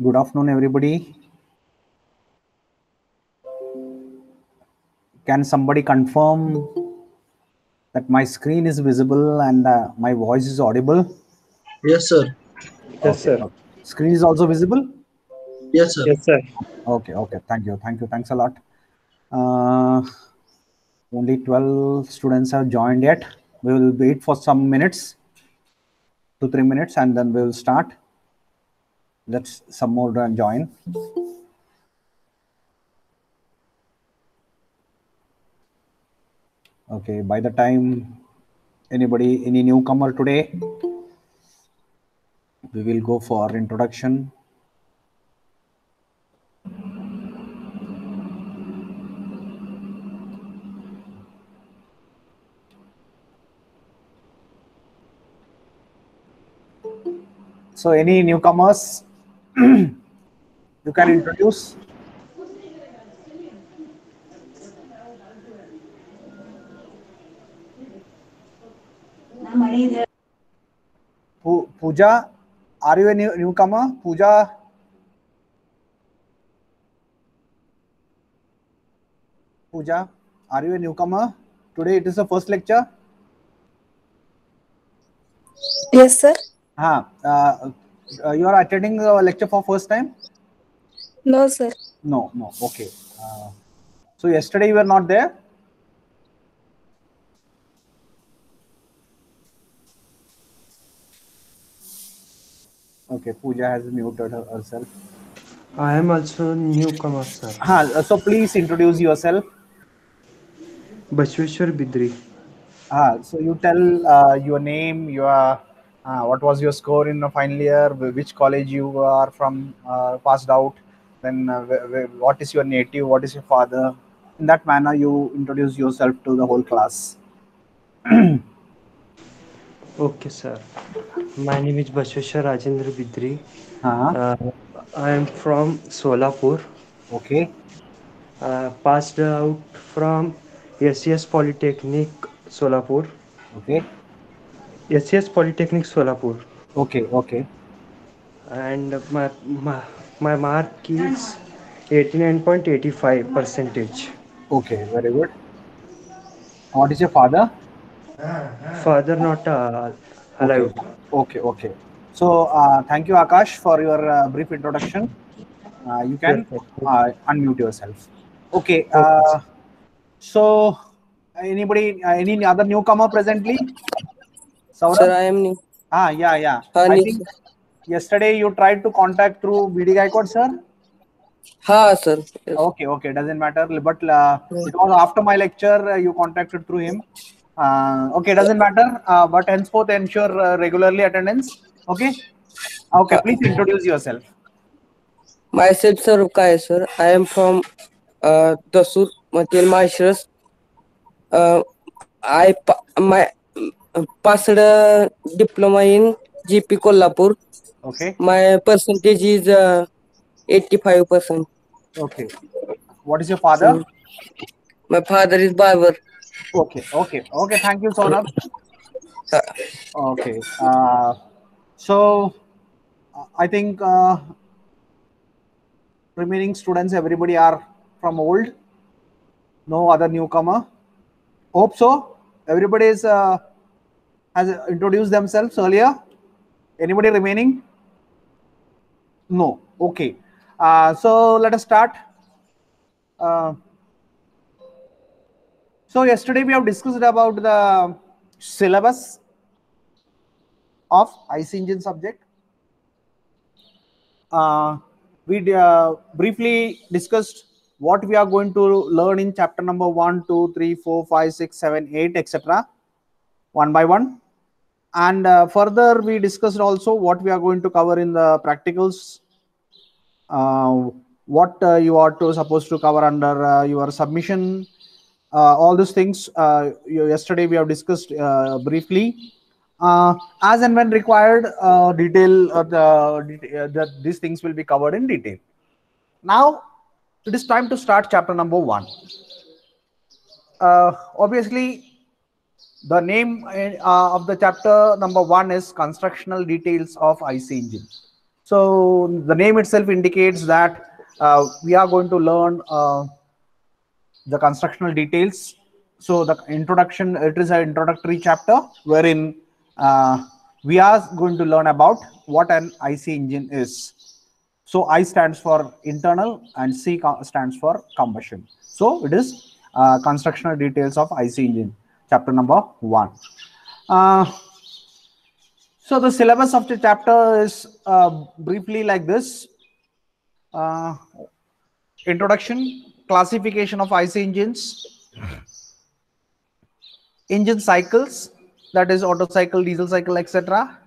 Good afternoon, everybody. Can somebody confirm that my screen is visible and uh, my voice is audible? Yes, sir. Yes, sir. Screen is also visible? Yes, sir. Yes, sir. Okay, okay. Thank you. Thank you. Thanks a lot. Uh, only 12 students have joined yet. We will wait for some minutes, two, three minutes, and then we will start. Let's some more join. Okay, by the time anybody, any newcomer today, we will go for introduction. So any newcomers, you can introduce. Pooja, are you a new, newcomer? Pooja, Pooja, are you a newcomer? Today it is the first lecture. Yes, sir. Huh. Uh, uh, you are attending the lecture for first time? No, sir. No, no. Okay. Uh, so yesterday you were not there. Okay, Pooja has muted her- herself. I am also newcomer, sir. Huh, so please introduce yourself. Bashweshwar Bidri. Ah, so you tell uh, your name, your uh, what was your score in the final year, which college you are from, uh, passed out, then uh, wh- wh- what is your native, what is your father. In that manner, you introduce yourself to the whole class. Okay, sir. My name is Bashweshwar Rajendra Bidri. Uh-huh. Uh, I am from Solapur. Okay. Uh, passed out from SES Polytechnic Solapur. Okay. SES Polytechnic Solapur. Okay. Okay. And my, my, my mark is 89.85 percentage. Okay. Very good. What is your father? Father not uh, alive. Okay. Okay. So uh, thank you, Akash, for your uh, brief introduction. Uh, you can uh, unmute yourself. Okay. Uh, so anybody, uh, any other newcomer presently? Saurabh? Sir, I am new. Ah, yeah, yeah. I think yesterday you tried to contact through BD sir. हाँ sir. Yes. Okay, okay, doesn't matter. But uh, it was after my lecture uh, you contacted through him. Uh, okay, doesn't matter. Uh, but henceforth ensure uh, regularly attendance. Okay. Okay, please introduce yourself. Myself, sir, Rukay, sir. I am from uh, Dasur, Material Maharashtra. Uh, I my uh, passed a diploma in GP Kolhapur. Okay. My percentage is uh, 85%. Okay. What is your father? My father is barber. Okay. Okay. Okay. Thank you, Sonam. Uh, Okay. Uh, so uh, I think uh, remaining students, everybody are from old. No other newcomer. Hope so. Everybody is uh, has introduced themselves earlier. Anybody remaining? No. Okay. Uh, so let us start. Uh, so yesterday we have discussed about the syllabus of IC engine subject. Uh, we uh, briefly discussed what we are going to learn in chapter number 1, 2, 3, 4, 5, 6, 7, 8, etc. One by one. And uh, further, we discussed also what we are going to cover in the practicals, uh, what uh, you are to supposed to cover under uh, your submission, uh, all these things. Uh, yesterday we have discussed briefly. As and when required, detail the, the these things will be covered in detail. Now it is time to start chapter number one. Obviously, The name uh, of the chapter number one is constructional details of IC engine. So the name itself indicates that uh, we are going to learn uh, the constructional details. So the introduction, it is an introductory chapter wherein uh, we are going to learn about what an IC engine is. So I stands for internal and C stands for combustion. So it is uh, constructional details of IC engine, chapter number one. Uh, so the syllabus of the chapter is uh, briefly like this. Uh, introduction, classification of IC engines, engine cycles, that is auto cycle, diesel cycle, etc.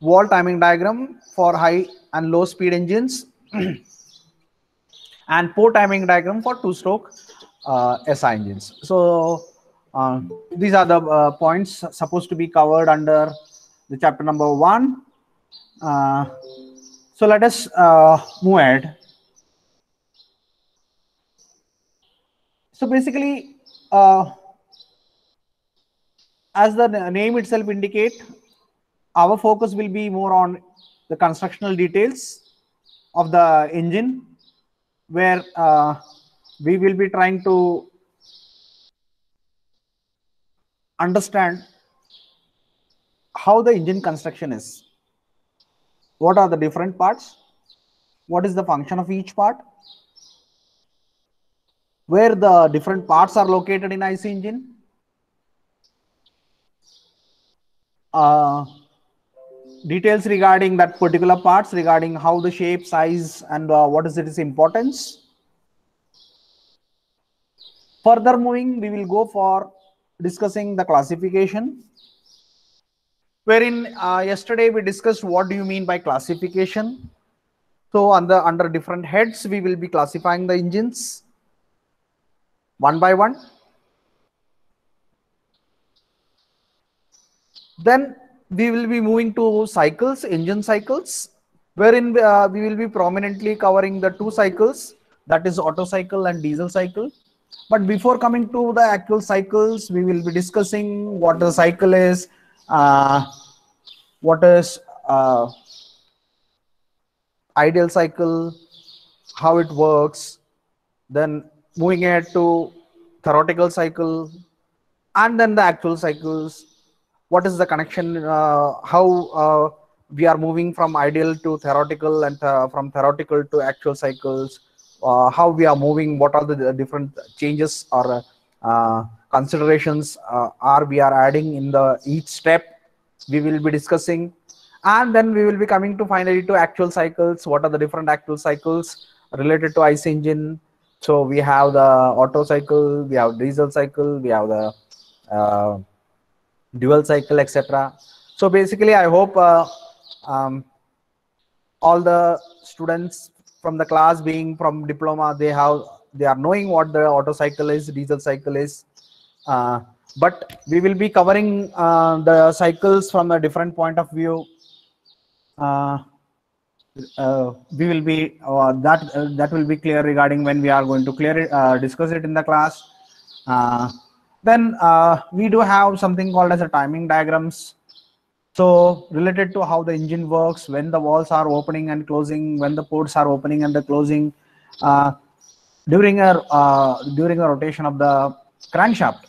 Wall timing diagram for high and low speed engines, and port timing diagram for two stroke uh, SI engines. So uh, these are the uh, points supposed to be covered under the chapter number one. Uh, so let us uh, move ahead. So basically, uh, as the name itself indicate, our focus will be more on the constructional details of the engine, where uh, we will be trying to understand how the engine construction is. What are the different parts? What is the function of each part? Where the different parts are located in IC engine? Uh, details regarding that particular parts, regarding how the shape, size, and uh, what is its importance. Further moving, we will go for discussing the classification? Wherein uh, yesterday we discussed what do you mean by classification. So under under different heads we will be classifying the engines one by one. Then we will be moving to cycles engine cycles wherein uh, we will be prominently covering the two cycles that is auto cycle and diesel cycle but before coming to the actual cycles we will be discussing what the cycle is uh, what is uh, ideal cycle how it works then moving ahead to theoretical cycle and then the actual cycles. What is the connection uh, how uh, we are moving from ideal to theoretical and uh, from theoretical to actual cycles uh, how we are moving what are the different changes or uh, considerations uh, are we are adding in the each step we will be discussing. And then we will be coming to finally to actual cycles. What are the different actual cycles related to ice engine? So we have the auto cycle we have diesel cycle we have the uh, dual cycle etc so basically i hope uh, um, all the students from the class being from diploma they have they are knowing what the auto cycle is diesel cycle is. Uh, but we will be covering uh, the cycles from a different point of view. Uh, uh, we will be uh, that uh, that will be clear regarding when we are going to clear it discuss it in the class. Then we do have something called as a timing diagrams so related to how the engine works when the walls are opening and closing when the ports are opening and the closing uh, during a uh, during a rotation of the crankshaft.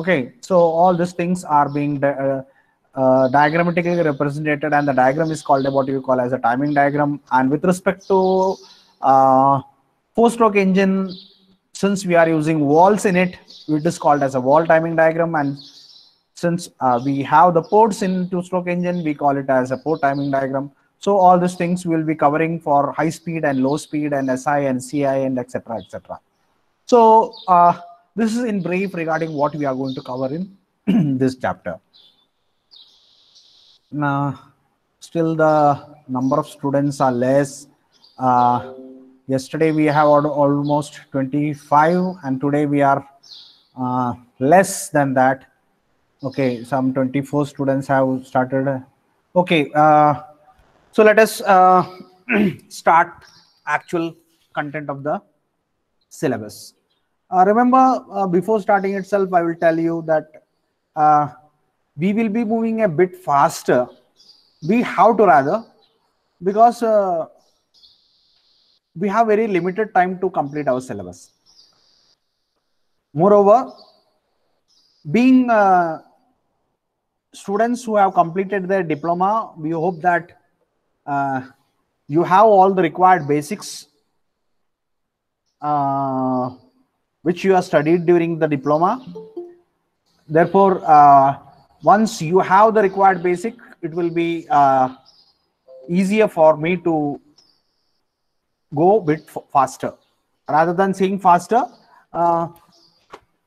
Okay so all these things are being uh, uh, diagrammatically represented and the diagram is called what you call as a timing diagram. And with respect to uh, four stroke engine since we are using walls in it it is called as a wall timing diagram. And since uh, we have the ports in two stroke engine we call it as a port timing diagram. So all these things we will be covering for high speed and low speed and si and ci and etc etc so uh, this is in brief regarding what we are going to cover in this chapter. Now still the number of students are less. Uh, yesterday we have almost 25 and today we are uh, less than that okay some 24 students have started. Okay uh, so let us uh, start actual content of the syllabus. Uh, remember uh, before starting itself i will tell you that uh, we will be moving a bit faster. We have to rather because uh, we have very limited time to complete our syllabus. Moreover, being uh, students who have completed their diploma, we hope that uh, you have all the required basics uh, which you have studied during the diploma. Therefore, uh, once you have the required basic, it will be uh, easier for me to go a bit faster. Rather than saying faster, uh,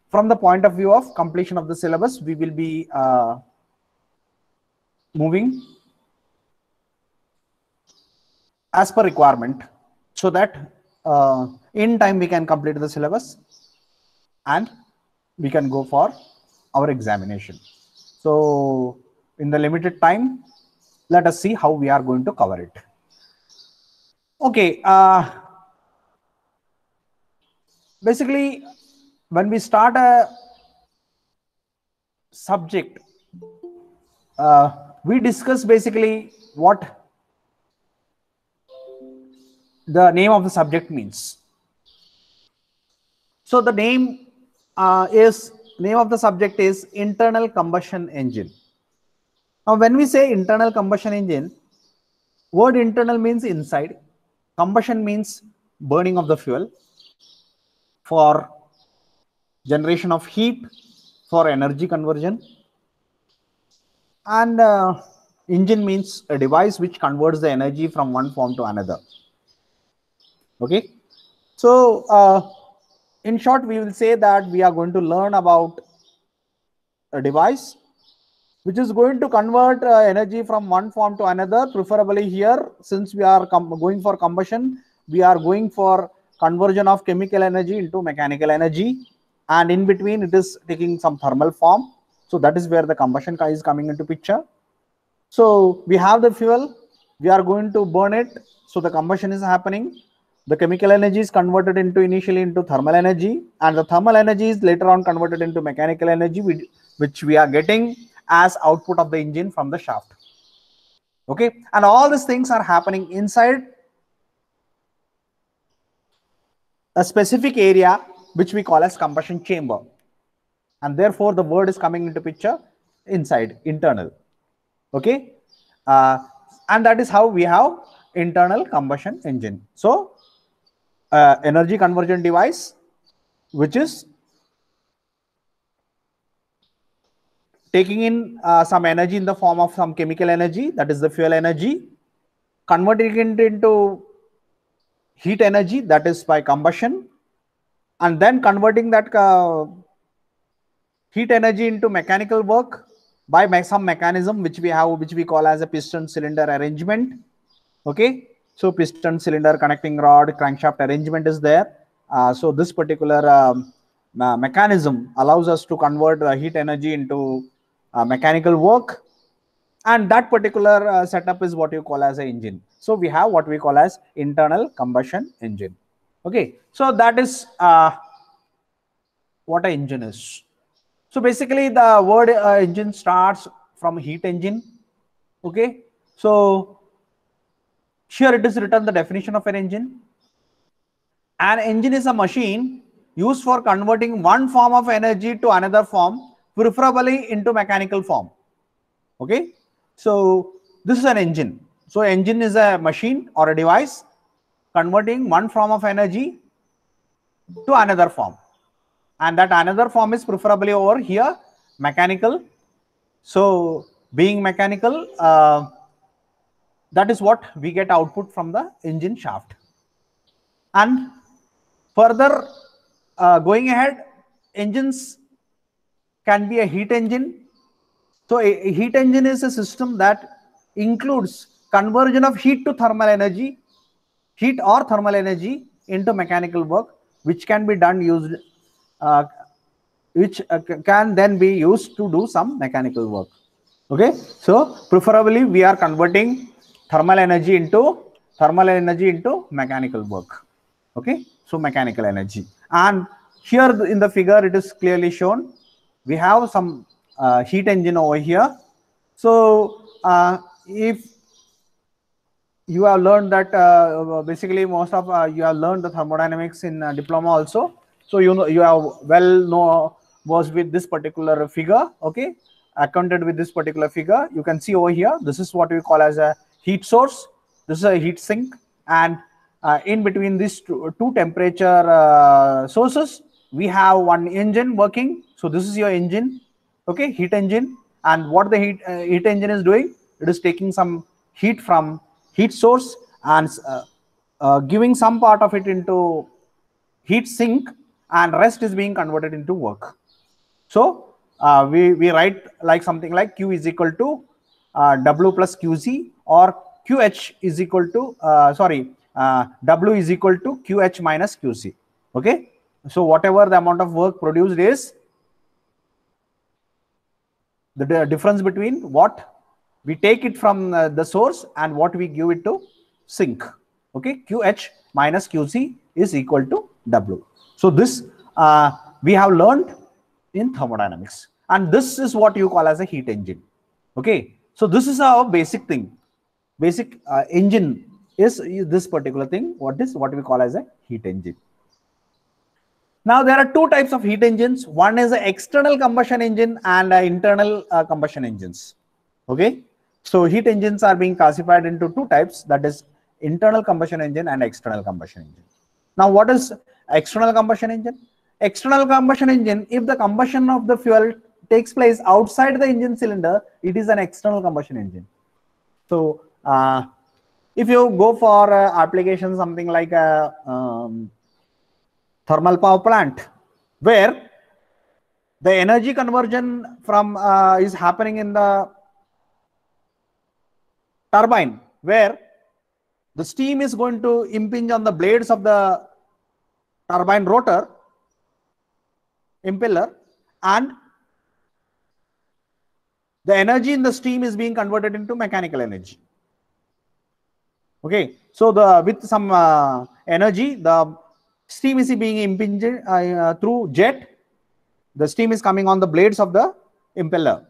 from the point of view of completion of the syllabus, we will be uh, moving as per requirement so that uh, in time we can complete the syllabus and we can go for our examination. So in the limited time, let us see how we are going to cover it. Okay. Uh, basically, when we start a subject, uh, we discuss basically what the name of the subject means. So the name uh, is name of the subject is internal combustion engine. Now, when we say internal combustion engine, word internal means inside, combustion means burning of the fuel for generation of heat, for energy conversion, and uh, engine means a device which converts the energy from one form to another. Okay, so uh, in short, we will say that we are going to learn about a device which is going to convert uh, energy from one form to another preferably here since we are going for combustion we are going for conversion of chemical energy into mechanical energy. And in between it is taking some thermal form so that is where the combustion car is coming into picture. So we have the fuel. We are going to burn it. So the combustion is happening. The chemical energy is converted into initially into thermal energy and the thermal energy is later on converted into mechanical energy which, which we are getting as output of the engine from the shaft. Okay? And all these things are happening inside a specific area which we call as combustion chamber and therefore the word is coming into picture inside internal. Okay? Uh, and that is how we have internal combustion engine. So uh, energy conversion device which is taking in uh, some energy in the form of some chemical energy that is the fuel energy converting it into heat energy that is by combustion and then converting that uh, heat energy into mechanical work by me- some mechanism which we have which we call as a piston cylinder arrangement. Okay? So piston cylinder connecting rod crankshaft arrangement is there. Uh, so this particular um, me- mechanism allows us to convert uh, heat energy into uh, mechanical work. And that particular uh, setup is what you call as an engine. So we have what we call as internal combustion engine. Okay? So that is uh, what an engine is so basically the word uh, engine starts from heat engine. Okay? So here it is written the definition of an engine. An engine is a machine used for converting one form of energy to another form preferably into mechanical form. Okay? So this is an engine. So engine is a machine or a device converting one form of energy to another form and that another form is preferably over here mechanical. So being mechanical uh, that is what we get output from the engine shaft. And further uh, going ahead engines can be a heat engine. So a, heat engine is a system that includes conversion of heat to thermal energy heat or thermal energy into mechanical work which can be done used which uh, can then be used to do some mechanical work. Okay? So preferably we are converting thermal energy into thermal energy into mechanical work. Okay? So mechanical energy. And here in the figure it is clearly shown. We have some uh, heat engine over here. So uh, if you have learned that uh, basically most of uh, you have learned the thermodynamics in uh, diploma also so you know you have well know was with this particular figure okay? Accounted with this particular figure. You can see over here this is what we call as a heat source. This is a heat sink. And uh, in between these two, two temperature uh, sources we have one engine working. So this is your engine okay? Heat engine. And what the heat uh, heat engine is doing? It is taking some heat from heat source and uh, uh, giving some part of it into heat sink and rest is being converted into work. So uh, we we write like something like q is equal to uh, w plus qc or qh is equal to uh, sorry uh, w is equal to qh minus qc okay? So whatever the amount of work produced is the difference between what we take it from uh, the source and what we give it to sink. Okay? Qh minus qc is equal to w so this uh, we have learned in thermodynamics. And this is what you call as a heat engine. Okay? So this is our basic thing. Basic uh, engine is, is this particular thing what is what we call as a heat engine. Now there are two types of heat engines. One is an external combustion engine and an internal uh, combustion engines. Okay? So heat engines are being classified into two types. That is internal combustion engine and external combustion engine. Now what is external combustion engine. External combustion engine if the combustion of the fuel takes place outside the engine cylinder it is an external combustion engine. So uh, if you go for uh, application something like a um, thermal power plant where the energy conversion from uh, is happening in the turbine where the steam is going to impinge on the blades of the turbine rotor impeller and the energy in the steam is being converted into mechanical energy. Okay so the with some uh, energy the steam is being impinged uh, uh, through jet. The steam is coming on the blades of the impeller.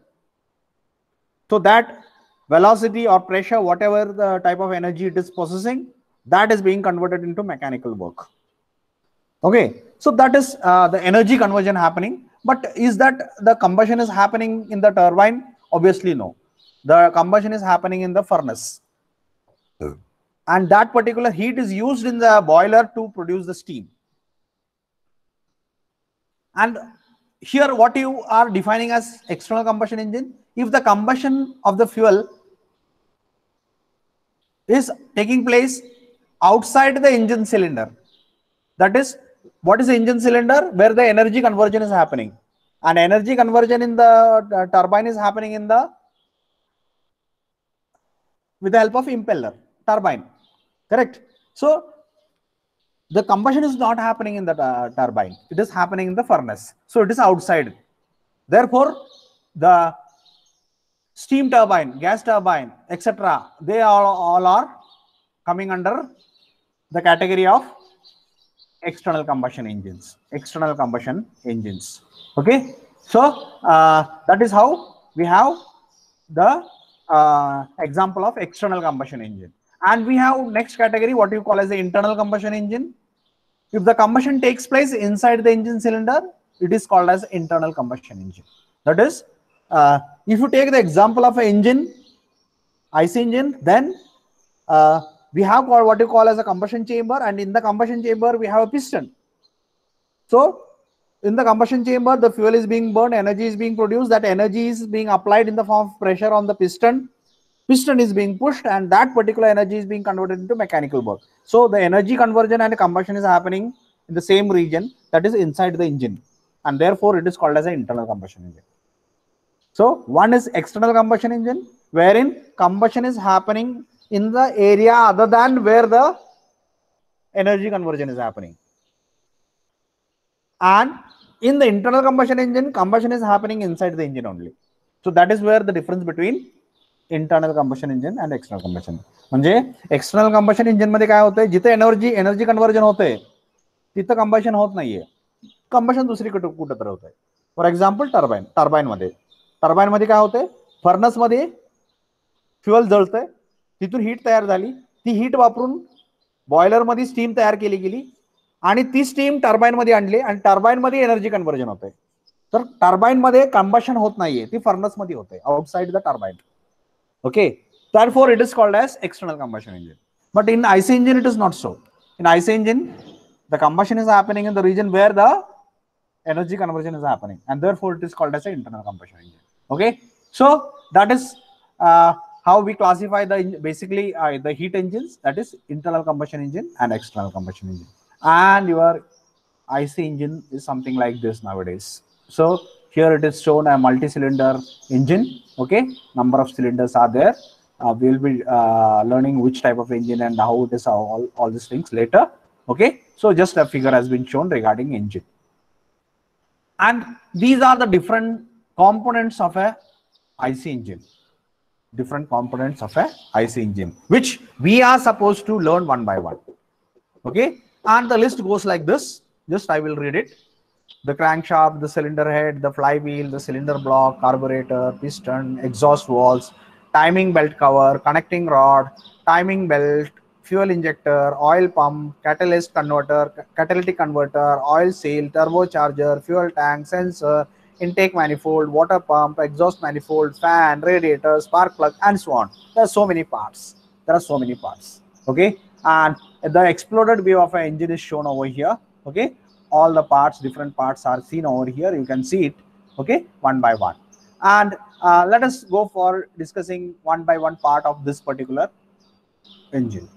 So that velocity or pressure whatever the type of energy it is possessing that is being converted into mechanical work okay so that is uh, the energy conversion happening. But is that the combustion is happening in the turbine? Obviously no. The combustion is happening in the furnace. And that particular heat is used in the boiler to produce the steam. And here what you are defining as external combustion engine if the combustion of the fuel is taking place outside the engine cylinder that is what is the engine cylinder? Where the energy conversion is happening. And energy conversion in the uh, turbine is happening in the with the help of impeller turbine. Correct? So the combustion is not happening in the uh, turbine. It is happening in the furnace. So it is outside. Therefore the steam turbine gas turbine etc they all, all are coming under the category of external combustion engines. External combustion engines. Okay? So uh, that is how we have the uh, example of external combustion engine. And we have next category what you call as the internal combustion engine. If the combustion takes place inside the engine cylinder it is called as internal combustion engine. That is uh, if you take the example of an engine ice engine then uh, we have got what you call as a combustion chamber and in the combustion chamber we have a piston. So in the combustion chamber the fuel is being burned energy is being produced that energy is being applied in the form of pressure on the piston. Piston is being pushed and that particular energy is being converted into mechanical work. So the energy conversion and combustion is happening in the same region that is inside the engine and therefore it is called as an internal combustion engine. So one is external combustion engine wherein combustion is happening in the area other than where the energy conversion is happening and in the internal combustion engine combustion is happening inside the engine only so that is where the difference between internal combustion engine and external combustion म्हणजे external combustion engine मध्ये काय होतंय जिथे energy energy conversion होतंय तिथं combustion होत नाहीये combustion दुसरीकडे कुठं तर होतंय फॉर एक्झाम्पल टर्बाईन टर्बाईन मध्ये टर्बाईन मध्ये काय होतंय फर्नस मध्ये फ्युअल जळतंय तिथून हीट तयार झाली. ती हीट वापरून बॉयलरमध्ये स्टीम तयार केली गेली. आणि ती स्टीम टर्बाईन मध्ये आणली आणि टर्बाईन मध्ये एनर्जी कन्व्हर्जन होत तर टर्बाईन मध्ये कंबशन होत नाहीये. ती फर्नसमध्ये होते outside the turbine okay therefore it is called as external combustion engine but in IC engine it is not so in IC engine the combustion is happening in the region where the energy conversion is happening and therefore it is called as internal combustion engine okay so that is how we classify the basically uh, the heat engines that is internal combustion engine and external combustion engine. And your IC engine is something like this nowadays. So here it is shown a multi-cylinder engine okay? Number of cylinders are there. Uh, we'll be uh, learning which type of engine and how it is all, all these things later okay? So just a figure has been shown regarding engine. And these are the different components of a IC engine different components of a IC engine which we are supposed to learn one by one. Okay? And the list goes like this. Just I will read it. The crankshaft, the cylinder head, the flywheel, the cylinder block, carburetor, piston, exhaust valves, timing belt cover, connecting rod, timing belt, fuel injector, oil pump, catalyst converter, catalytic converter, oil seal, turbocharger, fuel tank, sensor, intake manifold, water pump, exhaust manifold, fan, radiator, spark plug, and so on. There are so many parts. There are so many parts. Okay, and the exploded view of an engine is shown over here. Okay, all the parts, different parts are seen over here. You can see it. Okay, one by one. And uh, let us go for discussing one by one part of this particular engine.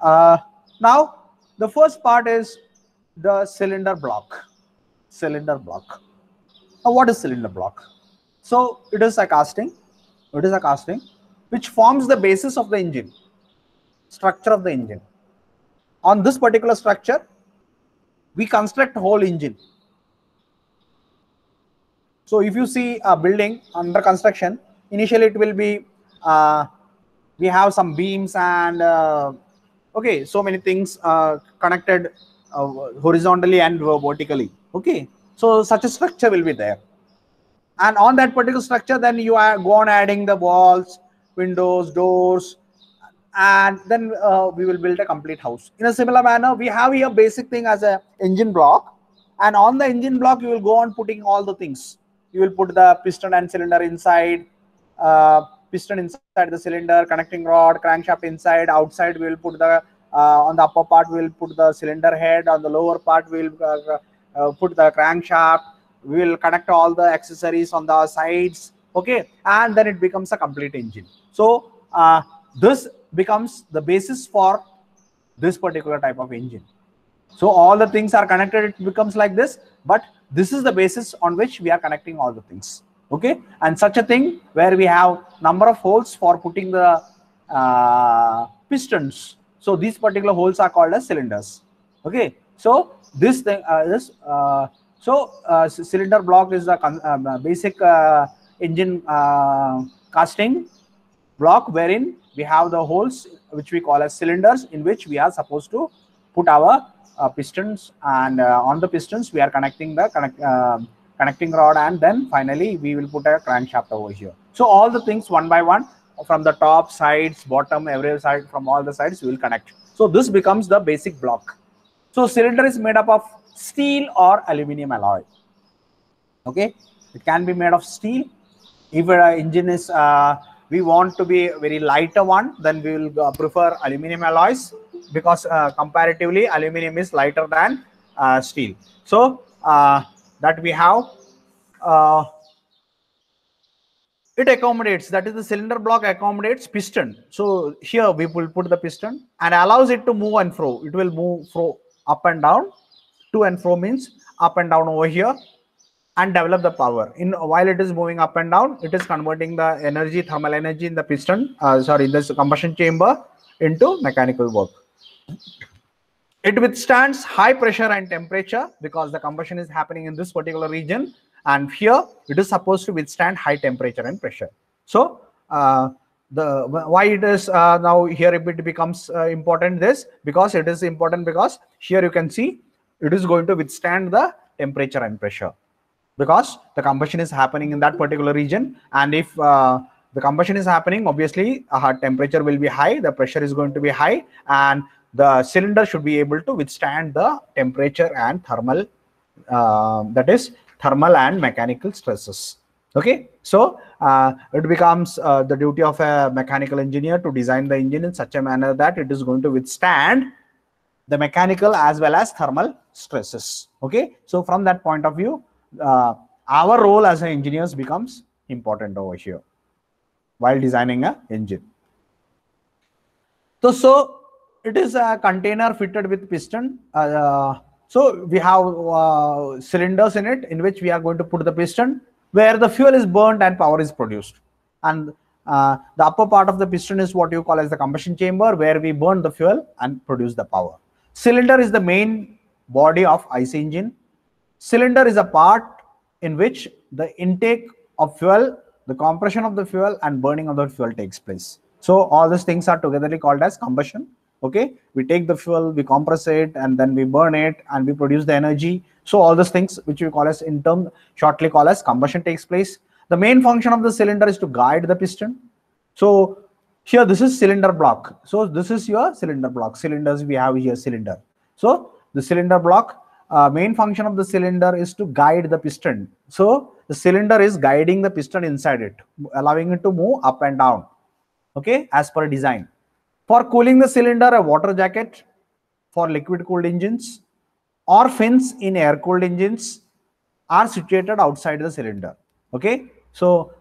Uh, now, the first part is the cylinder block. Cylinder block. Now, what is cylinder block? So, it is a casting. It is a casting which forms the basis of the engine, structure of the engine. On this particular structure, we construct whole engine. So if you see a building under construction, initially it will be uh, we have some beams and uh, okay, so many things uh, connected uh, horizontally and vertically. Okay, so such a structure will be there, and on that particular structure, then you are go on adding the walls, windows, doors, and then uh, we will build a complete house. In a similar manner we have here basic thing as a engine block. And on the engine block you will go on putting all the things. You will put the piston and cylinder inside uh, piston inside the cylinder connecting rod crankshaft inside outside we will put the uh, on the upper part we will put the cylinder head on the lower part we will uh, put the crankshaft. We will connect all the accessories on the sides okay? And then it becomes a complete engine. So uh, this becomes the basis for this particular type of engine. So all the things are connected it becomes like this but this is the basis on which we are connecting all the things okay? And such a thing where we have number of holes for putting the uh, pistons. So these particular holes are called as cylinders okay? So this thing uh, this uh, so uh, cylinder block is the basic engine casting block wherein we have the holes which we call as cylinders in which we are supposed to put our uh, pistons and uh, on the pistons we are connecting the connect, uh, connecting rod and then finally we will put a crankshaft over here. So all the things one by one from the top sides bottom every side from all the sides we will connect. So this becomes the basic block so cylinder is made up of steel or aluminum alloy. Okay? It can be made of steel. If our engine is uh, we want to be very lighter one then we will uh, prefer aluminum alloys because uh, comparatively aluminum is lighter than uh, steel. So uh, that we have uh, it accommodates that is the cylinder block accommodates piston. So here we will put the piston and allows it to move and fro it will move fro up and down. To and fro means up and down over here. And develop the power. In while it is moving up and down it is converting the energy thermal energy in the piston uh, sorry in this combustion chamber into mechanical work. It withstands high pressure and temperature because the combustion is happening in this particular region. And here it is supposed to withstand high temperature and pressure. So uh, the why it is uh, now here it becomes uh, important this because it is important because here you can see it is going to withstand the temperature and pressure because the combustion is happening in that particular region and if uh, the combustion is happening, obviously, a uh, temperature will be high, the pressure is going to be high, and the cylinder should be able to withstand the temperature and thermal, uh, that is, thermal and mechanical stresses. Okay, so uh, it becomes uh, the duty of a mechanical engineer to design the engine in such a manner that it is going to withstand the mechanical as well as thermal stresses. Okay, so from that point of view, uh, our role as engineers becomes important over here while designing a engine. So, so it is a container fitted with piston. Uh, so we have uh, cylinders in it in which we are going to put the piston where the fuel is burned and power is produced. And uh, the upper part of the piston is what you call as the combustion chamber where we burn the fuel and produce the power. Cylinder is the main body of IC engine. Cylinder is a part in which the intake of fuel, the compression of the fuel and burning of the fuel takes place. So all these things are togetherly called as combustion. Okay, we take the fuel, we compress it, and then we burn it, and we produce the energy. So all these things, which we call as in term shortly call as combustion, takes place. The main function of the cylinder is to guide the piston. So here this is cylinder block. So this is your cylinder block. Cylinders we have here cylinder. So the cylinder block uh, main function of the cylinder is to guide the piston. So the cylinder is guiding the piston inside it, allowing it to move up and down. Okay, as per design. For cooling the cylinder, a water jacket for liquid cooled engines or fins in air cooled engines are situated outside the cylinder. Okay, so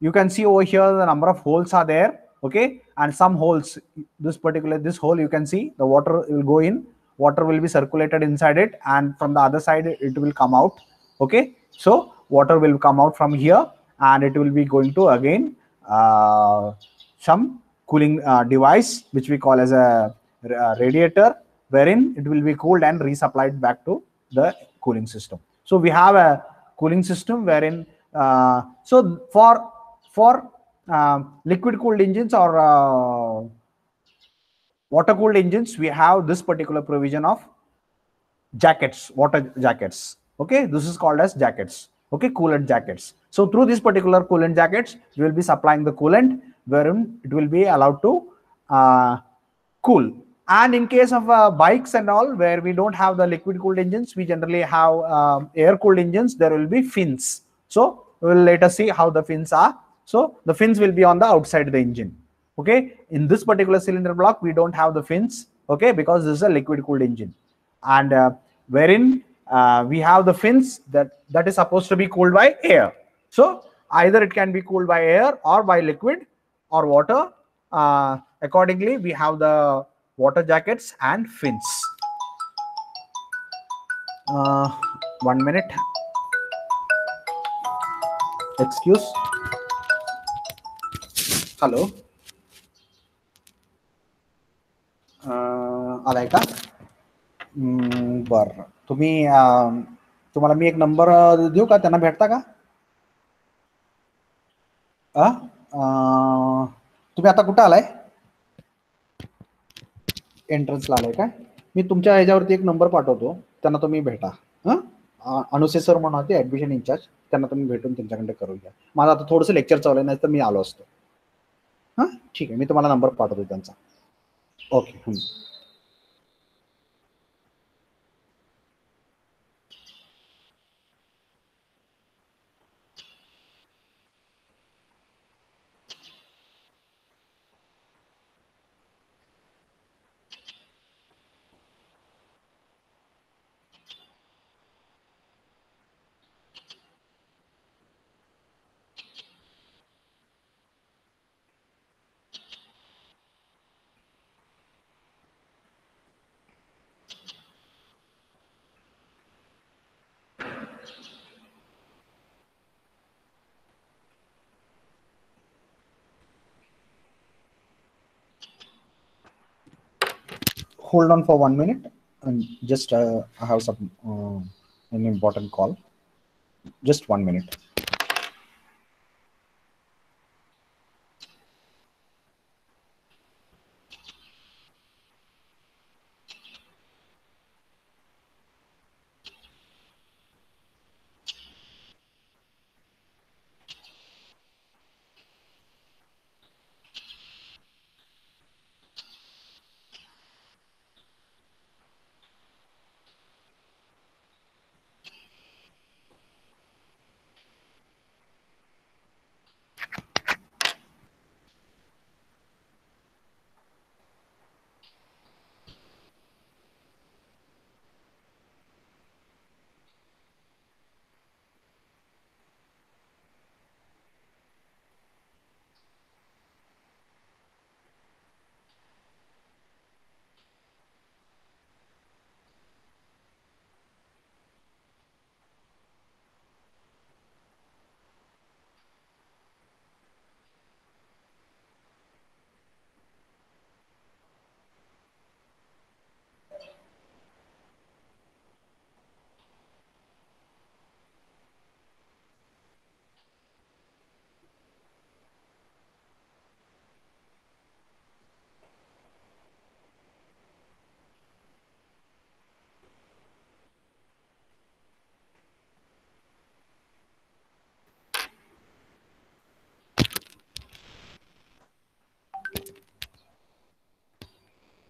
you can see over here the number of holes are there. Okay, and some holes, this particular this hole you can see the water will go in, water will be circulated inside it, and from the other side it will come out. Okay, so water will come out from here and it will be going to again uh, some cooling uh, device which we call as a uh, radiator wherein it will be cooled and resupplied back to the cooling system. So we have a cooling system wherein uh, so for for uh, liquid cooled engines or uh, water cooled engines we have this particular provision of jackets water jackets. Okay? This is called as jackets. Okay? Coolant jackets. So through this particular coolant jackets we will be supplying the coolant wherein it will be allowed to uh, cool and in case of uh, bikes and all where we don't have the liquid cooled engines we generally have uh, air cooled engines. There will be fins. So we will later see how the fins are. So the fins will be on the outside of the engine. Okay? In this particular cylinder block we don't have the fins. Okay? Because this is a liquid cooled engine. And uh, wherein uh, we have the fins that that is supposed to be cooled by air. So either it can be cooled by air or by liquid or water. Uh, accordingly we have the water jackets and fins. Uh, one minute. Excuse. Hello. Uh, आलाय का hmm, बर बरं. तुम्ही um, तुम्हाला मी एक number uh, देऊ का? त्यांना भेटता का? तुम्ही आता कुठं आलाय? एंट्रन्सला आलाय काय मी तुमच्या ह्याच्यावरती एक नंबर पाठवतो. त्यांना तुम्ही भेटा. हां? अनुसे सर म्हणून होते ऍडमिशन इन्चार्ज त्यांना तुम्ही भेटून त्यांच्याकडे करून घ्या माझं आता थोडंसं लेक्चर चालू आहे नाही तर मी आलो असतो. हां? ठीक आहे मी तुम्हाला नंबर पाठवतो त्यांचा. Okay hold on for one minute and just uh, I have some uh, an important call. Just one minute.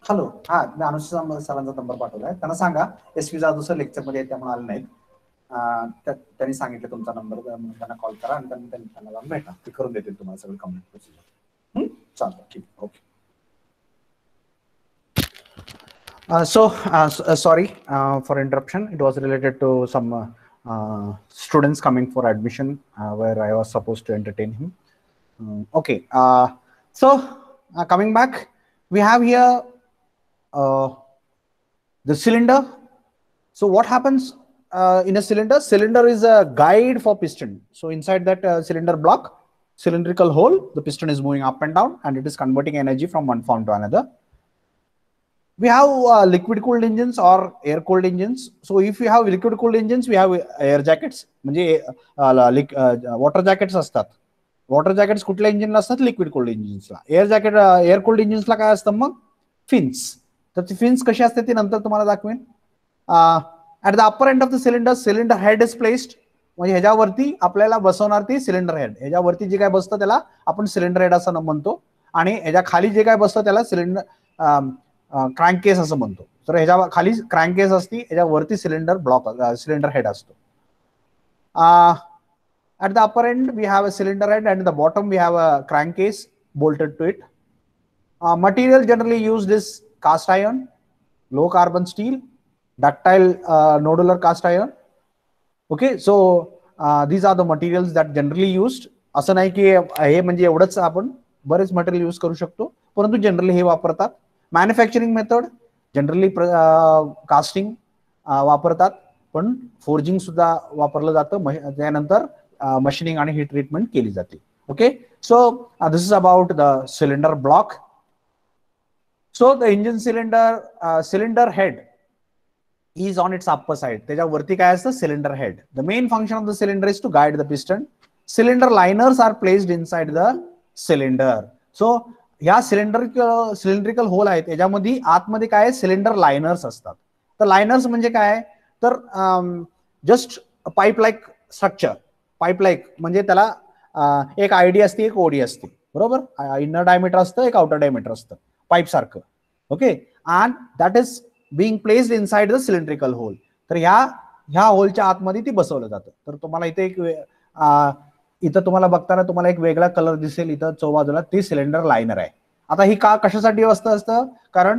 Hello हा मी अनुष्का सरांचा नंबर पाठवलाय त्यांना सांगा S P Jadhav sir lecture मध्ये आहेत, त्यामुळे आले नाहीत अं, त्या- त्यांनी सांगितलं तुमचा नंबर त्यांना कॉल करा आणि त्यांनी त्यांनी त्यांना जाऊन भेटा ते करून देतील तुम्हाला सगळं कम्प्लीट प्रोसिजर चालतं ठीक okay Uh, so, uh, s- uh, sorry uh, for interruption. It was related to some uh, uh, students coming for admission uh, where I was supposed to entertain him. Um, okay. Uh, so, uh, coming back, we have here uh, the cylinder. So, what happens uh, in a cylinder? Cylinder is a guide for piston. So, inside that uh, cylinder block, cylindrical hole, the piston is moving up and down, and it is converting energy from one form to another we have uh, liquid cooled engines or air cooled engines so if we have liquid cooled engines we have air jackets म्हणजे water jackets असतात water jackets कुठल्या इंजिनला असतात liquid cooled इंजिन्सला air jacket air cooled इंजिन्सला काय असतं मग फिन्स तर ती फिन्स कशी असते ती नंतर तुम्हाला दाखवेन. At the upper end of the cylinder cylinder head is placed म्हणजे ह्याच्यावरती आपल्याला बसवणार ती सिलेंडर हेड ह्याच्यावरती जे काय बसतं त्याला आपण सिलेंडर हेड असं म्हणतो. आणि ह्याच्या खाली जे काय बसतं त्याला सिलेंडर क्रँकेस असं म्हणतो. तर ह्याच्या खाली क्रँकेस असती ह्याच्यावरती सिलेंडर ब्लॉक सिलेंडर हेड असतो. At the upper end we have a cylinder head and the bottom we have a crankcase bolted to it material generally material this cast iron low carbon steel ductile uh, nodular cast iron okay so uh, these are the materials that generally used असं नाही की हे म्हणजे एवढंच आपण बरेच material use करू शकतो परंतु जनरली हे वापरतात मॅन्युफॅक्चरिंग मेथड जनरली कास्टिंग वापरतात पण फोर्जिंग सुद्धा वापरलं जातं म- त्यानंतर मशिनिंग आणि ही ट्रीटमेंट केली जाते okay so this is about the cylinder block so the engine cylinder cylinder head is on its upper side त्याच्यावरती काय असतं? Cylinder head the main function of the cylinder is to guide the piston cylinder liners are placed inside the cylinder so ह्या cylinder cylindrical hole आहेत त्याच्यामध्ये आतमध्ये काय cylinder liners असतात. तर लायनर्स म्हणजे काय? तर just pipe like structure pipe like म्हणजे त्याला uh, एक आयडी असते एक ओडी असते. बरोबर? इनर डायमीटर असतं एक आउटर डायमीटर असतं. पाईप सारखं. Okay and that is being placed inside the cylindrical hole तर ह्या ह्या होलच्या आतमध्ये ती बसवलं जातं. तर तुम्हाला इथे एक इथं तुम्हाला बघताना तुम्हाला एक वेगळा कलर दिसेल. इथं चौबाजूला ती सिलेंडर लायनर आहे. आता ही का कशासाठी असतं असतं? कारण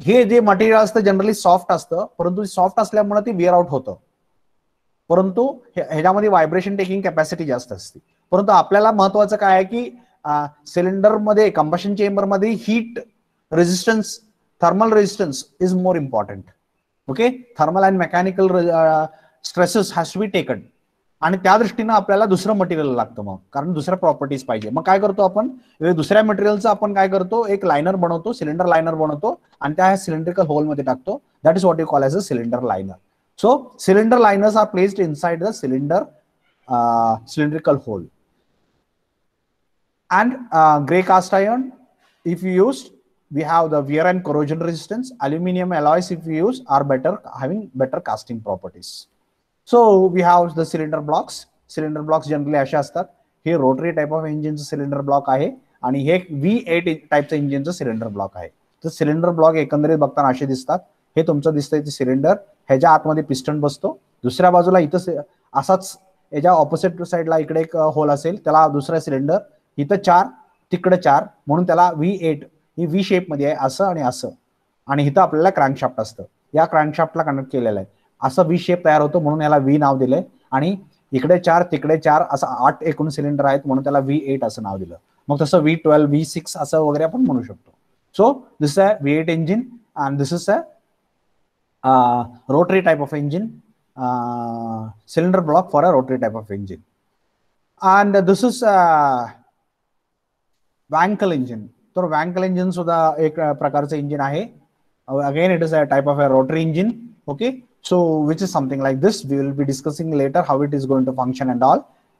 हे जे मटेरियल असतं जनरली सॉफ्ट असतं. परंतु सॉफ्ट असल्यामुळे ती वेअर आउट होतं. परंतु ह्याच्यामध्ये व्हायब्रेशन टेकिंग कॅपॅसिटी जास्त असते. परंतु आपल्याला महत्वाचं काय आहे की सिलेंडरमध्ये combustion चेंबरमध्ये heat resistance thermal resistance is more important okay thermal and mechanical stresses has to be taken आणि त्या दृष्टीनं आपल्याला दुसरं मटेरियल लागतं मग. कारण दुसऱ्या प्रॉपर्टीज पाहिजे. मग काय करतो आपण? दुसऱ्या मटेरियलचं आपण काय करतो? एक लायनर बनवतो सिलेंडर लायनर बनवतो आणि त्या सिलेंड्रिकल होलमध्ये टाकतो. That is what you call as a cylinder liner so cylinder liners are placed inside the cylinder cylindrical hole. And uh, gray cast iron, if you use, we have the wear and corrosion resistance. Aluminium alloys, if you use, are better having better casting properties. So we have the cylinder blocks. Cylinder blocks generally असे असतात हे rotary type of इंजिनचं cylinder block आहे आणि हे V eight टाईपचं इंजिनचं cylinder block आहे तर cylinder block एकंदरीत बघताना असे दिसतात हे तुमचं दिसतंय ते सिलेंडर ह्याच्या आतमध्ये पिस्टन बसतो दुसऱ्या बाजूला इथं से- असाच याच्या ऑपोजिट साईडला इकडे एक होल असेल त्याला दुसरा सिलेंडर इथं चार तिकडं चार म्हणून त्याला व्ही एट ही व्ही शेपमध्ये आहे असं आणि असं. आणि इथं आपल्याला क्रँकशाफ्ट असतं. या क्रँकशाफ्टला कनेक्ट केलेलं आहे. असं व्ही शेप तयार होतो म्हणून याला व्ही नाव दिलंय. आणि इकडे चार तिकडे चार असं आठ एकूण सिलेंडर आहेत म्हणून त्याला व्ही एट असं नाव दिलं. मग तसं व्ही ट्वेल्व व्ही सिक्स असं वगैरे आपण म्हणू शकतो. So this a V eight engine and this is a rotary type of engine cylinder block for a rotary type of engine and this is Wankel engine तर Wankel engine सुद्धा एक प्रकारचं engine आहे. Again it is a type of a rotary engine okay so which is something like this we will be discussing later how it is going to function and all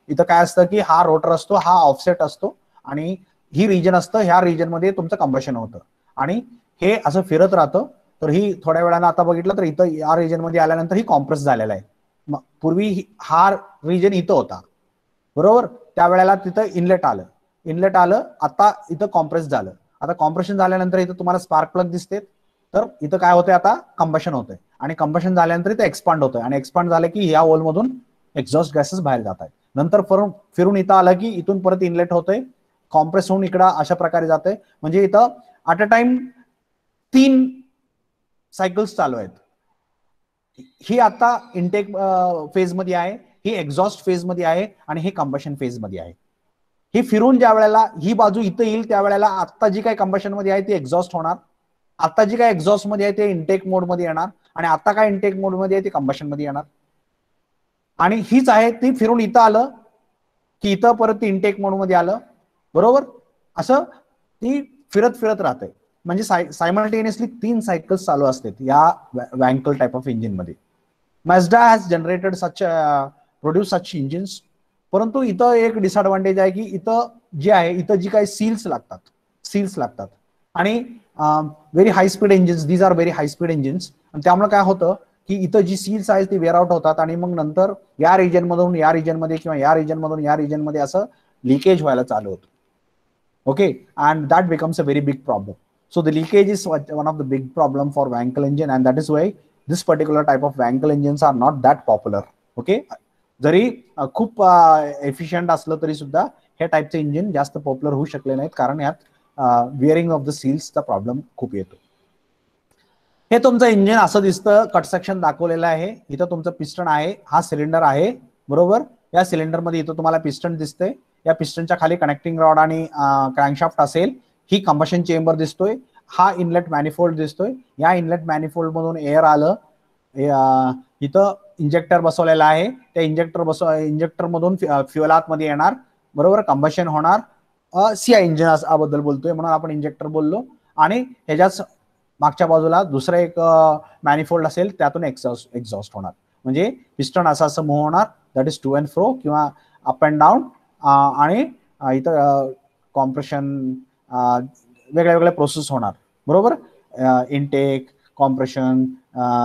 इथं काय असतं की हा rotor असतो हा offset असतो आणि ही region असतं ह्या रिजनमध्ये तुमचं कंबशन होतं. आणि हे असं फिरत राहतं तर ही थोड्या वेळानं आता बघितलं तर इथं या रिजनमध्ये आल्यानंतर ही कॉम्प्रेस झालेला आहे. पूर्वी हा रिजन इथं होता. बरोबर? त्यावेळेला तिथं इनलेट आलं. इनलेट आलं आता इथं कॉम्प्रेस झालं. आता कॉम्प्रेशन झाल्यानंतर इथं तुम्हाला स्पार्क प्लग दिसते. तर इथं काय होतंय आता? कंबशन होतंय. आणि कंबशन झाल्यानंतर इथं एक्सपांड होतंय. आणि एक्सपांड झालं की या मधून एक्झॉस्ट गॅसेस बाहेर जात आहेत नंतर फिरून फिरून इथं आलं की इथून परत इनलेट होतंय. कॉम्प्रेस होऊन इकडं अशा प्रकारे जाते म्हणजे इथं ॲट अ टाइम तीन सायकल्स चालू आहेत. ही आता इंटेक फेजमध्ये आहे. ही एक्झॉस्ट फेजमध्ये आहे. आणि हे कंबशन फेजमध्ये आहे. ही फिरून ज्या वेळेला ही बाजू इथं येईल त्या वेळेला जी काय कंबशनमध्ये आहे ती एक्झॉस्ट होणार. आता जी काय एक्झॉस्टमध्ये आहे ते इंटेक मोडमध्ये येणार आणि आता काय इंटेक मोडमध्ये आहे ते कंबशनमध्ये येणार. आणि हीच आहे ती फिरून इथं आलं की इथं परत ती इंटेक मोडमध्ये आलं. बरोबर? असं ती फिरत फिरत राहते म्हणजे साय सायमल्टेनियसली तीन सायकल्स चालू असतात या वँकल टाईप ऑफ इंजिनमध्ये. Mazda has generated such produce such engines परंतु इथं एक डिसएडव्हान्टेज आहे की इथं जे आहे इथं जी काही सील्स लागतात सील्स लागतात. आणि very high speed engines these are very high speed engines आणि त्यामुळे काय होतं की इथं जी सील्स आहेत ती वेअर आउट होतात आणि मग नंतर या रिजन मधून या रिजनमध्ये किंवा या रिजन मधून या रिजनमध्ये असं लिकेज व्हायला चालू होतं. Okay and that becomes a very big problem so the leakage is one of the big problem for Wankel engine and that is why this particular type of Wankel engines are not that popular okay जरी खूप efficient असलं तरी सुद्धा हे टाईपचे engine जास्त popular होऊ शकले नाहीत कारण यात विअरिंग ऑफ द सील्सचा प्रॉब्लेम खूप येतो. हे तुमचं इंजिन असं दिसतं. कट सेक्शन दाखवलेलं आहे. इथं तुमचं पिस्टन आहे. हा सिलेंडर आहे. बरोबर? या सिलेंडरमध्ये इथं तुम्हाला पिस्टन दिसतंय. या पिस्टनच्या खाली कनेक्टिंग रॉड आणि क्रँकशाफ्ट असेल. ही कंबशन चेंबर दिसतोय. हा इनलेट मॅनिफोल्ड दिसतोय. या इनलेट मॅनिफोल्ड मधून एअर आलं. इथं इंजेक्टर बसवलेला आहे. त्या इंजेक्टर बसव इंजेक्टर मधून फ्युअल आतमध्ये येणार. बरोबर? कंबशन होणार. सीआय इंजिनबद्दल बोलतोय. म्हणून आपण इंजेक्टर बोललो. आणि ह्याच्याच मागच्या बाजूला दुसरं एक मॅनिफोल्ड असेल त्यातून एक्झॉस्ट एक्झॉस्ट होणार. म्हणजे पिस्टन असा असं मूव्ह होणार. That is to and fro किंवा अप अँड डाऊन आणि इथं कॉम्प्रेशन वेगळ्या वेगळ्या प्रोसेस होणार. बरोबर? इनटेक कॉम्प्रेशन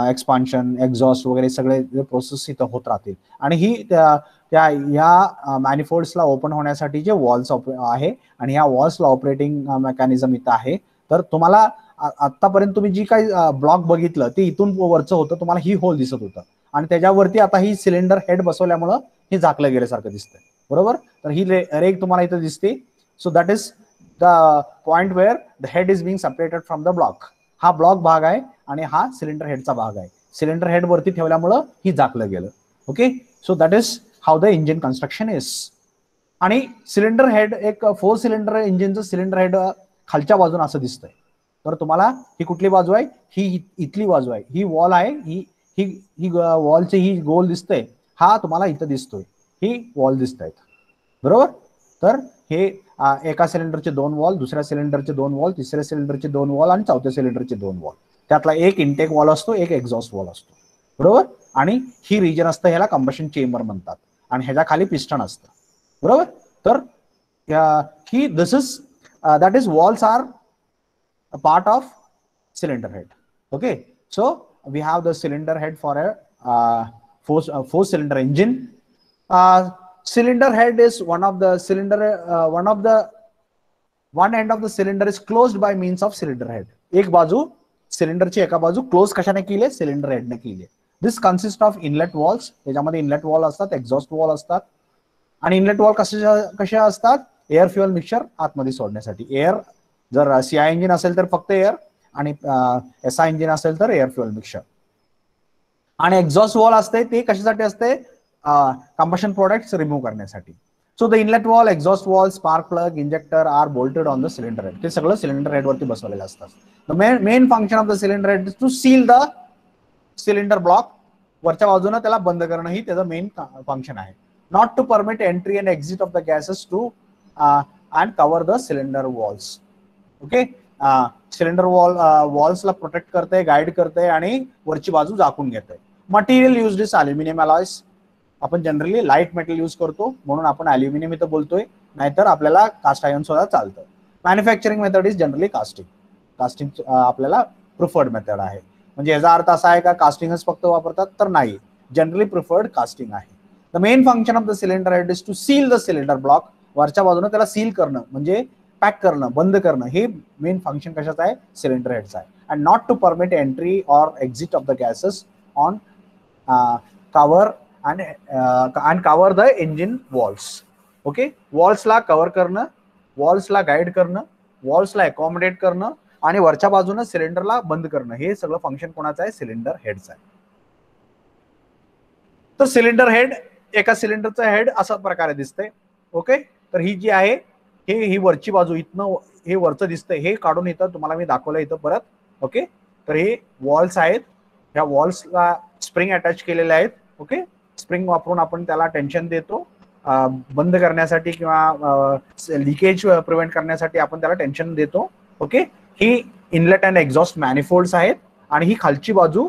एक्सपान्शन एक्झॉस्ट वगैरे सगळे प्रोसेस इथं होत राहतील. आणि ही त्या त्या ह्या मॅनिफोल्ड्सला ओपन होण्यासाठी जे वॉल्स आहे आणि ह्या वॉल्सला ऑपरेटिंग मेकॅनिझम इथं आहे. तर तुम्हाला आतापर्यंत तुम्ही जी काही ब्लॉक बघितलं ते इथून वरचं होतं तुम्हाला ही होल दिसत होतं. आणि त्याच्यावरती आता ही सिलेंडर हेड बसवल्यामुळं हे झाकलं गेल्यासारखं दिसतंय. बरोबर? तर ही रेग तुम्हाला इथं दिसते. So that is the point where the head is being separated from the block हा ब्लॉक भाग आहे आणि हा सिलेंडर हेडचा भाग आहे. सिलेंडर हेड वरती ठेवल्यामुळं ही झाकलं गेलं. Okay so that is how the engine construction is आणि सिलेंडर हेड एक फोर सिलेंडर इंजिनचं सिलेंडर हेड खालच्या बाजून असं दिसतंय. तर तुम्हाला ही कुठली बाजू आहे? ही इथली बाजू आहे. ही वॉल आहे. ही ही ही वॉलची ही गोल दिसतंय. हा तुम्हाला इथं दिसतोय. ही वॉल दिसत आहेत बरोबर? तर हे एका सिलेंडरचे दोन वॉल दुसऱ्या सिलेंडरचे दोन वॉल तिसऱ्या सिलेंडरचे दोन वॉल आणि चौथ्या सिलेंडरचे दोन वॉल. त्यातला एक इंटेक वॉल असतो एक एक्झॉस्ट वॉल असतो. बरोबर? आणि ही रिजन असतं ह्याला कंबशन चेंबर म्हणतात. आणि ह्याच्या खाली पिस्टन असतं. बरोबर? तर ही this is that is valves are part of cylinder head okay so we have the cylinder head for a four uh, cylinder engine cylinder engine uh, cylinder head is one of the cylinder uh, one of the one end of the cylinder is closed by means of cylinder head. एक बाजू सिलेंडरची एका बाजू close कशाने केली आहे? Cylinder हेडने केली आहे. This consist of inlet valves त्याच्यामध्ये इनलेट वॉल असतात एक्झॉस्ट वॉल असतात. आणि इनलेट वॉल कशा कशा असतात? एअर फ्युअल मिक्सर आतमध्ये सोडण्यासाठी. एअर जर सी आय इंजिन असेल तर फक्त एअर आणि एस आय इंजिन असेल तर एअर फ्युअल मिक्सर आणि एक्झॉस्ट वॉल असते ते कशासाठी असते कंबशन प्रोडक्ट्स रिमूव्ह करण्यासाठी. So the inlet valve exhaust valve spark plug injector are bolted on the cylinder head ते सगळं सिलेंडर हेड वरती बसवलेलं असतात the main main function of the cylinder head to seal the cylinder block वरच्या बाजूनं त्याला बंद करणं ही त्याचं मेन फंक्शन आहे. Not to permit entry and exit of the gases to and cover the cylinder walls okay cylinder valve वॉल्सला protect करते guide करते आणि वरची बाजू झाकून घेते material use is aluminium alloys आपण जनरली लाइट मेटल यूज करतो म्हणून आपण अल्युमिनियम इथं बोलतोय नाहीतर आपल्याला कास्ट आयन सुद्धा चालतं. Manufacturing method is generally casting casting आपल्याला प्रिफर्ड मेथड आहे. म्हणजे याचा अर्थ असा आहे का कास्टिंगच फक्त वापरतात तर नाही. जनरली प्रिफर्ड कास्टिंग आहे. The main function of the cylinder head is to seal the cylinder block वरच्या बाजूने त्याला सील करणं म्हणजे पॅक करणं बंद करणं हे मेन फंक्शन कशाचं आहे? सिलेंडर हेडचं आहे. And not to permit entry or exit of the gases on cover आणि and cover the engine valves okay वॉल्सला cover करणं वॉल्सला गाईड करणं वॉल्सला अकॉमोडेट करणं आणि वरच्या बाजूनं सिलेंडरला बंद करणं. हे सगळं फंक्शन कोणाचं आहे? सिलेंडर हेडचं आहे. तर सिलेंडर हेड एका सिलेंडरचं हेड अशा प्रकारे दिसतंय. ओके तर ही जी आहे हे ही वरची बाजू इथनं हे वरचं दिसतंय. हे काढून इथं तुम्हाला मी दाखवलं इथं परत. ओके तर हे वॉल्स आहेत. ह्या वॉल्सला स्प्रिंग अटॅच केलेले आहेत. ओके स्प्रिंग वापरून आपण त्याला टेन्शन देतो. बंद करण्यासाठी किंवा लिकेज प्रिव्हेंट करण्यासाठी आपण त्याला टेन्शन देतो. ओके ही इनलेट अँड एक्झॉस्ट मॅनिफोल्ड्स आहेत. आणि ही खालची बाजू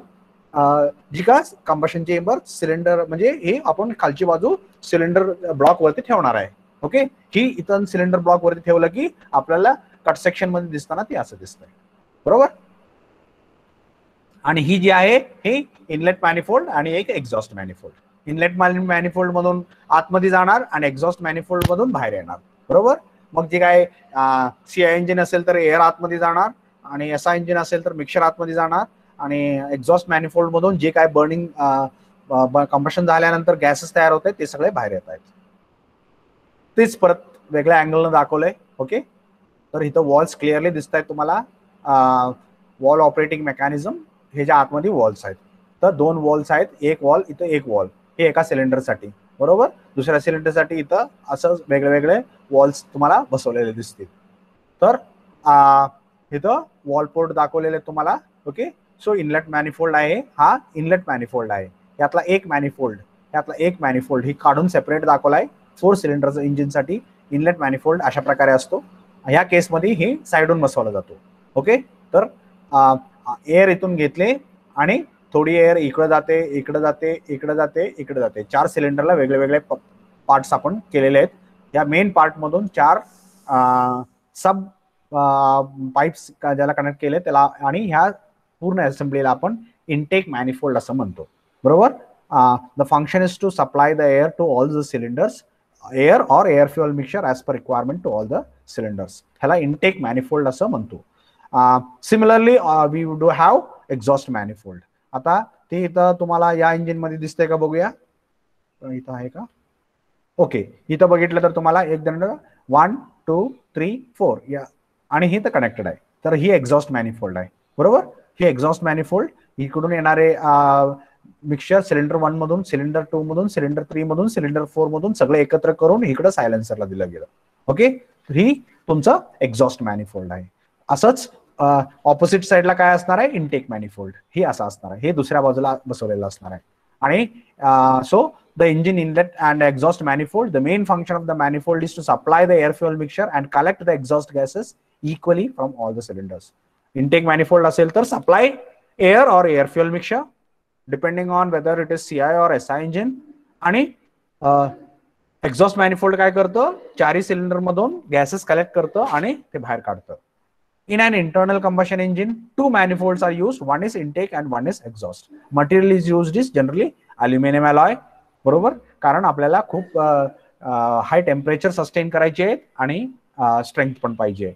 जी का कंबशन चेंबर सिलेंडर म्हणजे हे आपण खालची बाजू सिलेंडर ब्लॉक वरती ठेवणार आहे. ओके ही इथं सिलेंडर ब्लॉक वरती ठेवलं की आपल्याला कट सेक्शनमध्ये दिसताना ती असं दिसत बरोबर? आणि ही जी आहे ही इनलेट मॅनिफोल्ड आणि एक एक्झॉस्ट मॅनिफोल्ड इनलेट मॅनिफोल्ड मधून आतमध्ये जाणार आणि एक्झॉस्ट मॅनिफोल्ड मधून बाहेर येणार. बरोबर? मग जे काय सी आय इंजिन असेल तर एअर आतमध्ये जाणार आणि एस आय इंजिन असेल तर मिक्सर आतमध्ये जाणार आणि एक्झॉस्ट मॅनिफोल्ड मधून जे काय बर्निंग कंबशन झाल्यानंतर गॅसेस तयार होत आहेत ते सगळे बाहेर येत आहेत. तेच परत वेगळ्या अँगलनं दाखवलंय ओके तर इथं वॉल्स क्लिअरली दिसत आहेत तुम्हाला. वॉल ऑपरेटिंग मेकॅनिझम हे ज्या आतमध्ये वॉल्स आहेत. तर दोन वॉल्स आहेत एक वॉल इथं एक वॉल हे एका सिलेंडरसाठी बरोबर? दुसऱ्या सिलेंडरसाठी इथं असं वेगळे वेगळे वॉल्स तुम्हाला बसवलेले दिसतील. तर इथं वॉल पोर्ट दाखवलेले तुम्हाला ओके सो इनलेट मॅनिफोल्ड आहे हा इनलेट मॅनिफोल्ड आहे. यातला एक मॅनिफोल्ड यातला एक मॅनिफोल्ड ही काढून सेपरेट दाखवलाय. फोर सिलेंडरचं इंजिनसाठी इनलेट मॅनिफोल्ड अशा प्रकारे असतो. ह्या केसमध्ये हे साईडून बसवला जातो ओके तर एअर इथून घेतले आणि थोडी एअर इकडं जाते इकडं जाते इकडं जाते इकडे जाते. चार सिलेंडरला वेगळे वेगळे पार्ट्स आपण केलेले आहेत. या मेन पार्टमधून चार सब पाईप्स ज्याला कनेक्ट केले त्याला आणि ह्या पूर्ण असेंब्लीला आपण इनटेक मॅनिफोल्ड असं म्हणतो. बरोबर? The function is to supply the air to all the cylinders air or air fuel mixture as per requirement to all the cylinders ह्याला इनटेक मॅनिफोल्ड असं म्हणतो. Similarly we do have exhaust manifold आता ते इथं तुम्हाला या इंजिनमध्ये दिसतंय का बघूया? इथं आहे का? ओके इथं बघितलं तर तुम्हाला एक दंड वन टू थ्री फोर या. आणि हे तर कनेक्टेड आहे. तर ही एक्झॉस्ट मॅनिफोल्ड आहे. बरोबर? ही एक्झॉस्ट मॅनिफोल्ड इकडून येणारे मिक्सचर सिलेंडर वन मधून सिलेंडर टू मधून सिलेंडर थ्री मधून सिलेंडर फोर मधून सगळं एकत्र करून इकडं सायलेन्सरला दिलं गेलं. ओके ही तुमचं एक्झॉस्ट मॅनिफोल्ड आहे. असंच ऑपोजिट साईडला काय असणार आहे? इनटेक मॅनिफोल्ड हे असं असणार आहे. हे दुसऱ्या बाजूला बसवलेलं असणार आहे. आणि so the engine inlet and exhaust manifold the main function of the manifold is to supply the air fuel mixer and collect the exhaust gases equally from all the cylinders intake manifold असेल तर supply air or air fuel mixer depending on whether it is C I or S I engine आणि exhaust manifold काय करतं? चारही सिलेंडरमधून gases collect करतं आणि ते बाहेर काढतं. In an internal combustion engine two manifolds are used. One is intake and one is exhaust. Material is used is generally aluminum alloy बरोबर? कारण आपल्याला खूप हाय टेम्परेचर सस्टेन करायचे आहेत आणि स्ट्रेंथ पण पाहिजे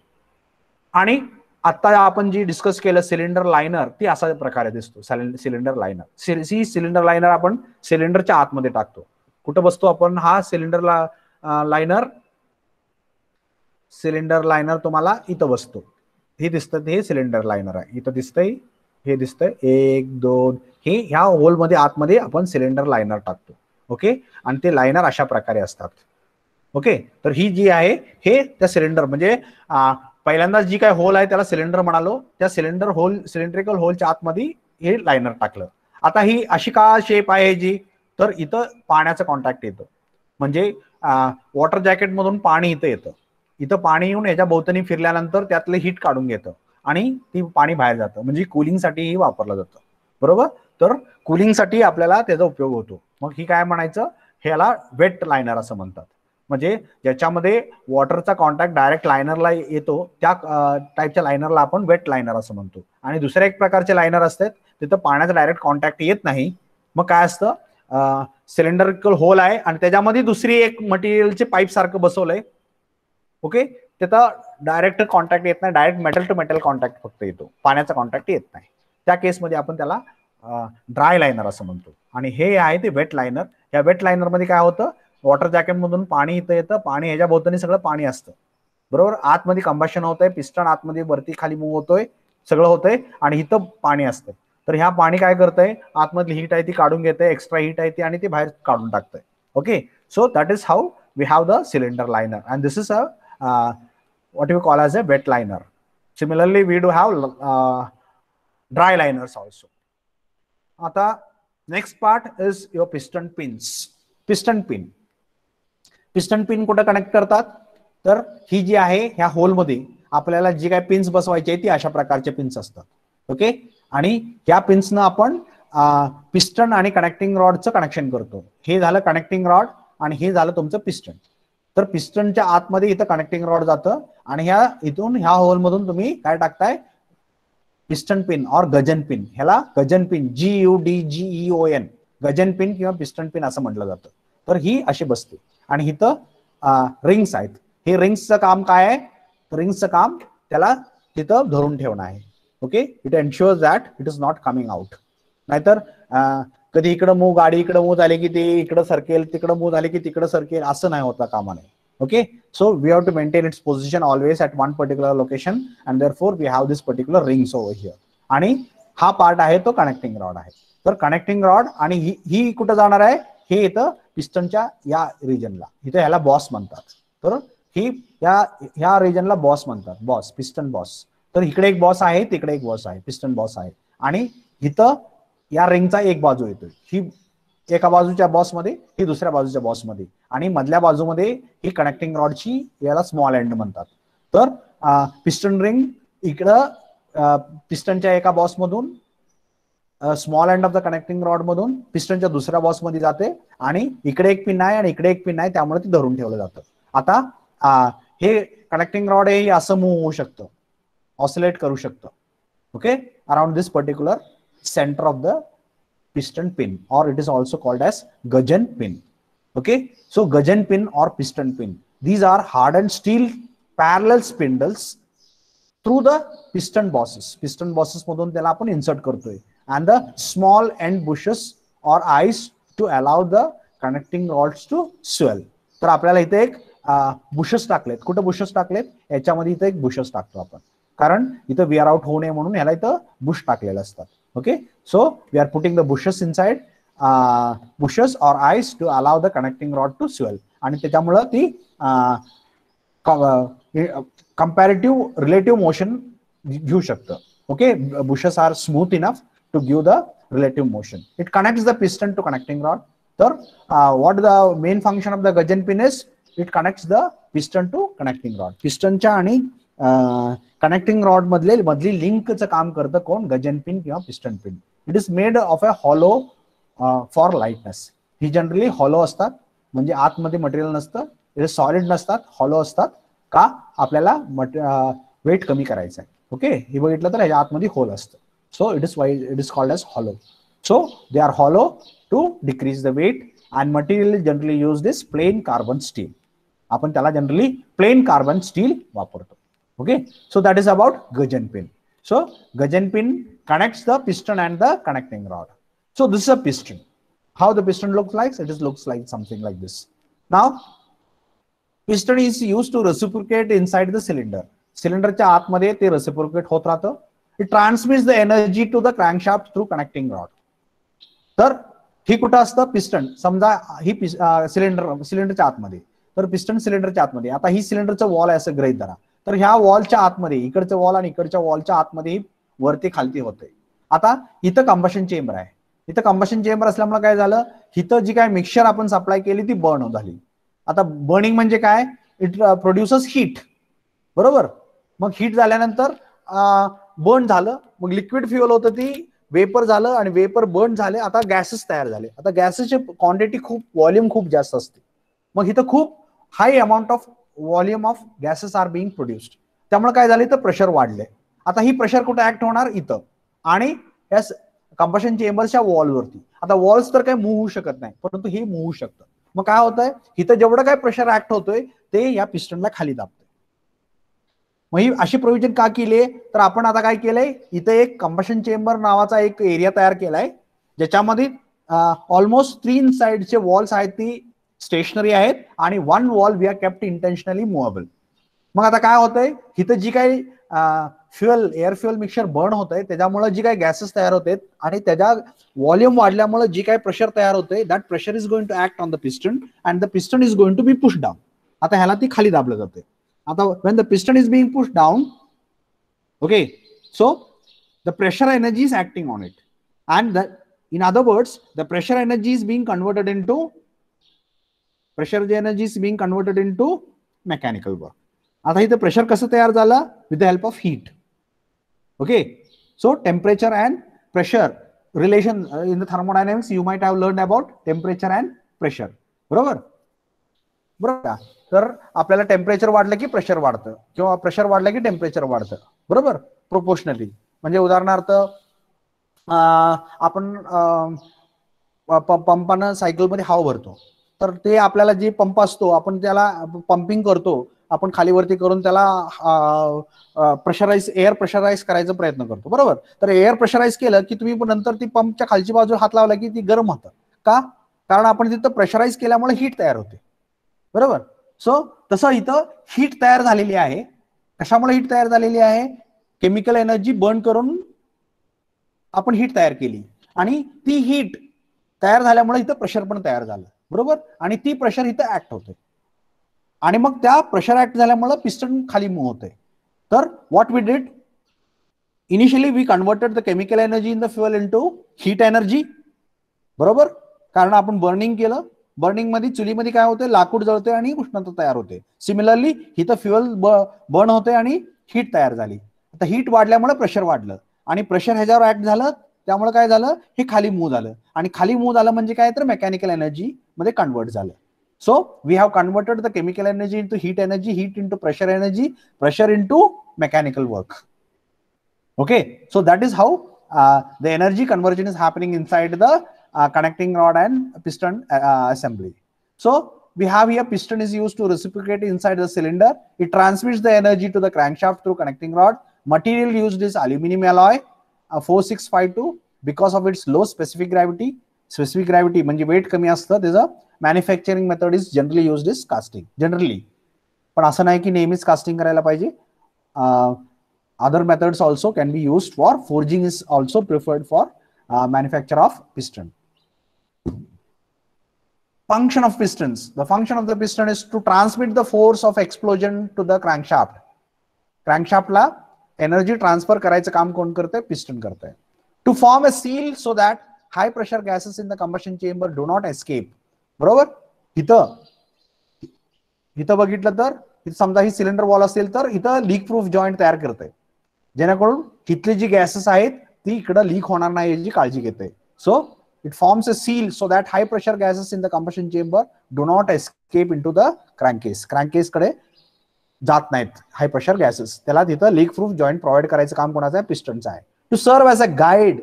आणि आता आपण जी डिस्कस केलं सिलेंडर लायनर ती अशा प्रकारे दिसतो. Cylinder liner see cylinder liner आपण सिलेंडरच्या आतमध्ये टाकतो. कुठं बसतो आपण? हा सिलेंडर लायनर सिलेंडर लायनर तुम्हाला इथं बसतो. हे दिसतं हे सिलेंडर लायनर आहे. इथं दिसतंय हे दिसतंय एक दोन हे ह्या होलमध्ये आतमध्ये आपण सिलेंडर लायनर टाकतो. ओके? आणि ते लायनर अशा प्रकारे असतात. ओके? तर ही जी आहे हे त्या सिलेंडर म्हणजे पहिल्यांदा जी काय होल आहे त्याला सिलेंडर म्हणालो. त्या सिलेंडर होल सिलेंड्रिकल होलच्या आतमध्ये हे लायनर टाकलं. आता ही अशी का शेप आहे जी? तर इथं पाण्याचं कॉन्टॅक्ट येतं. म्हणजे वॉटर जॅकेट मधून पाणी इथं येतं. इथं पाणी येऊन याच्या भोवतणी फिरल्यानंतर त्यातलं हीट काढून घेतं. आणि ती पाणी बाहेर जातं. म्हणजे कुलिंगसाठीही वापरलं जातं. बरोबर? तर कुलिंगसाठी आपल्याला त्याचा उपयोग होतो. मग ही काय म्हणायचं? ह्याला वेट लायनर असं म्हणतात. म्हणजे ज्याच्यामध्ये वॉटरचा कॉन्टॅक्ट डायरेक्ट लायनरला येतो. त्या टाईपच्या लायनरला आपण वेट लायनर असं म्हणतो. आणि दुसऱ्या एक प्रकारचे लायनर असतात. तिथं पाण्याचा डायरेक्ट कॉन्टॅक्ट येत नाही. मग काय असतं? सिलेंडरिकल होल आहे. आणि त्याच्यामध्ये दुसरी एक मटेरियलचे पाईप सारखं बसवलंय. ओके? तिथं डायरेक्ट कॉन्टॅक्ट येत नाही. Direct metal to metal contact फक्त येतो. पाण्याचा कॉन्टॅक्ट येत नाही. त्या केसमध्ये आपण त्याला ड्राय लायनर असं म्हणतो. आणि हे आहे ते वेट लायनर या वेट लायनरमध्ये काय होतं? वॉटर जॅकेटमधून पाणी इथं येतं. पाणी ह्याच्या भोवतानी सगळं पाणी असतं. बरोबर? आतमध्ये कंबाशन आहे पिस्टन आतमध्ये वरती खाली मूव्ह होतोय. सगळं होतंय. आणि इथं पाणी असतं तर ह्या पाणी काय करतंय? आतमधली हीट आहे ती काढून घेते एक्स्ट्रा हीट आहे ती आणि ती बाहेर काढून टाकतंय. Okay? So that is how we have the cylinder liner and this is a Uh, what you call as a wet liner. Similarly, we do have uh, dry liners also. आता next part is your piston pins piston pin piston pin कुठं connect करतात? तर ही जी आहे ह्या होलमध्ये आपल्याला जी काय pins बसवायची आहे ती अशा प्रकारचे पिन्स असतात. ओके आणि ह्या पिन्सनं आपण uh, पिस्टन आणि कनेक्टिंग रॉडचं कनेक्शन करतो. हे झालं कनेक्टिंग रॉड आणि हे झालं तुमचं पिस्टन तर पिस्टनच्या आतमध्ये इथं कनेक्टिंग रॉड जातं आणि ह्या इथून ह्या होलमधून तुम्ही काय टाकताय? पिस्टन पिन और गजन पिन ह्याला gudgeon pin G U D G E O N gudgeon pin किंवा पिस्टन पिन असं म्हटलं जातं. तर ही अशी बसते. आणि इथं रिंग्स आहेत. हे रिंग्सचं काम काय आहे? रिंग्सचं काम त्याला तिथं धरून ठेवणं आहे. Okay it ensures that it is not coming out नाहीतर कधी इकडं मूव गाडी इकडं मूव झाली की ते इकडं सरकेल तिकडं मूव झाले की तिकडं सरकेल असं नाही होता कामा नये okay? So we have to maintain its position always at one particular location and therefore we have this particular rings over here. आणि हा पार्ट आहे तो कनेक्टिंग रॉड आहे. तर कनेक्टिंग रॉड आणि ही ही कुठं जाणार आहे? हे इथं पिस्टनच्या या रिजनला इथं ह्याला बॉस म्हणतात. तर ही या ह्या रिजनला बॉस म्हणतात. बॉस पिस्टन बॉस तर इकडे एक बॉस आहे तिकडे एक बॉस आहे. पिस्टन बॉस आहे. आणि इथं या रिंगचा एक बाजू येतोय. ही एका बाजूच्या बॉसमध्ये ही दुसऱ्या बाजूच्या बॉसमध्ये आणि मधल्या बाजूमध्ये ही कनेक्टिंग रॉडची याला स्मॉल एंड म्हणतात. तर पिस्टन रिंग इकडं पिस्टनच्या एका बॉसमधून small end of the connecting rod मधून पिस्टनच्या दुसऱ्या बॉसमध्ये जाते आणि इकडे एक पिन आहे आणि इकडे एक पिन आहे त्यामुळे ती धरून ठेवलं जातं. आता हे कनेक्टिंग रॉड हे असं मूव्ह होऊ शकतं. ऑसिलेट करू शकतं. Okay around this particular centre of the piston pin or it is also called as gajan pin okay so gajan pin or piston pin these are hardened steel parallel spindles through the piston bosses piston bosses मधून त्याला आपण insert करतोय and the small end bushes or eyes to allow the connecting rods to swell तर आपल्याला इथे एक बुशस टाकलेत कुठं बुशस टाकलेत याच्यामध्ये इथे एक बुशस टाकतो आपण कारण इथं विअर आउट होऊ नये म्हणून ह्याला इथं बुश टाकलेलं असतात okay so we are putting the bushes inside uh, bushes or eyes to allow the connecting rod to swell आणि त्याच्यामुळं ती कम्पॅरेटिव्ह रिलेटिव्ह मोशन घेऊ शकतं okay bushes are smooth enough to give the relative motion it connects the piston to connecting rod तर what the main function of the gudgeon pin is it connects the piston to connecting rod पिस्टनच्या आणि Connecting rod मधले मधली लिंकचं काम करतं कोण? Gudgeon pin किंवा piston pin. It is made of a hollow for lightness he generally hollow असतात. म्हणजे आतमध्ये मटेरियल नसतं. इथे सॉलिड नसतात. हॉलो असतात. का? आपल्याला वेट कमी करायचं आहे. ओके हे बघितलं तर ह्याच्या आतमध्ये होल असतं. So it is wise it is called as hollow so they are hollow to decrease the weight and material generally use this plain carbon steel आपण त्याला जनरली प्लेन कार्बन स्टील वापरतो. okay so that is about gajan pin so gajan pin connects the piston and the connecting rod so this is a piston how the piston looks like it is looks like something like this now piston is used to reciprocate inside the cylinder सिलेंडरच्या आतमध्ये ते reciprocate होत राहतं it transmits the energy to the crankshaft through connecting rod तर ही कुठं असतं piston समजा ही cylinder सिलेंडरच्या आतमध्ये तर पिस्टन सिलेंडरच्या आतमध्ये आता ही सिलेंडरचं वॉल आहे असं ग्रहित धरा तर ह्या वॉलच्या आतमध्ये इकडचं वॉल आणि इकडच्या वॉलच्या आतमध्ये वरती खालती होते. आता इथं कंबशन चेंबर आहे. इथं कंबशन चेंबर असल्यामुळे काय झालं? इथं जी काय मिक्सचर आपण सप्लाय केली ती बर्न झाली. आता बर्निंग म्हणजे काय? इट प्रोड्युसर्स हीट बरोबर? मग हीट झाल्यानंतर बर्न झालं. मग लिक्विड फ्युअल होतं ती वेपर झालं आणि वेपर बर्न झाले. आता गॅसेस तयार झाले. आता गॅसेसची क्वांटिटी खूप व्हॉल्यूम खूप जास्त असते. मग इथं खूप high amount of volume of gases are being produced त्यामुळे काय झालं? तर प्रेशर वाढले आता ही प्रेशर कुठे ऍक्ट होणार? इथं. आणि या कंपशन चेंबरच्या वॉलवरती आता वॉल्स तर काही मूव्ह होऊ शकत नाही परंतु हे मूव्ह होऊ शकतं. मग काय होतंय? इथं जेवढं काय प्रेशर ऍक्ट होतोय ते या पिस्टनला खाली दाबतंय. मग ही अशी प्रोव्हिजन का केली आहे तर आपण आता काय केलंय? इथं एक कंबशन चेंबर नावाचा एक एरिया तयार केलाय ज्याच्यामध्ये ऑलमोस्ट तीन साइडचे वॉल्स आहेत ती स्टेशनरी आहेत आणि one wall we are kept intentionally movable मग आता काय होतंय? इथं जी काही fuel air fuel mixer burn होत आहे त्याच्यामुळे जी काही गॅसेस तयार होते आणि त्याच्या व्हॉल्यूम वाढल्यामुळे जी काही प्रेशर तयार होते that pressure is going to act on the piston and the piston is going to be push down. आता ह्याला ती खाली दाबलं जाते आता when the piston is being push down okay so the pressure energy is acting on it and the in other words the pressure energy is being converted into pressure energy is being converted into mechanical work आता इथं pressure कसं तयार झालं? With the help of heat okay so temperature and pressure relation in the thermodynamics you might have learn about temperature and pressure बरोबर? बरोबर तर आपल्याला temperature वाढलं की प्रेशर वाढतं. किंवा प्रेशर वाढलं की टेम्परेचर वाढतं. बरोबर? प्रोपोर्शनली म्हणजे उदाहरणार्थ आपण पंपानं सायकलमध्ये हाव भरतो. तर ते आपल्याला जे पंप असतो आपण त्याला पंपिंग करतो आपण खालीवरती करून त्याला प्रेशराईज एअर प्रेशराईज करायचा प्रयत्न करतो. बरोबर? तर एअर प्रेशराईज केलं की तुम्ही नंतर ती पंपच्या खालची बाजू हात लावला की ती गरम होतं. का? कारण आपण तिथं प्रेशराईज केल्यामुळे हीट तयार होते. बरोबर? सो तसं इथं हीट तयार झालेली आहे. कशामुळे हीट तयार झालेली आहे? केमिकल एनर्जी बर्न करून आपण हीट तयार केली. आणि ती हीट तयार झाल्यामुळे इथं प्रेशर पण तयार झालं. बरोबर? आणि ती प्रेशर इथं ऍक्ट होते. आणि मग त्या प्रेशर ऍक्ट झाल्यामुळे पिस्टन खाली मूव्ह होते. तर what we did initially we converted the chemical energy in the fuel into heat energy बरोबर? कारण आपण बर्निंग केलं. बर्निंगमध्ये चुलीमध्ये काय होते? लाकूड जळते आणि उष्णता तयार होते. सिमिलरली हिथं फ्युअल बर्न होते आणि हीट तयार झाली. आता हीट वाढल्यामुळे प्रेशर वाढलं. आणि प्रेशर ह्याच्यावर ऍक्ट झालं. त्यामुळे काय झालं हे खाली मूव झालं आणि खाली मूव झालं म्हणजे काय तर मेकॅनिकल एनर्जी मध्ये कन्वर्ट झालं so we have converted the chemical energy into heat energy heat into pressure energy pressure into mechanical work okay so that is how uh, the energy conversion is happening inside the uh, connecting rod and piston uh, assembly so we have here piston is used to reciprocate inside the cylinder it transmits the energy to the crankshaft through connecting rod material used is aluminum alloy uh, 4652 because of its low specific gravity specific gravity म्हणजे weight कमी असतं त्याचं manufacturing method is generally used is casting generally पण असं नाही की नेहमीच casting करायला पाहिजे other methods also can be used for forging is also preferred for uh, manufacture of piston function of pistons the function of the piston is to transmit the force of explosion to the crankshaft crankshaft ला energy transfer करायचं काम कोण करतंय? Piston करतंय. To form a seal so that high pressure gases in the combustion chamber do not escape बरोबर? इथं. इथं बघितलं तर समजा ही सिलेंडर वॉल असेल तर इथं लीक प्रूफ जॉईंट तयार करते जेणेकरून तिथली जी गॅसेस आहेत ती इकडं लीक होणार नाही याची काळजी घेते so it forms a seal so that high pressure gases in the combustion chamber do not escape into the crankcase crankcase कडे जात नाहीत. हाय प्रेशर गॅसेस त्याला तिथं लीक प्रूफ जॉईंट प्रोव्हाइड करायचं काम कोणाचं आहे? पिस्टनचं आहे. To serve as a guide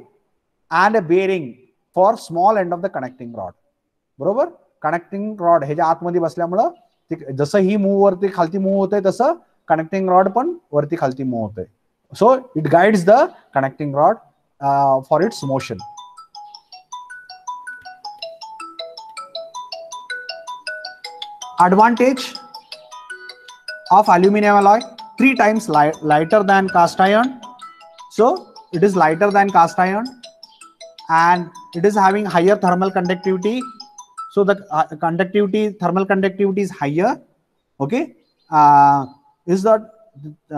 and a bearing for small end of the connecting rod बरोबर? कनेक्टिंग रॉड ह्याच्या आतमध्ये बसल्यामुळं जसं ही मूव वरती खालती मूव होते तसं कनेक्टिंग रॉड पण वरती खालती मूव होते so it guides the connecting rod for its motion motion. Advantage of aluminum alloy three times li- lighter than cast iron so it is lighter than cast iron and it is having higher thermal conductivity so the uh, conductivity thermal conductivity is higher okay uh, is that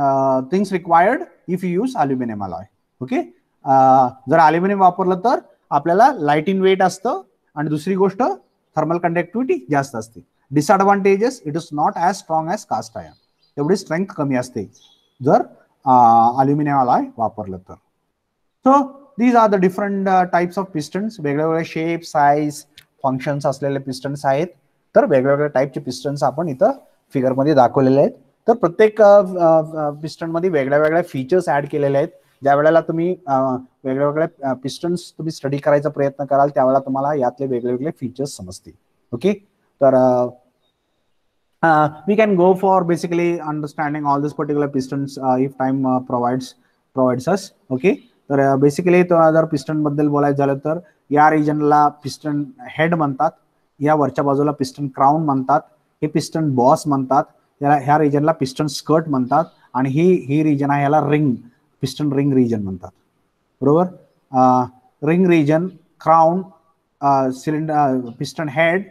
uh, things required if you use aluminium alloy okay जर aluminium वापरलं तर आपल्याला light in weight असतं आणि दुसरी गोष्ट thermal conductivity जास्त असते disadvantages it is not as strong as cast iron एवढी स्ट्रेंथ कमी असते. जर अल्युमिनियम अलॉय वापरलं तर. So these are the different types of pistons वेगवेगळे शेप साईज फंक्शन्स असलेले पिस्टन्स आहेत. तर वेगवेगळ्या टाईपचे पिस्टन्स आपण इथं फिगरमध्ये दाखवलेले आहेत. तर प्रत्येक पिस्टनमध्ये वेगळ्या वेगळ्या फीचर्स ऍड केलेले आहेत. ज्या वेळेला तुम्ही वेगळ्या वेगळ्या पिस्टन्स तुम्ही स्टडी करायचा प्रयत्न कराल त्यावेळेला तुम्हाला यातले वेगळे वेगळे फीचर्स समजतील. ओके तर uh, we can go for basically understanding all these particular pistons uh, if time uh, provides provides us okay? तर uh, बेसिकली जर पिस्टनबद्दल बोलायचं झालं तर या रिजनला पिस्टन हेड म्हणतात या वरच्या बाजूला पिस्टन क्राऊन म्हणतात हे पिस्टन बॉस म्हणतात याला ह्या रिजनला पिस्टन स्कर्ट म्हणतात आणि ही ही रिजन आहे याला रिंग पिस्टन रिंग रिजन म्हणतात. बरोबर? Ring region crown cylinder piston head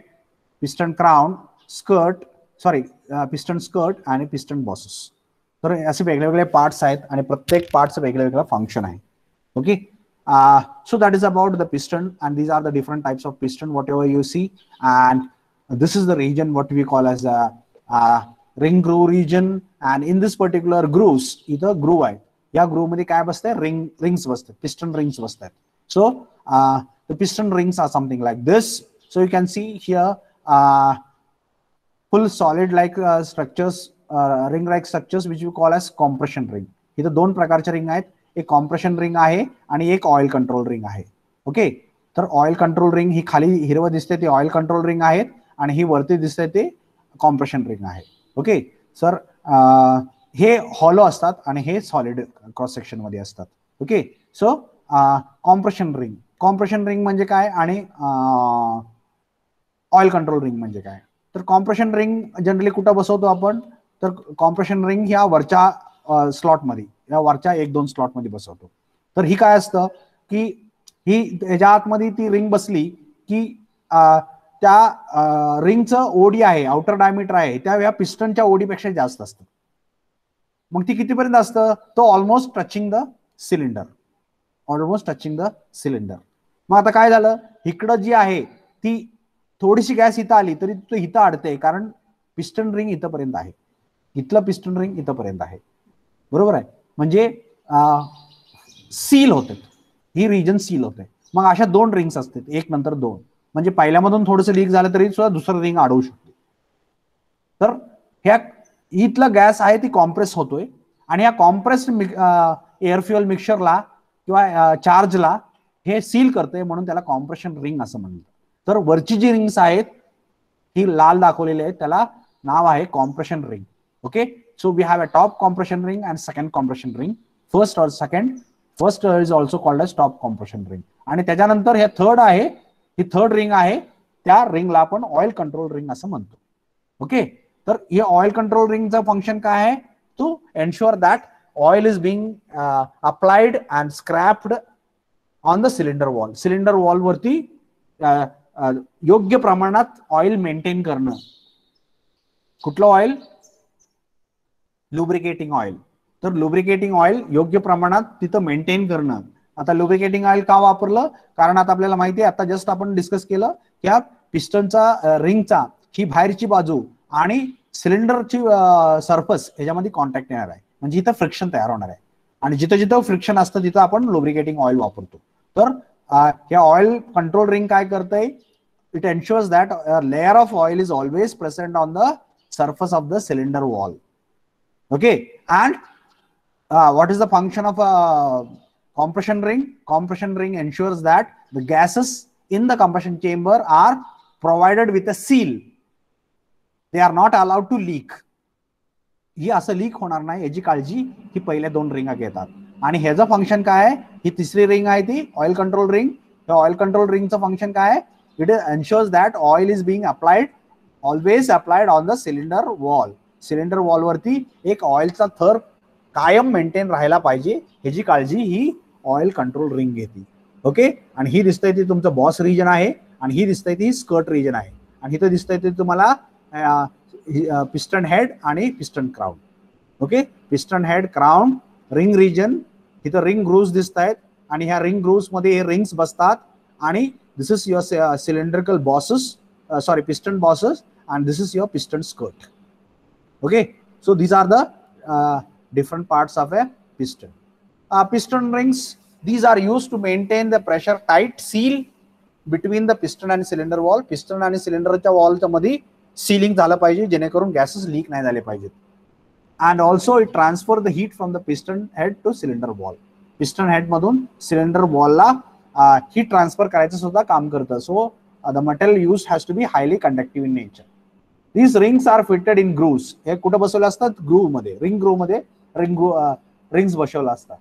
piston crown skirt sorry piston skirt आणि पिस्टन बॉसेस तर असे वेगळे वेगळे पार्ट्स आहेत आणि प्रत्येक पार्टचं वेगळं वेगळं फंक्शन आहे okay so that is about the piston and these are the different types of piston whatever you see and this is the region what we call as a, uh ring groove region and in this particular grooves इथं groove आहे या groove मध्ये काय बसतंय ring rings बसतात piston rings बसतात so the piston rings are something like this so you can see here full solid like structures ring like structures which you call which compression ring इथं दोन प्रकारच्या ring आहेत. एक compression ring आहे आणि एक oil control ring आहे. Okay तर ऑइल कंट्रोल रिंग ही खाली हिरवं दिसते ते ऑइल कंट्रोल रिंग आहेत आणि ही वरती दिसते ते कॉम्प्रेशन रिंग आहे. ओके सर हे हॉलो असतात आणि हे सॉलिड क्रॉस सेक्शनमध्ये असतात. Okay so compression ring compression ring म्हणजे काय आणि ऑइल कंट्रोल रिंग म्हणजे काय? तर कॉम्प्रेशन रिंग जनरली कुठं बसवतो आपण? तर कॉम्प्रेशन रिंग ह्या वरच्या स्लॉटमध्ये या वरच्या एक दोन स्लॉटमध्ये बसवतो. तर ही काय असतं की ही याच्या आतमध्ये ती रिंग बसली की त्या रिंगचं ओडी आहे आउटर डायमीटर आहे त्या या पिस्टनच्या ओडीपेक्षा जास्त असतं. मग ती कितीपर्यंत असतं? तो almost touching the cylinder almost touching the cylinder मग आता काय झालं? इकडं जी आहे ती थोडीशी गॅस इथं आली तरी तो इथं अडते कारण पिस्टन रिंग इथंपर्यंत आहे. इथलं पिस्टन रिंग इथंपर्यंत आहे. बरोबर आहे? म्हणजे सील होते. ही रिजन सील होते. मग अशा दोन रिंग्स असतात. एक नंतर दोन. म्हणजे पहिल्यामधून थोडंसं लीक झालं तरी सुद्धा दुसरं रिंग अडवू शकते. तर ह्या इथलं गॅस आहे ती कॉम्प्रेस होतोय. आणि या कॉम्प्रेस्ड एअर फ्युअल मिक्सरला किंवा चार्जला हे सील करते म्हणून त्याला कॉम्प्रेशन रिंग असं म्हणतात. तर वरची जी रिंग्स आहेत ही लाल दाखवलेली आहेत. त्याला नाव आहे compression ring okay so we have a top compression ring and second compression ring first or second first is also called as top compression ring आणि त्याच्यानंतर हे थर्ड आहे ही थर्ड रिंग आहे त्या रिंगला आपण ऑइल कंट्रोल रिंग असं म्हणतो. Okay तर हे ऑइल कंट्रोल रिंगचं फंक्शन काय आहे? To ensure that oil is being applied and scraped on the cylinder wall cylinder wall वरती uh, योग्य प्रमाणात ऑइल मेंटेन करणं. कुठलं ऑइल लुब्रिकेटिंग ऑइल तर लुब्रिकेटिंग ऑइल योग्य प्रमाणात तिथं मेंटेन करणं. आता लुब्रिकेटिंग ऑइल का वापरलं? कारण आता आपल्याला माहिती आहे आता जस्ट आपण डिस्कस केलं की या पिस्टनचा रिंगचा ही बाहेरची बाजू आणि सिलेंडरची सरफस ह्याच्यामध्ये कॉन्टॅक्ट येणार आहे. म्हणजे इथं फ्रिक्शन तयार होणार आहे. आणि जिथं जिथं फ्रिक्शन असतं तिथं आपण लुब्रिकेटिंग ऑइल वापरतो. तर हे ऑइल कंट्रोल रिंग काय करतंय it ensures that layer of oil is always present on the surface of the cylinder wall okay and uh, what is the function of a compression ring compression ring ensures that the gases in the combustion chamber are provided with a seal they are not allowed to leak ही असं leak होणार नाही याची काळजी ही पहिल्या दोन रिंगा घेतात आणि ह्याचं फंक्शन काय आहे? ही तिसरी रिंग आहे ती oil control ring oil control रिंगचं function काय आहे? It is ensures that oil is being applied always applied on the cylinder wall cylinder वॉलवरती एक ऑइलचा थर कायम मेंटेन राहायला पाहिजे. ह्याची काळजी ही ऑइल कंट्रोल रिंग घेते. ओके आणि ही दिसतंय ती तुमचं बॉस रिजन आहे आणि ही दिसतंय ती स्कर्ट रिजन आहे. आणि इथं दिसतंय ते तुम्हाला पिस्टन हेड आणि piston crown okay piston head crown ring region इथं रिंग ग्रूव्स दिसत आहेत आणि ह्या रिंग ग्रूव्समध्ये रिंग्स बसतात आणि this is your cylindrical bosses sorry piston bosses and this is your piston skirt okay so these are the different part of a piston piston rings these are use to maintain the pressure tight seal between the piston and cylinder wall piston आणि सिलेंडरच्या वॉलच्या मध्ये ceiling झालं पाहिजे जेणेकरून gases leak नाही झाले पाहिजेत. And also it transfer the heat from the piston head to cylinder wall piston head मधून सिलेंडर वॉलला हीट ट्रान्सफर करायचं सुद्धा काम करतं. So the material use has to be highly conductive in nature these rings are fitted in grooves. हे कुठं बसवले असतात? ग्रूवमध्ये. रिंग ग्रूवमध्ये रिंग रिंग्स बसवले असतात.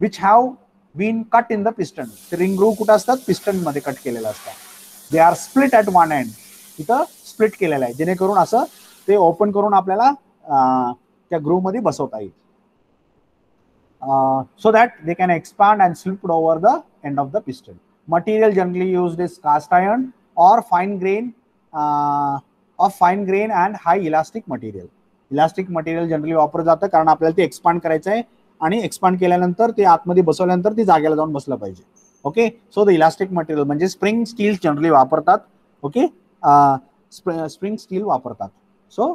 Which have been cut in the piston ते रिंग ग्रूव कुठं असतात? पिस्टनमध्ये कट केलेलं असतात. They are split at one end इथं स्प्लिट केलेलं आहे. जेणेकरून असं ते ओपन करून आपल्याला त्या ग्रूव मध्ये बसवता येईल so that they can expand and slip over the end of the piston. Material generally used is cast iron or fine grain uh, of fine grain and high elastic material. Elastic material generally वापरलं जातं कारण आपल्याला ते expand करायचं आहे आणि expand केल्यानंतर ते आतमध्ये बसवल्यानंतर ते जागेला जाऊन बसलं पाहिजे okay so the elastic material म्हणजे स्प्रिंग स्टील जनरली वापरतात ओके स्प्रिंग स्टील वापरतात सो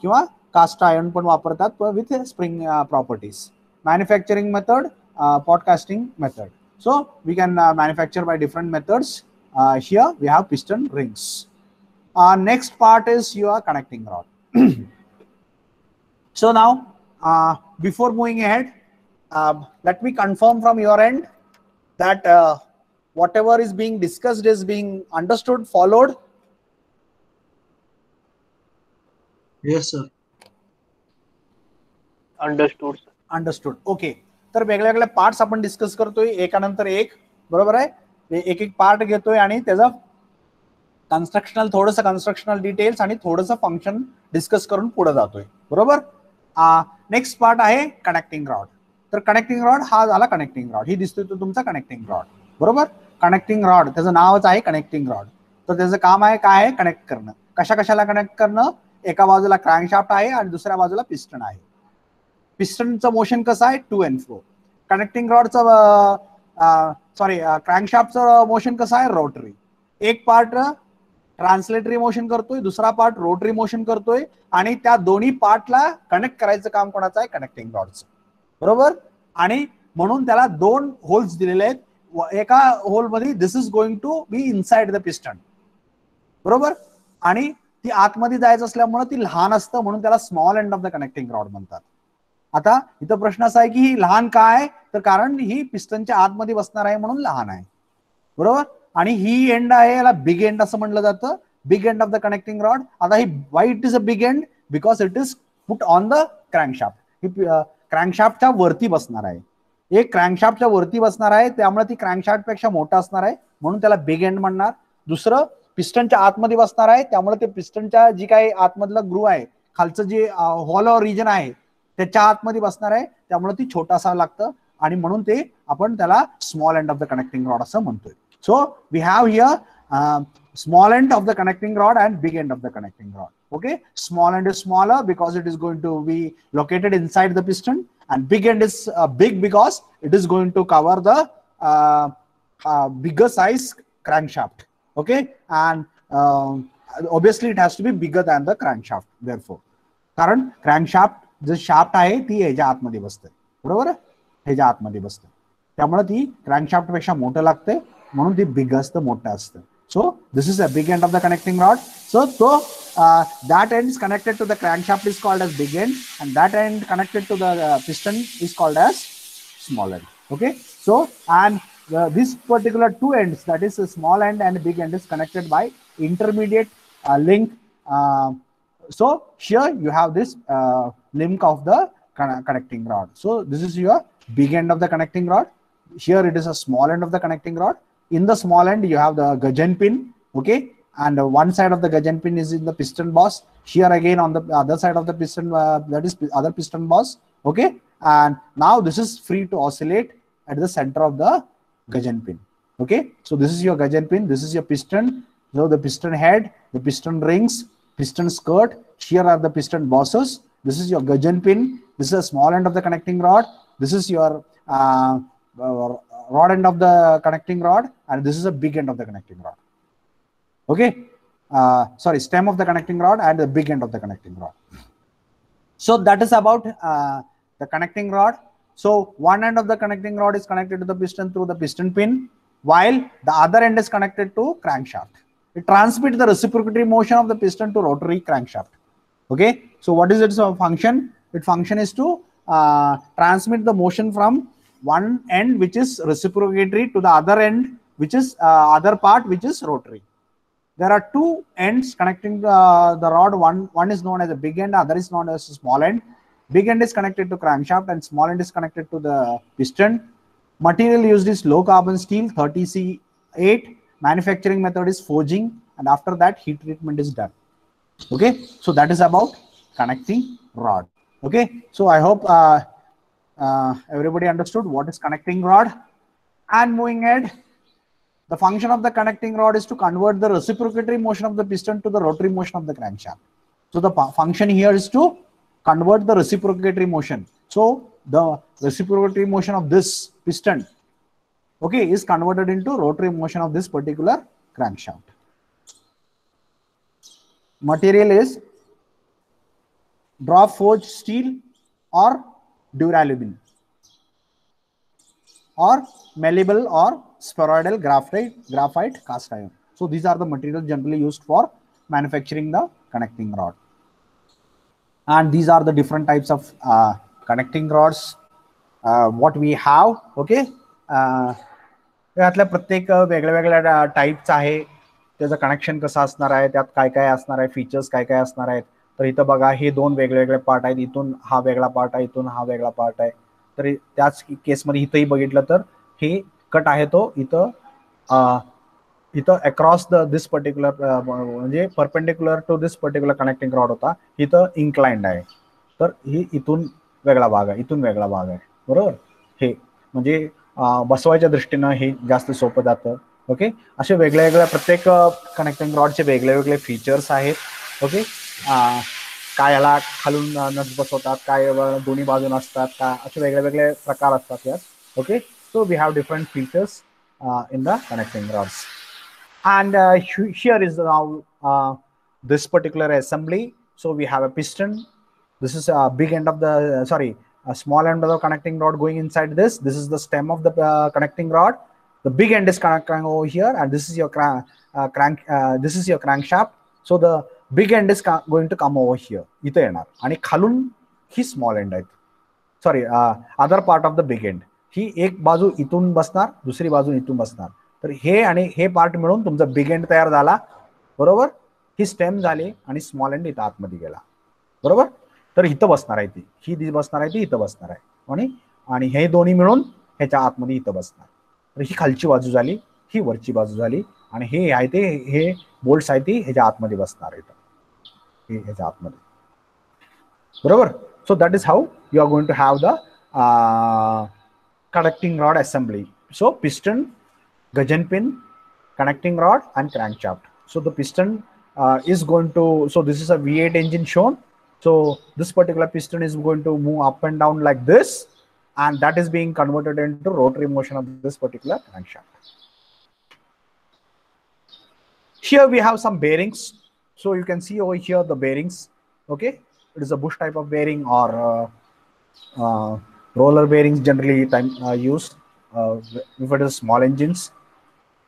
किंवा कास्ट आयर्न पण वापरतात with spring properties manufacturing method uh, podcasting method so we can uh, manufacture by different methods uh, here we have piston rings uh, next part is your connecting rod so now uh, before moving ahead uh, let me confirm from your end that uh, whatever is being discussed is being understood followed Yes, sir. Understood understood okay तर वेगळ्या वेगळ्या parts आपण discuss करतोय. एकानंतर एक बरोबर आहे? एक एक पार्ट घेतोय आणि त्याचं कन्स्ट्रक्शनल थोडंसं कन्स्ट्रक्शनल डिटेल्स आणि थोडंसं फंक्शन डिस्कस करून पुढे जातोय. बरोबर? नेक्स्ट पार्ट आहे कनेक्टिंग रॉड तर कनेक्टिंग रॉड हा झाला कनेक्टिंग रॉड ही दिसतोय तो तुमचा कनेक्टिंग रॉड बरोबर? कनेक्टिंग रॉड त्याचं नावच आहे कनेक्टिंग रॉड तर त्याचं काम आहे काय आहे? कनेक्ट करणं. कशा कशाला कनेक्ट करणं? एका बाजूला क्रँकशाफ्ट आहे आणि दुसऱ्या बाजूला पिस्टन आहे. पिस्टनचं मोशन कसं आहे? टू अँड फ्रो कनेक्टिंग रॉडचं सॉरी क्रँकशाफ्टचं मोशन कसं आहे? रोटरी एक पार्ट ट्रान्सलेटरी मोशन करतोय दुसरा पार्ट रोटरी मोशन करतोय आणि त्या दोन्ही पार्टला कनेक्ट करायचं काम कोणाचं आहे? कनेक्टिंग रॉडचं बरोबर? आणि म्हणून त्याला दोन होल्स दिलेले आहेत. एका होलमध्ये this is going to be inside the piston बरोबर? आणि ती आतमध्ये जायचं असल्यामुळे ती लहान असतं म्हणून त्याला small end of the connecting rod म्हणतात. आता इथं प्रश्न असा आहे की ही लहान काय तर कारण ही पिस्टनच्या आतमध्ये बसणार आहे म्हणून लहान आहे. बरोबर? आणि ही एंड आहे याला बिग एंड असं म्हणलं जातं. Big end of the connecting rod आता ही why it is a big end because it is put on the crankshaft ही क्रँकशाफ्टच्या वरती बसणार आहे. एक क्रँकशाफ्टच्या वरती बसणार आहे त्यामुळे ती क्रँकशाफ्टपेक्षा मोठा असणार आहे म्हणून त्याला बिग एंड म्हणणार. दुसरं पिस्टनच्या आतमध्ये बसणार आहे त्यामुळे ते पिस्टनच्या जी काही आतमधलं ग्रू आहे खालचं जे हॉल रिजन आहे त्याच्या आतमध्ये बसणार आहे त्यामुळे ती छोटा असावं लागतं आणि म्हणून ते आपण त्याला small end of the connecting rod असं म्हणतोय so we have here small end of the connecting rod and big end of the connecting rod okay small end is smaller because it is going to be located inside the piston and big end is uh, big because it is going to cover the uh, uh, bigger size crankshaft okay and um, obviously it has to be bigger than the crankshaft therefore कारण crankshaft जो shaft आहे ती ह्याच्या आतमध्ये बसते बरोबर? ह्याच्या आतमध्ये बसते त्यामुळे ती क्रँकशाफ्टपेक्षा मोठं लागते म्हणून ती बिग असतं मोठं असतं. So this is a big end of the connecting rod so तो that end connected to the crankshaft is called as big end and that end connected to the piston is called as small end okay so and this particular two end that is small end and big end is connected by intermediate link so here you have this uh, link of the con- connecting rod. So this is your big end of the connecting rod. Here it is a small end of the connecting rod. In the small end you have the gajan pin okay? And one side of the gajan pin is in the piston boss. Here again on the other side of the piston uh, that is other piston boss okay? And now this is free to oscillate at the center of the gajan pin okay? So this is your gajan pin. This is your piston. So the piston head the piston rings piston skirt. Here are the piston bosses. This is your gudgeon pin. This is a small end of the connecting rod. This is your uh, rod end of the connecting rod and this is a big end of the connecting rod. Okay? Uh, sorry stem of the connecting rod and the big end of the connecting rod. So that is about uh, the connecting rod. So one end of the connecting rod is connected to the piston through the piston pin while the other end is connected to crankshaft it transmits the reciprocatory motion of the piston to rotary crankshaft okay so what is its function its function is to uh, transmit the motion from one end which is reciprocatory to the other end which is uh, other part which is rotary there are two ends connecting the, the rod. One one is known as a big end, other is known as a small end. Big end is connected to crankshaft and small end is connected to the piston. Material used is low carbon steel 30C8. Manufacturing method is forging, and after that, heat treatment is done. Okay, so that is about connecting rod. Okay, so I hope uh, uh, everybody understood what is connecting rod. And moving ahead, the function of the connecting rod is to convert the reciprocatory motion of the piston to the rotary motion of the crankshaft. So the function here is to convert the reciprocatory motion. So the reciprocatory motion of this piston, okay, is converted into rotary motion of this particular crankshaft. Material is draw forged steel or duralumin or malleable or spheroidal graphite graphite cast iron. So these are the materials generally used for manufacturing the connecting rod. And these are the different types of uh, connecting rods uh, what we have okay? Uh, यातल्या प्रत्येक वेगळ्या वेगळ्या टाईपचा आहे. त्याचं connection कसं असणार आहे? त्यात काय काय असणार आहे? फीचर्स काय काय असणार आहेत? तर इथं बघा हे दोन वेगळे वेगळे पार्ट आहेत. इथून हा वेगळा पार्ट आहे इथून हा वेगळा पार्ट आहे. तर त्याच केसमध्ये इथंही बघितलं तर हे कट आहे तो इथं इथं अक्रॉस द दिस पर्टिक्युलर म्हणजे perpendicular to this particular connecting rod होता. इथं इन्क्लाइंड आहे. तर ही इथून वेगळा भाग आहे. इथून वेगळा भाग आहे. बरोबर? हे. म्हणजे बसवायच्या दृष्टीनं हे जास्त सोपं जातं ओके? असे वेगळ्या वेगळ्या प्रत्येक कनेक्टिंग रॉडचे वेगळे वेगळे फीचर्स आहेत ओके? काय याला खालून नट बसवतात काय दोन्ही बाजून असतात का असे वेगळे वेगळे प्रकार असतात यात okay? So we have different features in the connecting rods and uh, is now this particular assembly so we have a piston this is big end of the sorry end of the uh, sorry a small end of the connecting rod going inside this this is the stem of the uh, connecting rod the big end is connecting over here and this is your crank uh, crank uh, this is your crankshaft so the big end is co- going to come over here इथं येणार आणि खालून ही small end आहेत sorry other part of the big end ही एक बाजू इथून बसणार दुसरी बाजू इथून बसणार तर हे आणि हे पार्ट मिळून तुमचा बिग एंड तयार झाला बरोबर ही स्टेम झाली आणि स्मॉल एंड इथं आतमध्ये गेला बरोबर तर इथं बसणार आहे ती. ही ती बसणार आहे ती इथं बसणार आहे. कोणी? आणि हे दोन्ही मिळून ह्याच्या आतमध्ये इथं बसणार. तर ही खालची बाजू झाली ही वरची बाजू झाली आणि हे आहे ते हे बोल्ट आहे ती ह्याच्या आतमध्ये बसणार आहे हे ह्याच्या आतमध्ये. बरोबर? So that is how you are going to have the connecting rod assembly so piston gudgeon pin connecting rod and crank shaft so the piston is going to so this is a V eight engine shown so this particular piston is going to move up and down like this and that is being converted into rotary motion of this particular crankshaft. Here we have some bearings. So you can see over here the bearings okay? It is a bush type of bearing or uh, uh, roller bearings generally time uh, used. Uh, if it is small engines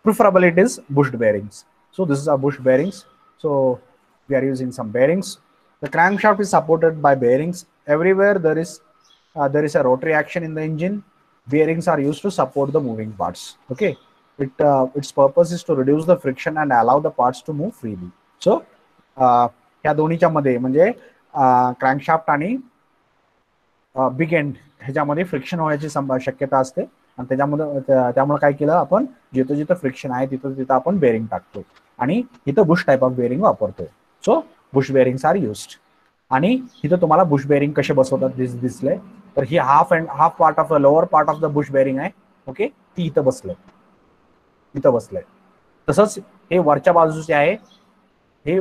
preferable it is bushed bearings. So this is our bush bearings. So we are using some bearings the crankshaft is supported by bearings everywhere there is uh, there is a rotary action in the engine bearings are used to support the moving parts okay it uh, its purpose is to reduce the friction and allow the parts to move freely so uh, ह्या दोन्हीच्या मध्ये म्हणजे crankshaft आणि big end ह्याच्यामध्ये friction होण्याची संभ- शक्यता असते आणि त्याच्यामध्ये त्या- त्यामुळे काय केलं आपण जिथं जिथं फ्रिक्शन आहे तिथं तिथं आपण बेरिंग टाकतो आणि इथं बुश टाईप ऑफ बेरिंग वापरतोय so bush bearings are used आणि इथं तुम्हाला बुश बेअरिंग कसे बसवतात दिस दिसले? तर ही half and half part of the lower part of the bush bearing आहे. ओके ती इथं बसलंय. इथं बसलंय. तसंच हे वरच्या बाजूचे आहे हे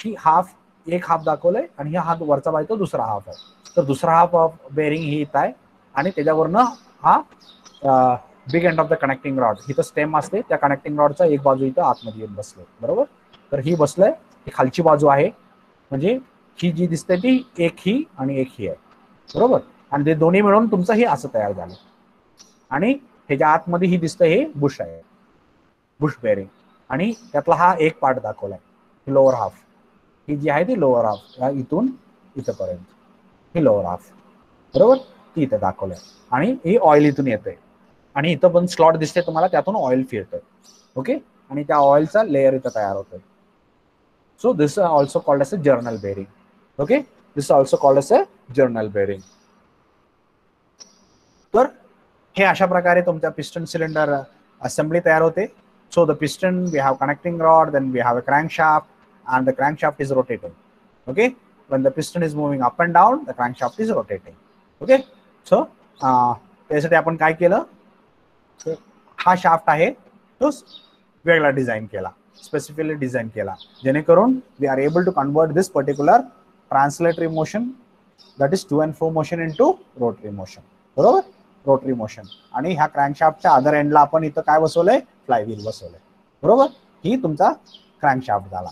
ही हाफ एक हाफ दाखवलंय आणि हा हात वरचा बाजू तो दुसरा हाफ आहे. तर दुसरा हाफ ऑफ बेअरिंग ही इथं आहे. आणि त्याच्यावरनं हा big end of the connecting rod इथं स्टेम असते. त्या कनेक्टिंग रॉडचा एक बाजू इथं आतमध्ये येऊन बसले बरोबर? तर ही बसलंय. खालची बाजू आहे. म्हणजे ही जी दिसते ती एक ही आणि एक ही आहे. बरोबर? आणि ते दोन्ही मिळून तुमचं हे असं तयार झालं. आणि ह्याच्या आतमध्ये ही दिसतं हे बुश आहे. Bush bearing. आणि त्यातला हा एक पार्ट दाखवलाय. Lower half. ही जी आहे ती लोअर हाफ. या इथून इथंपर्यंत. ही लोअर हाफ. बरोबर? ती इथं दाखवलंय. आणि ही ऑइल इथून येते आणि इथं पण स्लॉट दिसते तुम्हाला त्यातून ऑइल फिरतंय. ओके? आणि त्या ऑइलचा लेअर इथं तयार होतोय. So this uh, called as a a journal Okay, okay this also called as a journal bearing. तर हे अशा प्रकारे तुमच्या पिस्टन सिलेंडर असेंब्ली तयार होते. So the piston we have connecting rod then we have a crank shaft and the crank shaft is rotating okay when the piston is moving up and down the crankshaft is rotating. Okay? So uh, त्यासाठी आपण काय केलं? हा shaft आहे तो वेगळा design केला. Specifically design केला. जेणेकरून we are able to convert this particular translatory motion that is to and fro motion into rotary motion बरोबर? रोटरी मोशन आणि ह्या क्रँकशाफ्टच्या अदर एंडला आपण इथं काय बसवलंय? फ्लायव्हील बसवलंय. बरोबर? ही तुमचा क्रँकशाफ्ट झाला.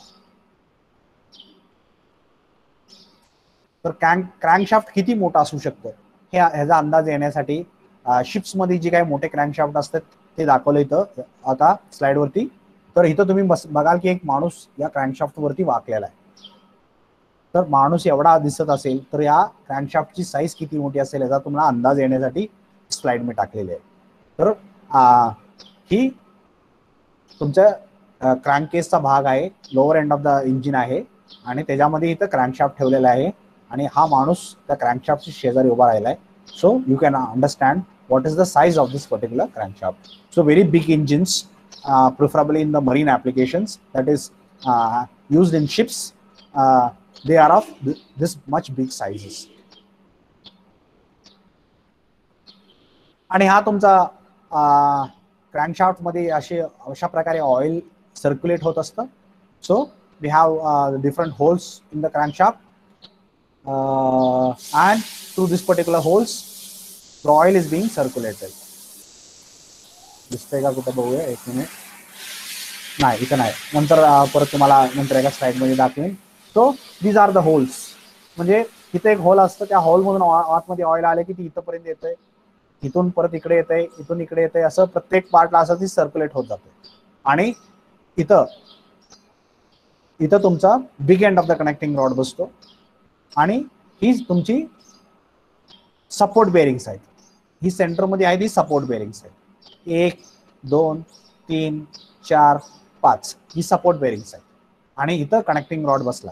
तर क्रँक क्रँकशाफ्ट किती मोठा असू शकतं? हे ह्याचा अंदाज येण्यासाठी शिप्समध्ये जे काही मोठे क्रँकशाफ्ट असतात ते दाखवलं इथं. आता स्लाइडवरती तर इथं तुम्ही बस बघाल की एक माणूस या क्रँडशॉफ्ट वरती वाकलेला आहे. तर माणूस एवढा दिसत असेल तर या क्रँकशाफ्टची साईज किती मोठी असेल याचा तुम्हाला अंदाज येण्यासाठी स्लाइड मी टाकलेली आहे. तर आ, ही तुमच्या क्रँक केसचा भाग आहे lower end of the engine आहे आणि त्याच्यामध्ये इथं क्रँकशाफ्ट ठेवलेला आहे आणि हा माणूस त्या क्रँकशाफ्टची शेजारी उभा राहिला आहे. So you can understand what is the size of this particular crankshaft so very big engines uh, preferably in the marine applications, that is uh, used in ships. Uh, they are of th- this much big sizes. आणि हा तुमचा crankshaft मध्ये असे अशा प्रकारे oil circulate होत असतं so we have different holes in the crankshaft and through this particular holes the oil is being circulated दिसतंय का कुठं? बघूया. एक मिनिट नाही इथं नाही. नंतर परत तुम्हाला नंतर एका स्लाइडमध्ये दाखवेन. So these are the holes म्हणजे इथे एक होल असतं. त्या हॉल मधून आतमध्ये ऑइल आले की ती इथंपर्यंत येतंय. इथून परत इकडे येते इथून इकडे येते असं प्रत्येक पार्टला असं ती सर्क्युलेट होत जाते. आणि इथं इथं तुमचा big end of the connecting rod बसतो. आणि ही तुमची सपोर्ट बेरिंग्स आहेत. ही सेंटरमध्ये आहे ती सपोर्ट बेरिंग्स आहेत. एक दोन तीन चार पाच. ही सपोर्ट बेरिंग्स आहेत. आणि इथं कनेक्टिंग रॉड बसला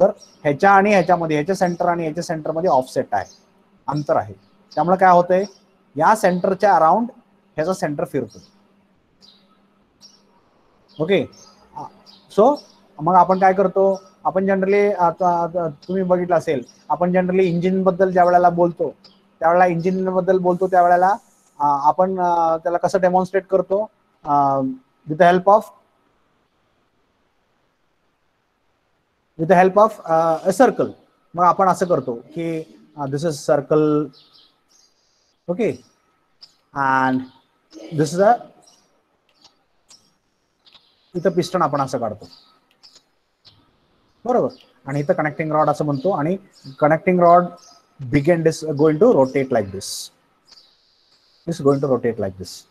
तर ह्याच्या आणि ह्याच्यामध्ये ह्याच्या सेंटर आणि ह्याच्या सेंटरमध्ये ऑफसेट आहे. अंतर आहे. त्यामुळे काय होतंय? या सेंटरच्या अराउंड ह्याचा सेंटर फिरतो ओके सो मग आपण काय करतो? आपण जनरली आता तुम्ही बघितलं असेल आपण जनरली इंजिनबद्दल ज्या वेळेला बोलतो त्यावेळेला इंजिनबद्दल बोलतो त्यावेळेला आपण त्याला कसं डेमॉन्स्ट्रेट करतो? With the help of with the help of a circle मग आपण असं करतो की this is circle okay and this is a इथं पिस्टन आपण असं काढतो. बरोबर? आणि इथं कनेक्टिंग रॉड असं म्हणतो. आणि connecting rod big end this going to rotate like this is going to rotate like this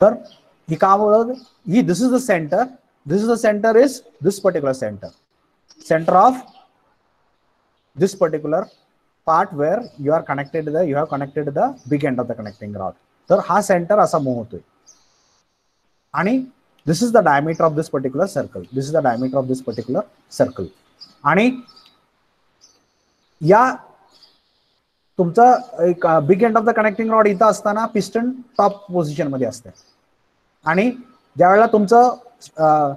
तर ही का बोलत ही this is the centre this is the centre is this particular centre center of this particular part where you are connected the you have connected the big end of the connecting rod तर हा centre असा move होतोय आणि this is the diameter of this particular circle this is the diameter of this particular circle आणि या तुमचं एक big end of the connecting rod इथं असताना पिस्टन टॉप पोझिशनमध्ये असते. आणि ज्या वेळेला तुमचं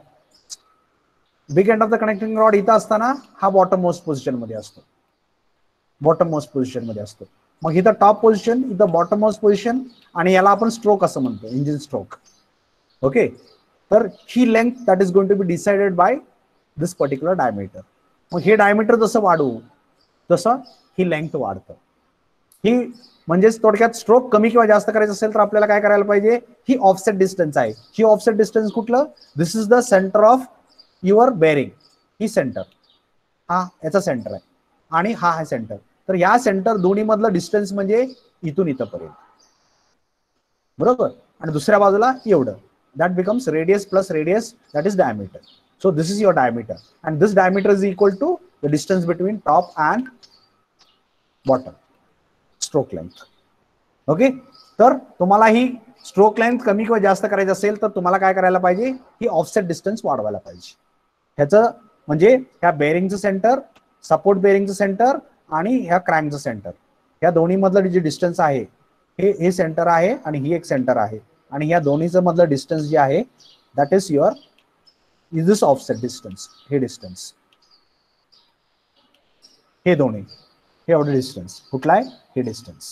big end of the connecting rod इथं असताना हा बॉटम मोस्ट पोझिशनमध्ये असतो. बॉटम मोस्ट पोझिशनमध्ये असतो. मग इथं टॉप पोझिशन इथं बॉटम मोस्ट पोझिशन आणि याला आपण स्ट्रोक असं म्हणतो इंजिन स्ट्रोक ओके तर ही length that is going to be decided by this particular diameter मग हे डायमीटर जसं वाढवू तसं ही लेंथ वाढतं. ही म्हणजेच थोडक्यात स्ट्रोक कमी किंवा जास्त करायचं असेल तर आपल्याला काय करायला पाहिजे? ही ऑफसेट डिस्टन्स आहे. ही ऑफसेट डिस्टन्स कुठलं? This is the centre of your bearing he centre हा याचा सेंटर आहे. आणि हा आहे सेंटर तर या सेंटर दोन्ही मधलं डिस्टन्स म्हणजे इथून इथंपर्यंत. बरोबर? आणि दुसऱ्या बाजूला एवढं. That becomes radius plus radius that is diameter so this is your diameter and this diameter is equal to the distance between top and bottom stroke length okay तर तुम्हाला ही स्ट्रोक लेंथ कमी किंवा जास्त करायची असेल तर तुम्हाला काय करायला पाहिजे? ही ऑफसेट डिस्टन्स वाढवायला पाहिजे. ह्याचं म्हणजे ह्या बेरिंगचं सेंटर सपोर्ट बेरिंगचं सेंटर आणि ह्या क्रँकचं सेंटर ह्या दोन्ही मधलं जे डिस्टन्स आहे हे हे सेंटर आहे आणि ही एक सेंटर आहे. आणि या दोन्हीचं मधलं डिस्टन्स जे आहे that is your is this offset distance हे डिस्टन्स हे दोन्ही. हे एवढं डिस्टन्स कुठला आहे? हे डिस्टन्स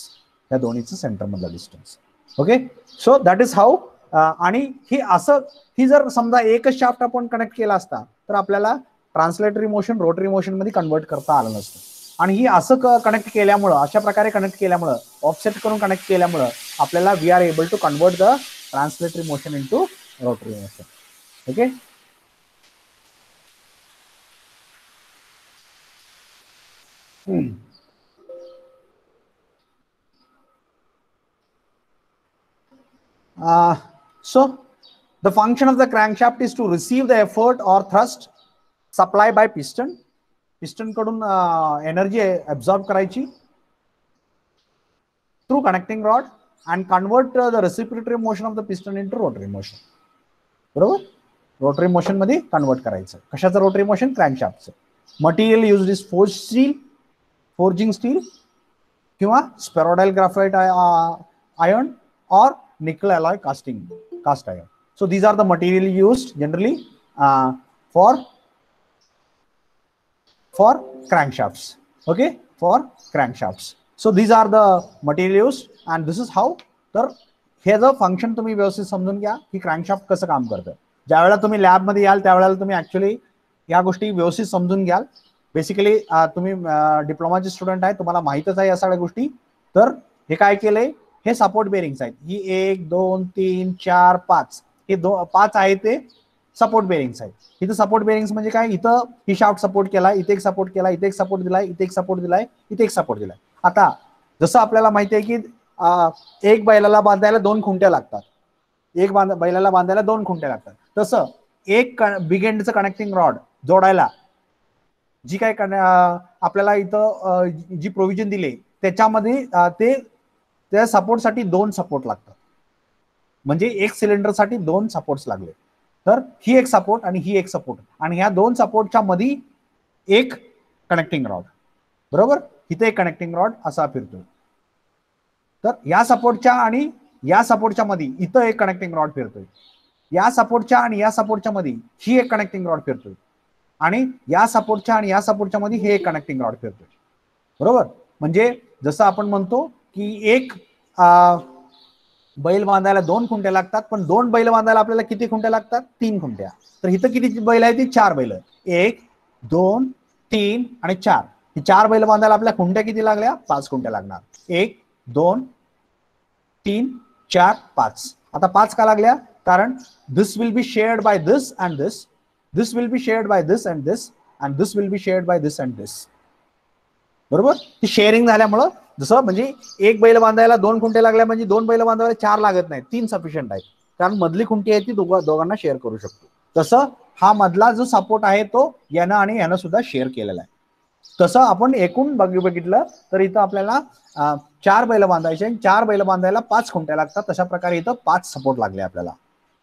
या दोन्हीचं सेंटर मधलं distance okay so that is how आणि हे असं ही जर समजा एकच शाफ्ट आपण कनेक्ट केला असता तर आपल्याला ट्रान्सलेटरी मोशन रोटरी मोशनमध्ये कन्वर्ट करता आलं नसतं. आणि ही असं कनेक्ट केल्यामुळं अशा प्रकारे कनेक्ट केल्यामुळं ऑफसेट करून कनेक्ट केल्यामुळं आपल्याला we are able to convert the translatory motion into rotary motion okay Uh, so the function of the crankshaft is to receive the effort or thrust supplied by piston piston कडून energy absorb करायची through connecting rod and convert uh, the reciprocatory motion of the piston into rotary motion बरोबर rotary motion मध्ये convert करायचं कशाचं rotary motion क्रँकशाफ्टचं material use is forge steel forging steel किंवा स्पेरोडाईल graphite iron और nickel alloy casting cast iron so these are the material used generally uh, for for crankshafts okay for crankshafts so these are the material used and this is how तर हे जर function तुम्ही व्यवस्थित समजून घ्या की crankshaft कसं काम करतं ज्या वेळेला तुम्ही लॅबमध्ये याल त्यावेळेला तुम्ही ऍक्च्युली या गोष्टी व्यवस्थित समजून घ्याल बेसिकली तुम्ही डिप्लोमाचे स्टुडंट आहे तुम्हाला माहितच आहे या सगळ्या गोष्टी तर हे काय केलंय हे सपोर्ट बेरिंग्स आहेत. ही एक दोन तीन चार पाच. हे दो पाच आहे ते सपोर्ट बेरिंग्स आहेत. इथं सपोर्ट बेरिंग्स म्हणजे काय? इथं ही शाफ्ट सपोर्ट केला इथे एक सपोर्ट केला इथे एक सपोर्ट दिलाय इथे एक सपोर्ट दिलाय इथे एक सपोर्ट दिलाय. आता जसं आपल्याला माहिती आहे की एक बैलाला बांधायला दोन खुंट्या लागतात. एक बांध बैलाला बांधायला दोन खुंट्या लागतात. तसं एक बिग एंडचं कनेक्टिंग रॉड जोडायला जी काय आपल्याला इथं जी प्रोव्हिजन दिली त्याच्यामध्ये ते त्या सपोर्टसाठी दोन सपोर्ट लागतात. म्हणजे एक सिलेंडरसाठी दोन सपोर्ट्स लागले. तर ही एक सपोर्ट आणि ही एक सपोर्ट आणि ह्या दोन सपोर्टच्या मध्ये एक कनेक्टिंग रॉड बरोबर? इथे एक कनेक्टिंग रॉड असा फिरतोय. तर या सपोर्टच्या आणि या सपोर्टच्या मध्ये इथं एक कनेक्टिंग रॉड फिरतोय. या सपोर्टच्या आणि या सपोर्टच्या मध्ये ही एक कनेक्टिंग रॉड फिरतोय. आणि या सपोर्टच्या आणि या सपोर्टच्या मध्ये हे एक कनेक्टिंग रॉड फिरतोय. बरोबर? म्हणजे जसं आपण म्हणतो की एक बैल बांधायला दोन खुंट्या लागतात पण दोन बैल बांधायला आपल्याला किती खुंट्या लागतात? तीन खुंट्या. तर इथं किती बैल आहे ती चार बैल एक दोन तीन आणि चार. ही चार बैल बांधायला आपल्या खुंट्या किती लागल्या? पाच खुंट्या लागणार. एक दोन तीन चार पाच. आता पाच का लागल्या? कारण this will be shared by this and this this will be shared by this and this and this will be shared by this and this बरोबर? ही शेअरिंग झाल्यामुळं जसं म्हणजे एक बैल बांधायला दोन खुंटे लागल्या म्हणजे दोन बैल बांधायला चार लागत नाही तीन सफिशियंट आहेत. कारण मधली खुंटी आहे ती दोघांना शेअर करू शकतो. तसं हा मधला जो सपोर्ट आहे तो यानं आणि यानं सुद्धा शेअर केलेला आहे. तसं आपण एकूण बघितलं तर इथं आपल्याला चार बैल बांधायचे आणि चार बैल बांधायला पाच खुंट्या लागतात. तशा प्रकारे इथं पाच सपोर्ट लागले आपल्याला.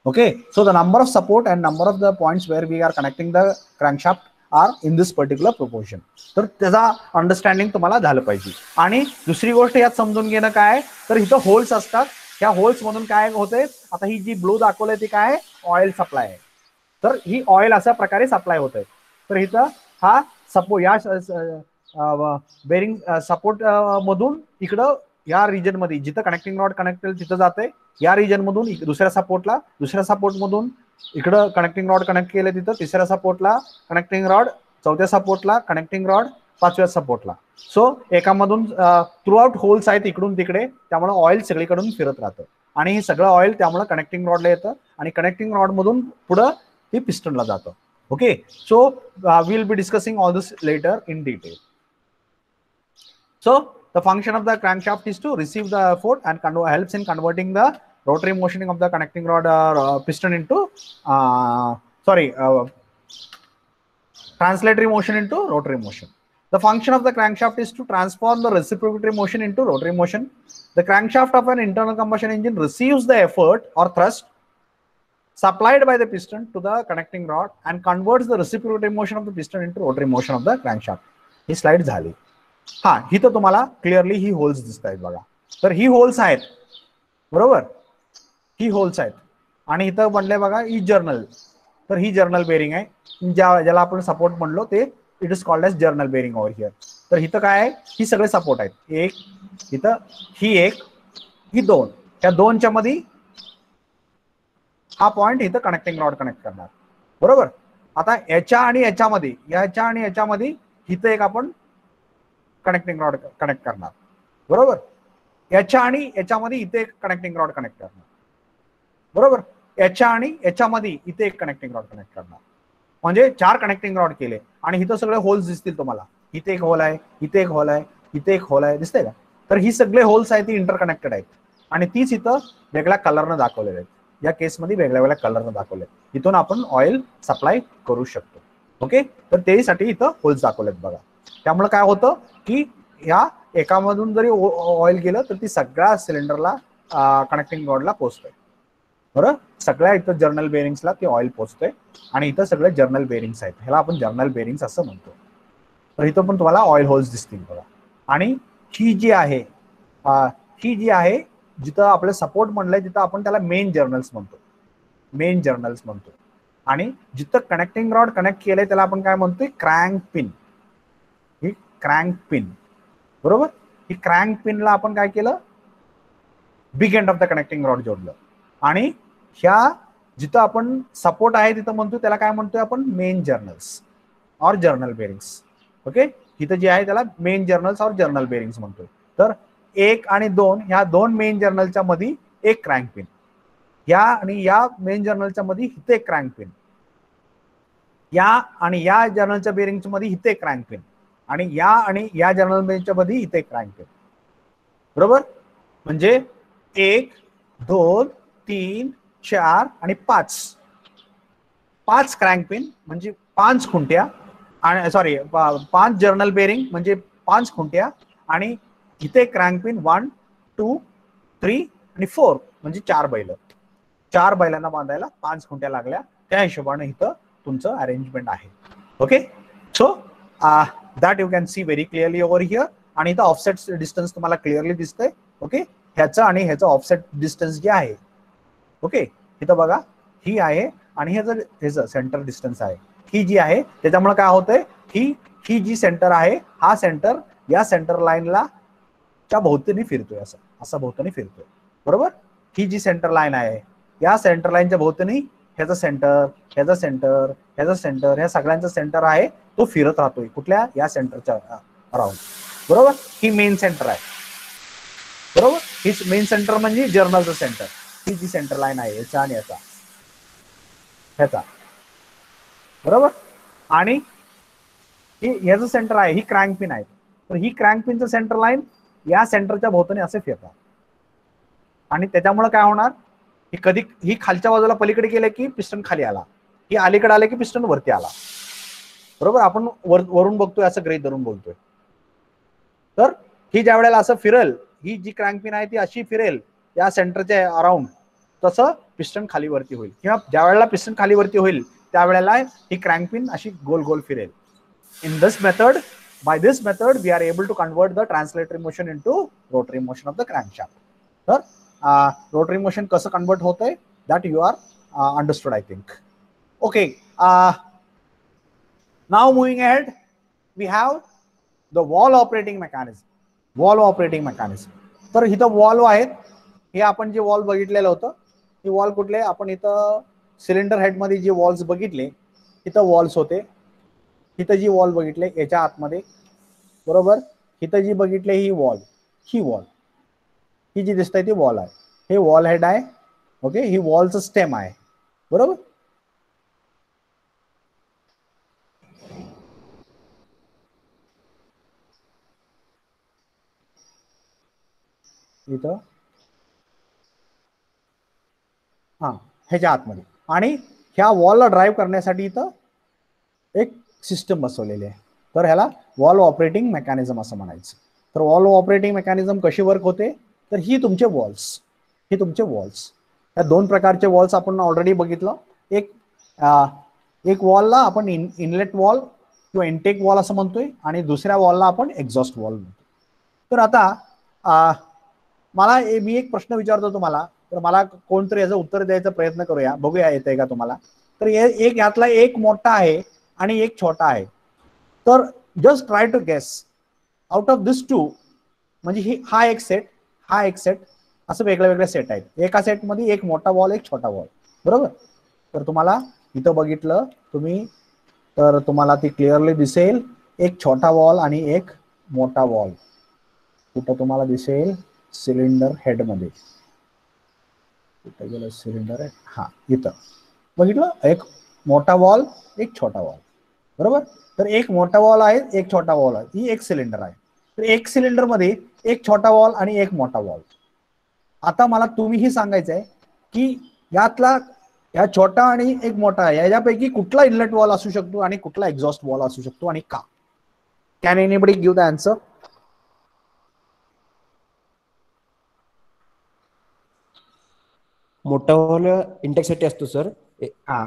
Okay so the number of support and number of the points where we are connecting the crankshaft are in this particular proportion तर त्याचा अंडरस्टँडिंग तुम्हाला झालं पाहिजे. आणि दुसरी गोष्ट यात समजून घेणं काय तर इथं होल्स असतात. ह्या होल्स मधून काय होते? आता ही जी ब्लू दाखवलंय ती काय ऑइल सप्लाय आहे. तर ही ऑइल अशा प्रकारे सप्लाय होत आहे तर इथं हा सपो या बेरिंग सपोर्ट मधून इकडं या रिजनमध्ये जिथं कनेक्टिंग रॉड कनेक्ट तिथं जाते या रिजन मधून दुसऱ्या सपोर्टला दुसऱ्या सपोर्ट मधून इकडं कनेक्टिंग रॉड कनेक्ट केलं तिथं. तिसऱ्या सपोर्टला कनेक्टिंग रॉड चौथ्या सपोर्टला कनेक्टिंग रॉड पाचव्या सपोर्टला सो एकामधून थ्रू आउट होल्स आहेत इकडून तिकडे त्यामुळे ऑइल सगळीकडून फिरत राहतं. आणि हे सगळं ऑइल त्यामुळे कनेक्टिंग रॉडला येतं आणि कनेक्टिंग रॉड मधून पुढं ते पिस्टनला जातं. Okay so will be discussing all this later in detail so the function of the crankshaft is to receive the force and helps in converting the rotary motioning of the connecting rod or uh, piston into uh, sorry uh, translatory motion into rotary motion The function of the crankshaft is to transform the reciprocatory motion into rotary motion. The crankshaft of an internal combustion engine receives the effort or thrust supplied by the piston to the connecting rod and converts the reciprocatory motion of the piston into rotary motion of the crankshaft. He slide झाली हा ही तर तुम्हाला clearly ही holes दिसत आहेत बघा तर ही holes आहेत बरोबर ही होल्स आहेत. आणि इथं म्हणलंय बघा ही जर्नल तर ही जर्नल बेरिंग आहे. ज्या ज्याला आपण सपोर्ट म्हणलो ते it is called as journal bearing over here तर इथं काय आहे? ही सगळे सपोर्ट आहेत. एक इथं ही एक ही दोन. त्या दोनच्या मध्ये हा पॉइंट इथं कनेक्टिंग रॉड कनेक्ट करणार. बरोबर? आता याच्या आणि याच्यामध्ये याच्या आणि याच्यामध्ये इथं एक आपण कनेक्टिंग रॉड कनेक्ट करणार. बरोबर? याच्या आणि याच्यामध्ये इथे एक कनेक्टिंग रॉड कनेक्ट करणार. बरोबर? याच्या आणि याच्यामध्ये इथे एक कनेक्टिंग रॉड कनेक्ट करणार. म्हणजे चार कनेक्टिंग रॉड केले आणि इथं सगळे होल्स दिसतील तुम्हाला. इथे एक होल आहे इथे एक होल आहे इथे एक होल आहे. दिसतंय का? तर ही सगळे होल्स आहेत ती इंटरकनेक्टेड आहेत. आणि तीच इथं वेगळ्या कलरनं दाखवलेले आहेत. या केसमध्ये वेगळ्या वेगळ्या कलरनं दाखवले इथून आपण ऑइल सप्लाय करू शकतो. ओके तर तेसाठी इथं होल्स दाखवलेत बघा. त्यामुळे काय होतं की ह्या एकामधून जरी ऑइल गेलं तर ती सगळ्या सिलेंडरला कनेक्टिंग रॉडला पोचतोय. बरं? सगळ्या इथं जर्नल बेरिंग्सला ते ऑइल पोचतोय आणि इथं सगळे जर्नल बेरिंग्स आहेत. ह्याला आपण जर्नल बेरिंग्स असं म्हणतो. तर इथं पण तुम्हाला ऑइल होल्स दिसतील बघा. आणि ही जी आहे ही जी आहे जिथं आपलं सपोर्ट म्हणलंय तिथं आपण त्याला मेन जर्नल्स म्हणतो. मेन जर्नल्स म्हणतो. आणि जिथं कनेक्टिंग रॉड कनेक्ट केलंय त्याला आपण काय म्हणतोय? क्रँक पिन ही क्रँक पिन बरोबर? ही क्रँक पिनला आपण काय केलं? Big end of the connecting rod जोडलं. आणि ह्या जिथं आपण सपोर्ट आहे तिथं म्हणतो त्याला काय म्हणतोय आपण? Main journals or journal bearings okay इथं जे आहे त्याला main journals or journal bearings म्हणतोय. तर एक आणि दोन ह्या दोन मेन जर्नलच्या मध्ये एक क्रँक पिन या आणि या मेन जर्नलच्या मध्ये इथे एक क्रँक पिन या आणि या जर्नलच्या बेरिंगच्या मध्ये इथे एक क्रँक पिन आणि या आणि या जर्नल बेरिंगच्या मध्ये इथे एक क्रँक पिन बरोबर? म्हणजे एक दोन तीन चार आणि पाच. पाच क्रँक पिन म्हणजे पाच खुंट्या आणि सॉरी पाच जर्नल बेरिंग म्हणजे पाच खुंट्या आणि इथे crank pin one two three आणि फोर म्हणजे चार बैल. चार बैलांना बांधायला पाच खुंट्या लागल्या. त्या हिशोबाने इथं तुमचं अरेंजमेंट आहे. Okay so that you can see very clearly over here आणि इथं ऑफसेट डिस्टन्स तुम्हाला क्लिअरली दिसतंय. ओके ह्याचं आणि ह्याचं ऑफसेट डिस्टन्स जे आहे ओके? इथं बघा ही आहे आणि ह्याचं ह्याचं सेंटर डिस्टन्स आहे. ही जी आहे त्याच्यामुळे काय होतंय? ही ही जी सेंटर आहे हा सेंटर या सेंटर लाईनला च्या भोवतीने फिरतोय असं. असं भोवतीने फिरतोय. बरोबर? ही जी सेंटर लाईन आहे या सेंटर लाईनच्या भोवतीने ह्याचं सेंटर ह्याचं सेंटर ह्याचं सेंटर ह्या सगळ्यांचं सेंटर आहे तो फिरत राहतोय कुठल्या? या सेंटरच्या राहून बरोबर? ही मेन सेंटर आहे. बरोबर? ही मेन सेंटर म्हणजे जर्नलचं सेंटर ही जी सेंटर लाईन आहे याचा आणि याचा. ह्याचा. बरोबर? आणि याचं सेंटर आहे ही क्रँक पिन आहे. तर ही क्रँक पिनचं सेंटर लाईन या सेंटरच्या भोवताने असे फिरतात. आणि त्याच्यामुळे काय होणार? ही कधी ही खालच्या बाजूला पलीकडे गेले की पिस्टन खाली आला. ही अलीकडे आले की पिस्टन वरती आला. बरोबर? आपण वर वरून बघतोय असं ग्रेट धरून बोलतोय. तर ही ज्या वेळेला असं फिरेल ही जी क्रँक पिन आहे ती अशी फिरेल या सेंटरच्या अराउंड तसं पिस्टन खालीवरती होईल. किंवा ज्या वेळेला पिस्टन खालीवरती होईल त्यावेळेला ही क्रँक पिन अशी गोल गोल फिरेल. In this method by this method we are able to convert the translatory motion into rotary motion of the crankshaft तर रोटरी मोशन कसं कन्वर्ट होतंय? That you are understood I think okay now moving ahead we have the valve operating mechanism valve operating mechanism तर इथं valve आहेत. हे आपण जे wall बघितलेलं होतं ही वॉल कुठले? आपण इथं सिलेंडर हेडमध्ये जे वॉल्स बघितले इथं वॉल्स होते. इथं जी वॉल बघितले याच्या आतमध्ये. बरोबर? इथं जी बघितले ही वॉल ही वॉल ही जी दिसते ती वॉल आहे. हे वॉल हेड आहे. ओके ही वॉलचं स्टेम आहे. बरोबर? इथं हा ह्याच्या आतमध्ये. आणि ह्या वॉलला ड्राईव्ह करण्यासाठी इथं एक सिस्टम बसवलेली आहे. तर ह्याला वॉल्व ऑपरेटिंग मेकॅनिझम असं म्हणायचं. तर वॉल्व ऑपरेटिंग मेकॅनिझम कशी वर्क होते? तर ही तुमचे वॉल्स हे तुमचे वॉल्स या दोन प्रकारचे वॉल्स आपण ऑलरेडी बघितलं. एक एक वॉलला आपण इन इनलेट वॉल किंवा इनटेक वॉल असं म्हणतोय आणि दुसऱ्या वॉलला आपण एक्झॉस्ट वॉल म्हणतो तर आता मला ए- मी एक प्रश्न विचारतो तुम्हाला. तर मला कोणतरी याचं उत्तर द्यायचा प्रयत्न करूया. बघूया येतंय का तुम्हाला. तर हे- एक यातला एक मोठा आहे आणि एक छोटा आहे. तर just try to guess out of this two म्हणजे ही हा एक सेट हा एक सेट असं वेगळे वेगळे सेट आहेत. एका सेटमध्ये एक मोठा वॉल एक छोटा वॉल बरोबर? तर तुम्हाला इथं बघितलं तुम्ही तर तुम्हाला ती क्लिअरली दिसेल. एक छोटा वॉल आणि एक मोठा वॉल कुठं तुम्हाला दिसेल? सिलेंडर हेडमध्ये कुठे गेलं सिलेंडर आहे. हा इथं. बघितलं एक मोठा वॉल एक छोटा वॉल बरोबर? तर एक मोठा वॉल आहे एक छोटा वॉल आहे. ही एक सिलेंडर आहे. तर एक सिलेंडरमध्ये एक छोटा वॉल आणि एक मोठा वॉल आता मला तुम्हीही सांगायचं आहे की यातला या छोटा आणि एक मोठा याच्यापैकी कुठला इनलेट वॉल असू शकतो आणि कुठला एक्झॉस्ट वॉल असू शकतो आणि का? Can anybody give the answer मोठा हॉल इंटेक्ससाठी असतो सर. हा.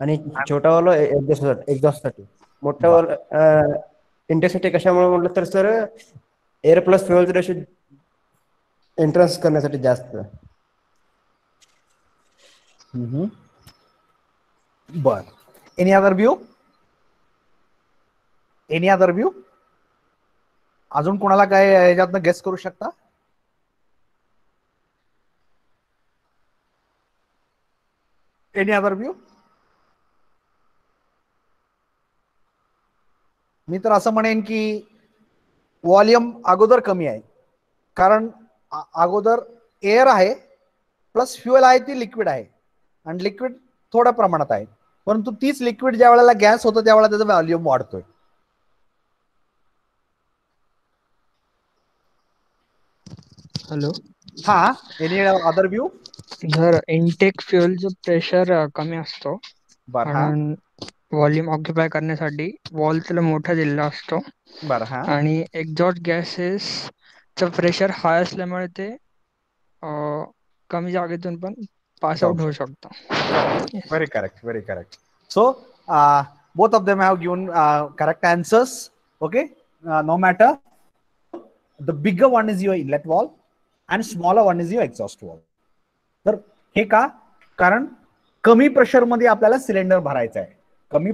आणि छोटा हॉल एक्झॉस्टसाठी मोठा हॉल इंटेक्ससाठी कशामुळे म्हटलं तर sir air plus fuel ratio entrance करण्यासाठी जास्त. बर. Any other view any other view अजून कोणाला काय याच्यातनं गेस करू शकता? एनी अदर व्ह्यू मी तर असं म्हणेन की व्हॉल्यूम अगोदर कमी आहे. कारण अगोदर एअर आहे प्लस फ्युएल आहे ती लिक्विड आहे. आणि लिक्विड थोड्या प्रमाणात आहे. परंतु तीच लिक्विड ज्या वेळेला गॅस होतं त्यावेळेला त्याचा व्हॉल्यूम वाढतोय. हॅलो हा एनी अदर व्ह्यू जर इनटेक च प्रेशर कमी असतो व्हॉल्यूम ऑक्युपाय करण्यासाठी वॉल त्याला मोठा दिलेला असतो. आणि एक्झॉस्ट गॅसेस च प्रेशर हाय असल्यामुळे ते कमी जागेतून पण पास आउट होऊ शकत. Very correct very correct so both of them have given correct answers okay no matter the bigger one is your inlet valve and smaller one is your exhaust valve तर हे का? कारण कमी प्रेशरमध्ये आपल्याला cylinder भरायचा आहे. कमी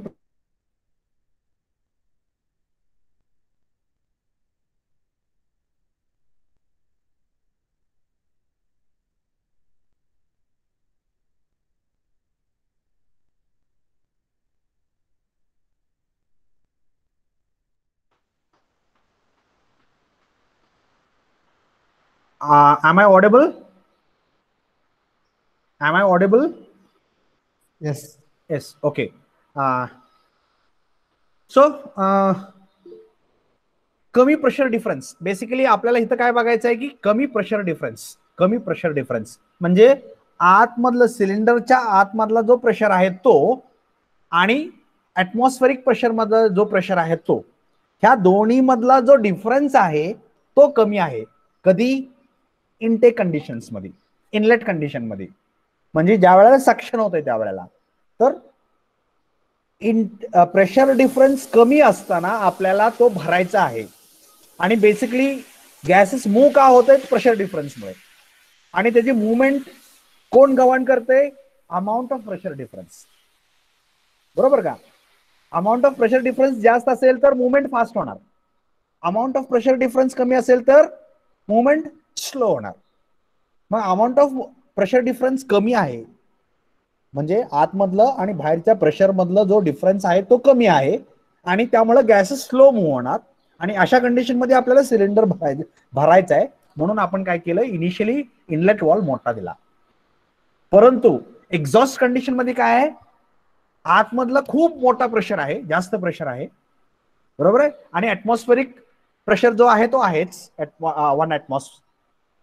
uh, am i audible? Am i audible? Yes yes okay. Uh, so uh, कमी प्रेशर डिफरन्स बेसिकली आपल्याला इथं काय बघायचं आहे की कमी प्रेशर डिफरन्स कमी प्रेशर डिफरन्स म्हणजे आतमधलं सिलेंडरच्या आतमधला जो प्रेशर आहे तो आणि ऍटमॉस्फेरिक प्रेशर मधला जो प्रेशर आहे तो ह्या दोन्ही मधला जो डिफरन्स आहे तो कमी आहे. कधी? इनटेक कंडिशन्समध्ये इनलेट कंडिशनमध्ये म्हणजे ज्या वेळेला सक्शन होतंय त्यावेळेला तर इन प्रेशर डिफरन्स कमी असताना आपल्याला तो भरायचा आहे. आणि बेसिकली गॅसेस मूव्ह का होत आहेत प्रेशर डिफरन्समुळे आणि त्याची मुवमेंट कोण गव्हर्न करते अमाऊंट ऑफ प्रेशर डिफरन्स बरोबर का? अमाऊंट ऑफ प्रेशर डिफरन्स जास्त असेल तर मुवमेंट फास्ट होणार. अमाऊंट ऑफ प्रेशर डिफरन्स कमी असेल तर मुवमेंट स्लो होणार. मग अमाऊंट ऑफ प्रेशर डिफरन्स कमी आहे. म्हणजे आतमधलं आणि बाहेरच्या प्रेशर मधलं जो डिफरन्स आहे तो कमी आहे. आणि त्यामुळे गॅसेस स्लो मूव्ह होणार. आणि अशा कंडिशनमध्ये आपल्याला सिलेंडर भरायचं भरायचं आहे. म्हणून आपण काय केलं? इनिशियली इनलेट वॉल मोठा दिला. परंतु एक्झॉस्ट कंडिशनमध्ये काय आहे? आतमधलं खूप मोठा प्रेशर आहे. जास्त प्रेशर आहे. बरोबर आहे? आणि ऍटमॉस्फेरिक प्रेशर जो आहे तो आहेच. वन ऍटमॉस uh,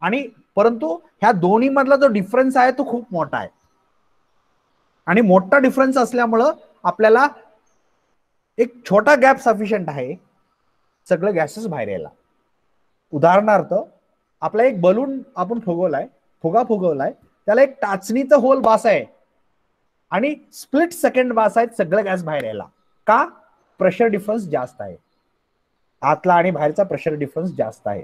आणि परंतु ह्या दोन्ही मधला जो डिफरन्स आहे तो खूप मोठा आहे. आणि मोठा डिफरन्स असल्यामुळं आपल्याला एक छोटा गॅप सफिशियंट आहे सगळं गॅसेस बाहेर यायला. उदाहरणार्थ आपला एक बलून आपण फुगवलाय फुगा फुगवलाय त्याला एक टाचणीचं होल बास आहे. आणि स्प्लिट सेकंड बास आहेत सगळं गॅस बाहेर यायला. का? प्रेशर डिफरन्स जास्त आहे. आतला आणि बाहेरचा प्रेशर डिफरन्स जास्त आहे.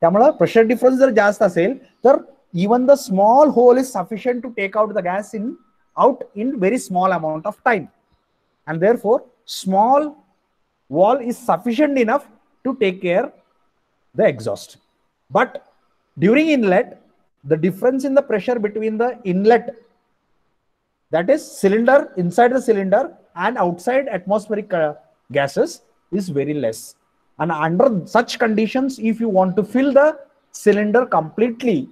त्यामुळं प्रेशर डिफरन्स जर जास्त असेल तर even the small hole is sufficient to take out the gas in out in very small amount of time and therefore small wall is sufficient enough to take care the exhaust but during inlet the difference in the pressure between the inlet that is cylinder inside the cylinder and outside atmospheric uh, gases is very less and under such conditions if you want to fill the cylinder completely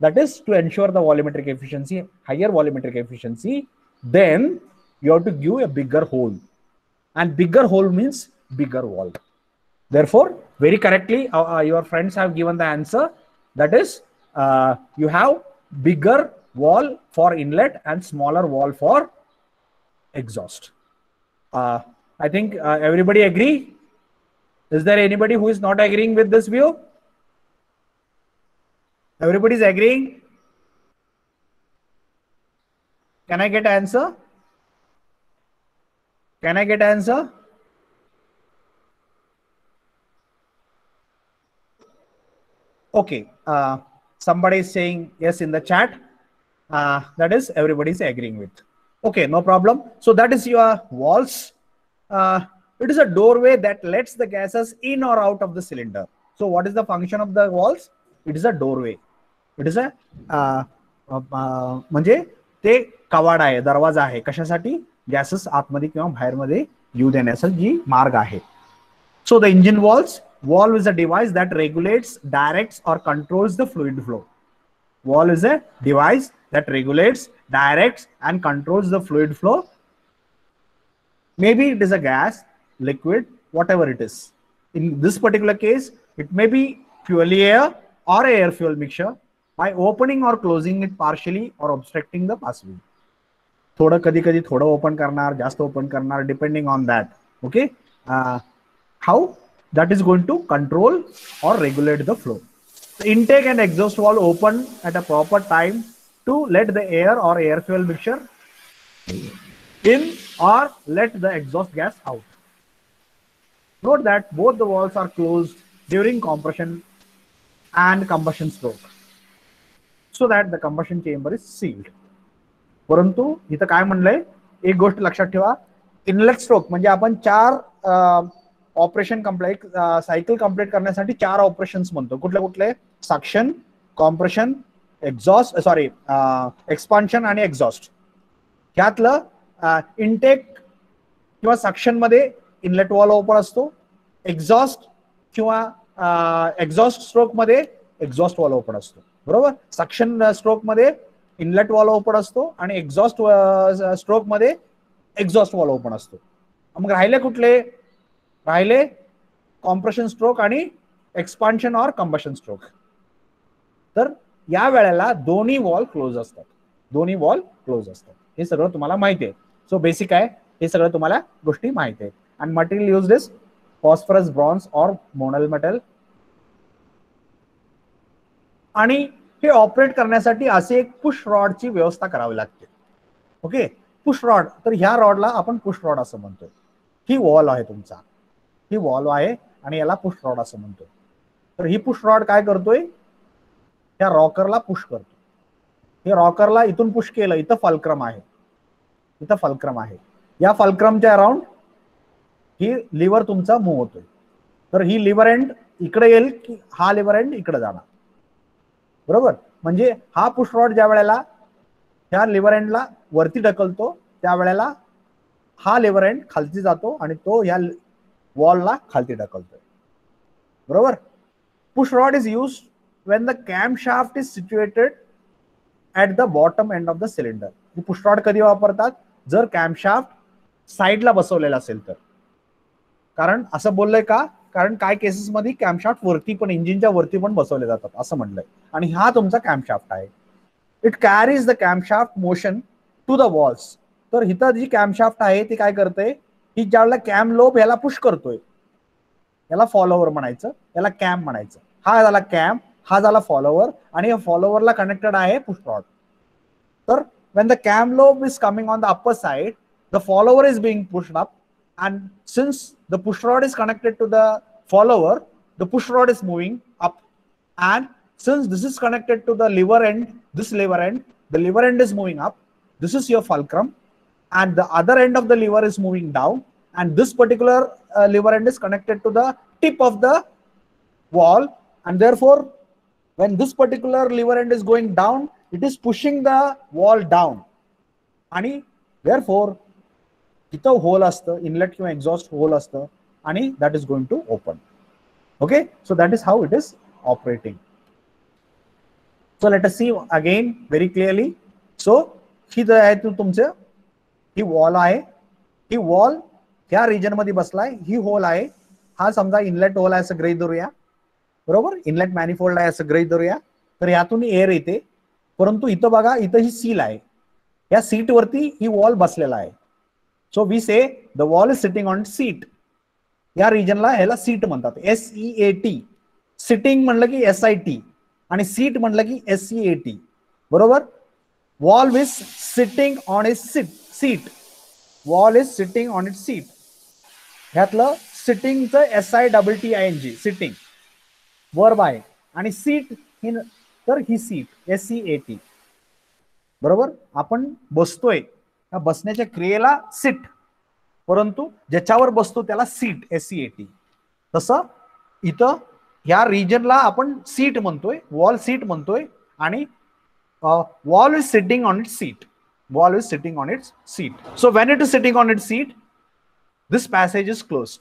that is to ensure the volumetric efficiency higher volumetric efficiency then you have to give a bigger hole. And bigger hole means bigger wall. Therefore very correctly uh, uh, your friends have given the answer. That is uh, you have bigger wall for inlet and smaller wall for exhaust. Uh, i think uh, everybody agree is there anybody who is not agreeing with this view everybody is agreeing can i get answer can I get answer? Okay. Uh, somebody is saying yes in the chat. Uh, that is everybody is agreeing with. Okay, no problem. So that is your walls. Uh, it is a doorway that lets the gases in or out of the cylinder. So what is the function of the walls? It is a doorway. It is a uh, uh, म्हणजे ते कवाड आहे दरवाजा आहे कशासाठी gases आतमध्ये किंवा बाहेरमध्ये येऊ देण्याचा जी मार्ग आहे so the engine valves valve is a device that regulates directs or controls the fluid flow valve is a device that regulates, directs, and controls the fluid flow. Maybe it is a gas, liquid, whatever it is. In this particular case, it may be purely air or air fuel mixture by opening or closing it partially or obstructing the passageway. थोडं कधी कधी थोडं open करणार जास्त open करणार depending on that okay how that is going to control or regulate the flow. The intake and exhaust valve open at a proper time to let the air or air fuel mixture in or let the exhaust gas out. Note that both the valves are closed during compression and combustion stroke so that the combustion chamber is sealed. परंतु इथं काय म्हणलंय? एक गोष्ट लक्षात ठेवा. Inlet stroke म्हणजे आपण चार ऑपरेशन कंप्लीट सायकल कंप्लीट करण्यासाठी चार ऑपरेशन्स म्हणतो. कुठले कुठले? Suction compression exhaust sorry expansion आणि एक्झॉस्ट ह्यातलं इनटेक किंवा सक्शनमध्ये इनलेट वॉल ओपन असतो. एक्झॉस्ट किंवा एक्झॉस्ट स्ट्रोकमध्ये एक्झॉस्ट वॉल ओपन असतो. बरोबर? सक्शन स्ट्रोकमध्ये इनलेट वॉल ओपन असतो आणि एक्झॉस्ट स्ट्रोकमध्ये एक्झॉस्ट वॉल ओपन असतो. मग राहिले कुठले? राहिले कॉम्प्रेशन स्ट्रोक आणि एक्सपान्शन ऑर कंबशन स्ट्रोक तर या वेळेला दोन्ही वॉल क्लोज असतात. दोन्ही वॉल क्लोज असतात. हे सगळं तुम्हाला माहिती आहे. सो बेसिक आहे. हे सगळं तुम्हाला गोष्टी माहिती आहे and material used is phosphorus bronze or monel metal आणि हे ऑपरेट करण्यासाठी असे एक पुश रॉडची व्यवस्था करावी लागते. ओके पुश रॉड तर ह्या रॉडला आपण पुश रॉड असं म्हणतो ही वॉल आहे तुमचा. ही वॉल आहे आणि याला पुश रॉड असं म्हणतो तर ही पुश रॉड काय करतोय? ह्या रॉकरला पुश करतो हे रॉकरला इथून पुश केलं इथं फलक्रम आहे. इथं फलक्रम आहे. या फलक्रमच्या अराउंड ही लिव्हर तुमचा मूव्ह होतोय. तर ही लिव्हर एंड इकडे येईल की हा लिव्हर एंड इकडे जाणार. बरोबर? म्हणजे हा पुश रॉड ज्या वेळेला ह्या लिव्हर एंडला वरती ढकलतो त्यावेळेला हा लिव्हर एंड खालती जातो आणि तो ह्या वॉलला खालती ढकलतोय. बरोबर? Push rod is use when the camshaft is situated at the bottom end of the cylinder push rod कधी वापरतात? जर कॅम्पशाफ्ट साईडला बसवलेला असेल तर. कारण असं बोललंय का? कारण काय केसेस मध्ये कॅम्पशाफ्ट वरती पण इंजिनच्या वरती पण बसवले जातात असं म्हणलंय. आणि हा तुमचा कॅम्पशाफ्ट आहे. It carries the camshaft motion to the valves तर हिथं जी कॅम्पशाफ्ट आहे ती काय करते की ज्यावेळेला कॅम लोब याला पुश करतोय. याला फॉलोवर म्हणायचं याला कॅम्प म्हणायचं. हा झाला कॅम्प हा झाला फॉलोवर आणि या फॉलोवरला कनेक्टेड आहे पुश रॉड तर when the cam lobe is coming on the upper side the follower is being push up and since the push rod is connected to the follower the push rod is moving up. And since this is connected to the lever end this lever end the lever end is moving up. This is your fulcrum. And the other end of the lever is moving down. And this particular uh, lever end is connected to the tip of the wall. And therefore when this particular lever end is going down it is pushing the wall down. आणि therefore तिथं hole असतं inlet किंवा exhaust hole असतं आणि that is going to open okay so that is how it is operating so let see again very clearly so ही जे आहे तू तुमचं ही wall आहे. ही वॉल ह्या रिजनमध्ये बसलाय ही होल आहे. हा समजा इनलेट होल आहे असं ग्रही धरूया. बरोबर? इनलेट मॅनिफोल्ड आहे असं ग्रही धरूया. तर यातून एअर येते. परंतु इथं बघा इथं ही सील आहे. या सीट वरती ही वॉल बसलेला आहे. So we say the valve is sitting on seat या रिजनला ह्याला सीट म्हणतात. S E A T sitting म्हणलं की एस आय टी आणि सीट म्हणलं की एस ई ए टी बरोबर? Valve is sitting on is seat seat valve is sitting on it seat ह्यातलं सिटिंगचं S I double T I N G sitting verb आहे. आणि seat ही तर ही seat S C A T बरोबर? आपण बसतोय. त्या बसण्याच्या क्रियेला सीट परंतु ज्याच्यावर बसतो त्याला seat S C A T तस इथं या रिजनला आपण सीट म्हणतोय वॉल सीट म्हणतोय आणि valve is sitting on its seat valve is sitting on its seat so when it is sitting on its seat this passage is close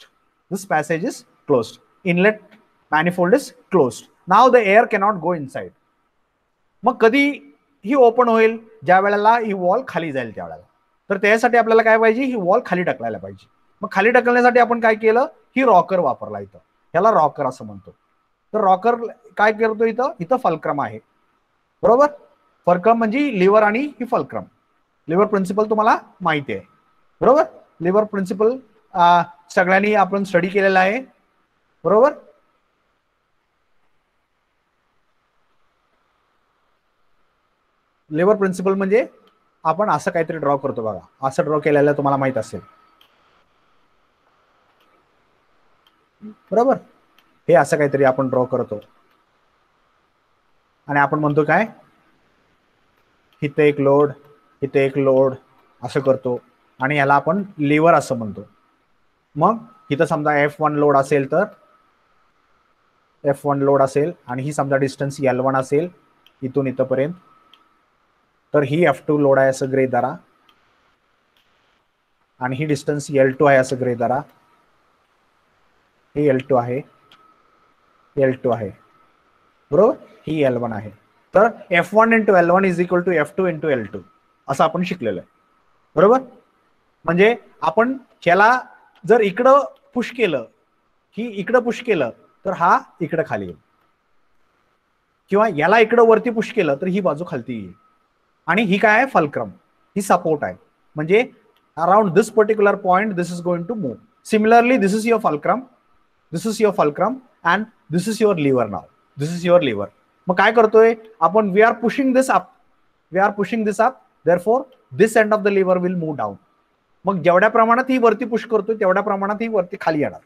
this passage is close inlet manifold is close now the air cannot go inside मग कधी ही open होईल? ज्या वेळेला ही wall खाली जाईल त्यावेळेला. तर त्यासाठी आपल्याला काय पाहिजे? ही वॉल खाली ढकलायला पाहिजे. मग खाली ढकलण्यासाठी आपण काय केलं? ही रॉकर वापरला इथं. ह्याला रॉकर असं म्हणतो. तर रॉकर काय करतो इथं? इथं फलक्रम आहे. बरोबर? फलक्रम म्हणजे लिव्हर आणि ही फलक्रम लिव्हर प्रिन्सिपल तुम्हाला माहिती आहे. बरोबर? लिव्हर प्रिन्सिपल सगळ्यांनी आपण स्टडी केलेला आहे. बरोबर? लिव्हर प्रिन्सिपल म्हणजे आपण असं काहीतरी ड्रॉ करतो बघा. असं ड्रॉ केलेलं तुम्हाला माहीत असेल. बरोबर? हे असं काहीतरी आपण ड्रॉ करतो. आणि आपण म्हणतो काय? इथं एक लोड इथे एक लोड असं करतो. आणि याला आपण लिव्हर असं म्हणतो. मग इथं समजा एफ वन लोड असेल तर? एफ वन लोड असेल. आणि ही समजा डिस्टन्स एल वन असेल. इथून इथंपर्यंत. तर ही एफ टू लोड आहे असं ग्रे धरा. आणि ही डिस्टन्स एल टू आहे असं ग्रे धरा. हे एल टू आहे. एल टू आहे. बरोबर? ही एल वन आहे. तर F one into L one is equal to F two into L two असं आपण शिकलेलं आहे. बरोबर? म्हणजे आपण ह्याला जर इकडं पुश केलं ही इकडं पुश केलं तर हा इकडं खाली येईल. किंवा याला इकडं वरती पुश केलं तर ही बाजू खालती येईल. आणि ही काय आहे? फलक्रम. ही सपोर्ट आहे. म्हणजे around this particular point this is going to move similarly this is your fulcrum this is your fulcrum and this is your lever now this is your lever मग काय करतोय? आपण we are pushing this up we are pushing this up therefore this end of the lever will move down मग जेवढ्या प्रमाणात ही वरती push करतोय तेवढ्या प्रमाणात ही वरती खाली येणार.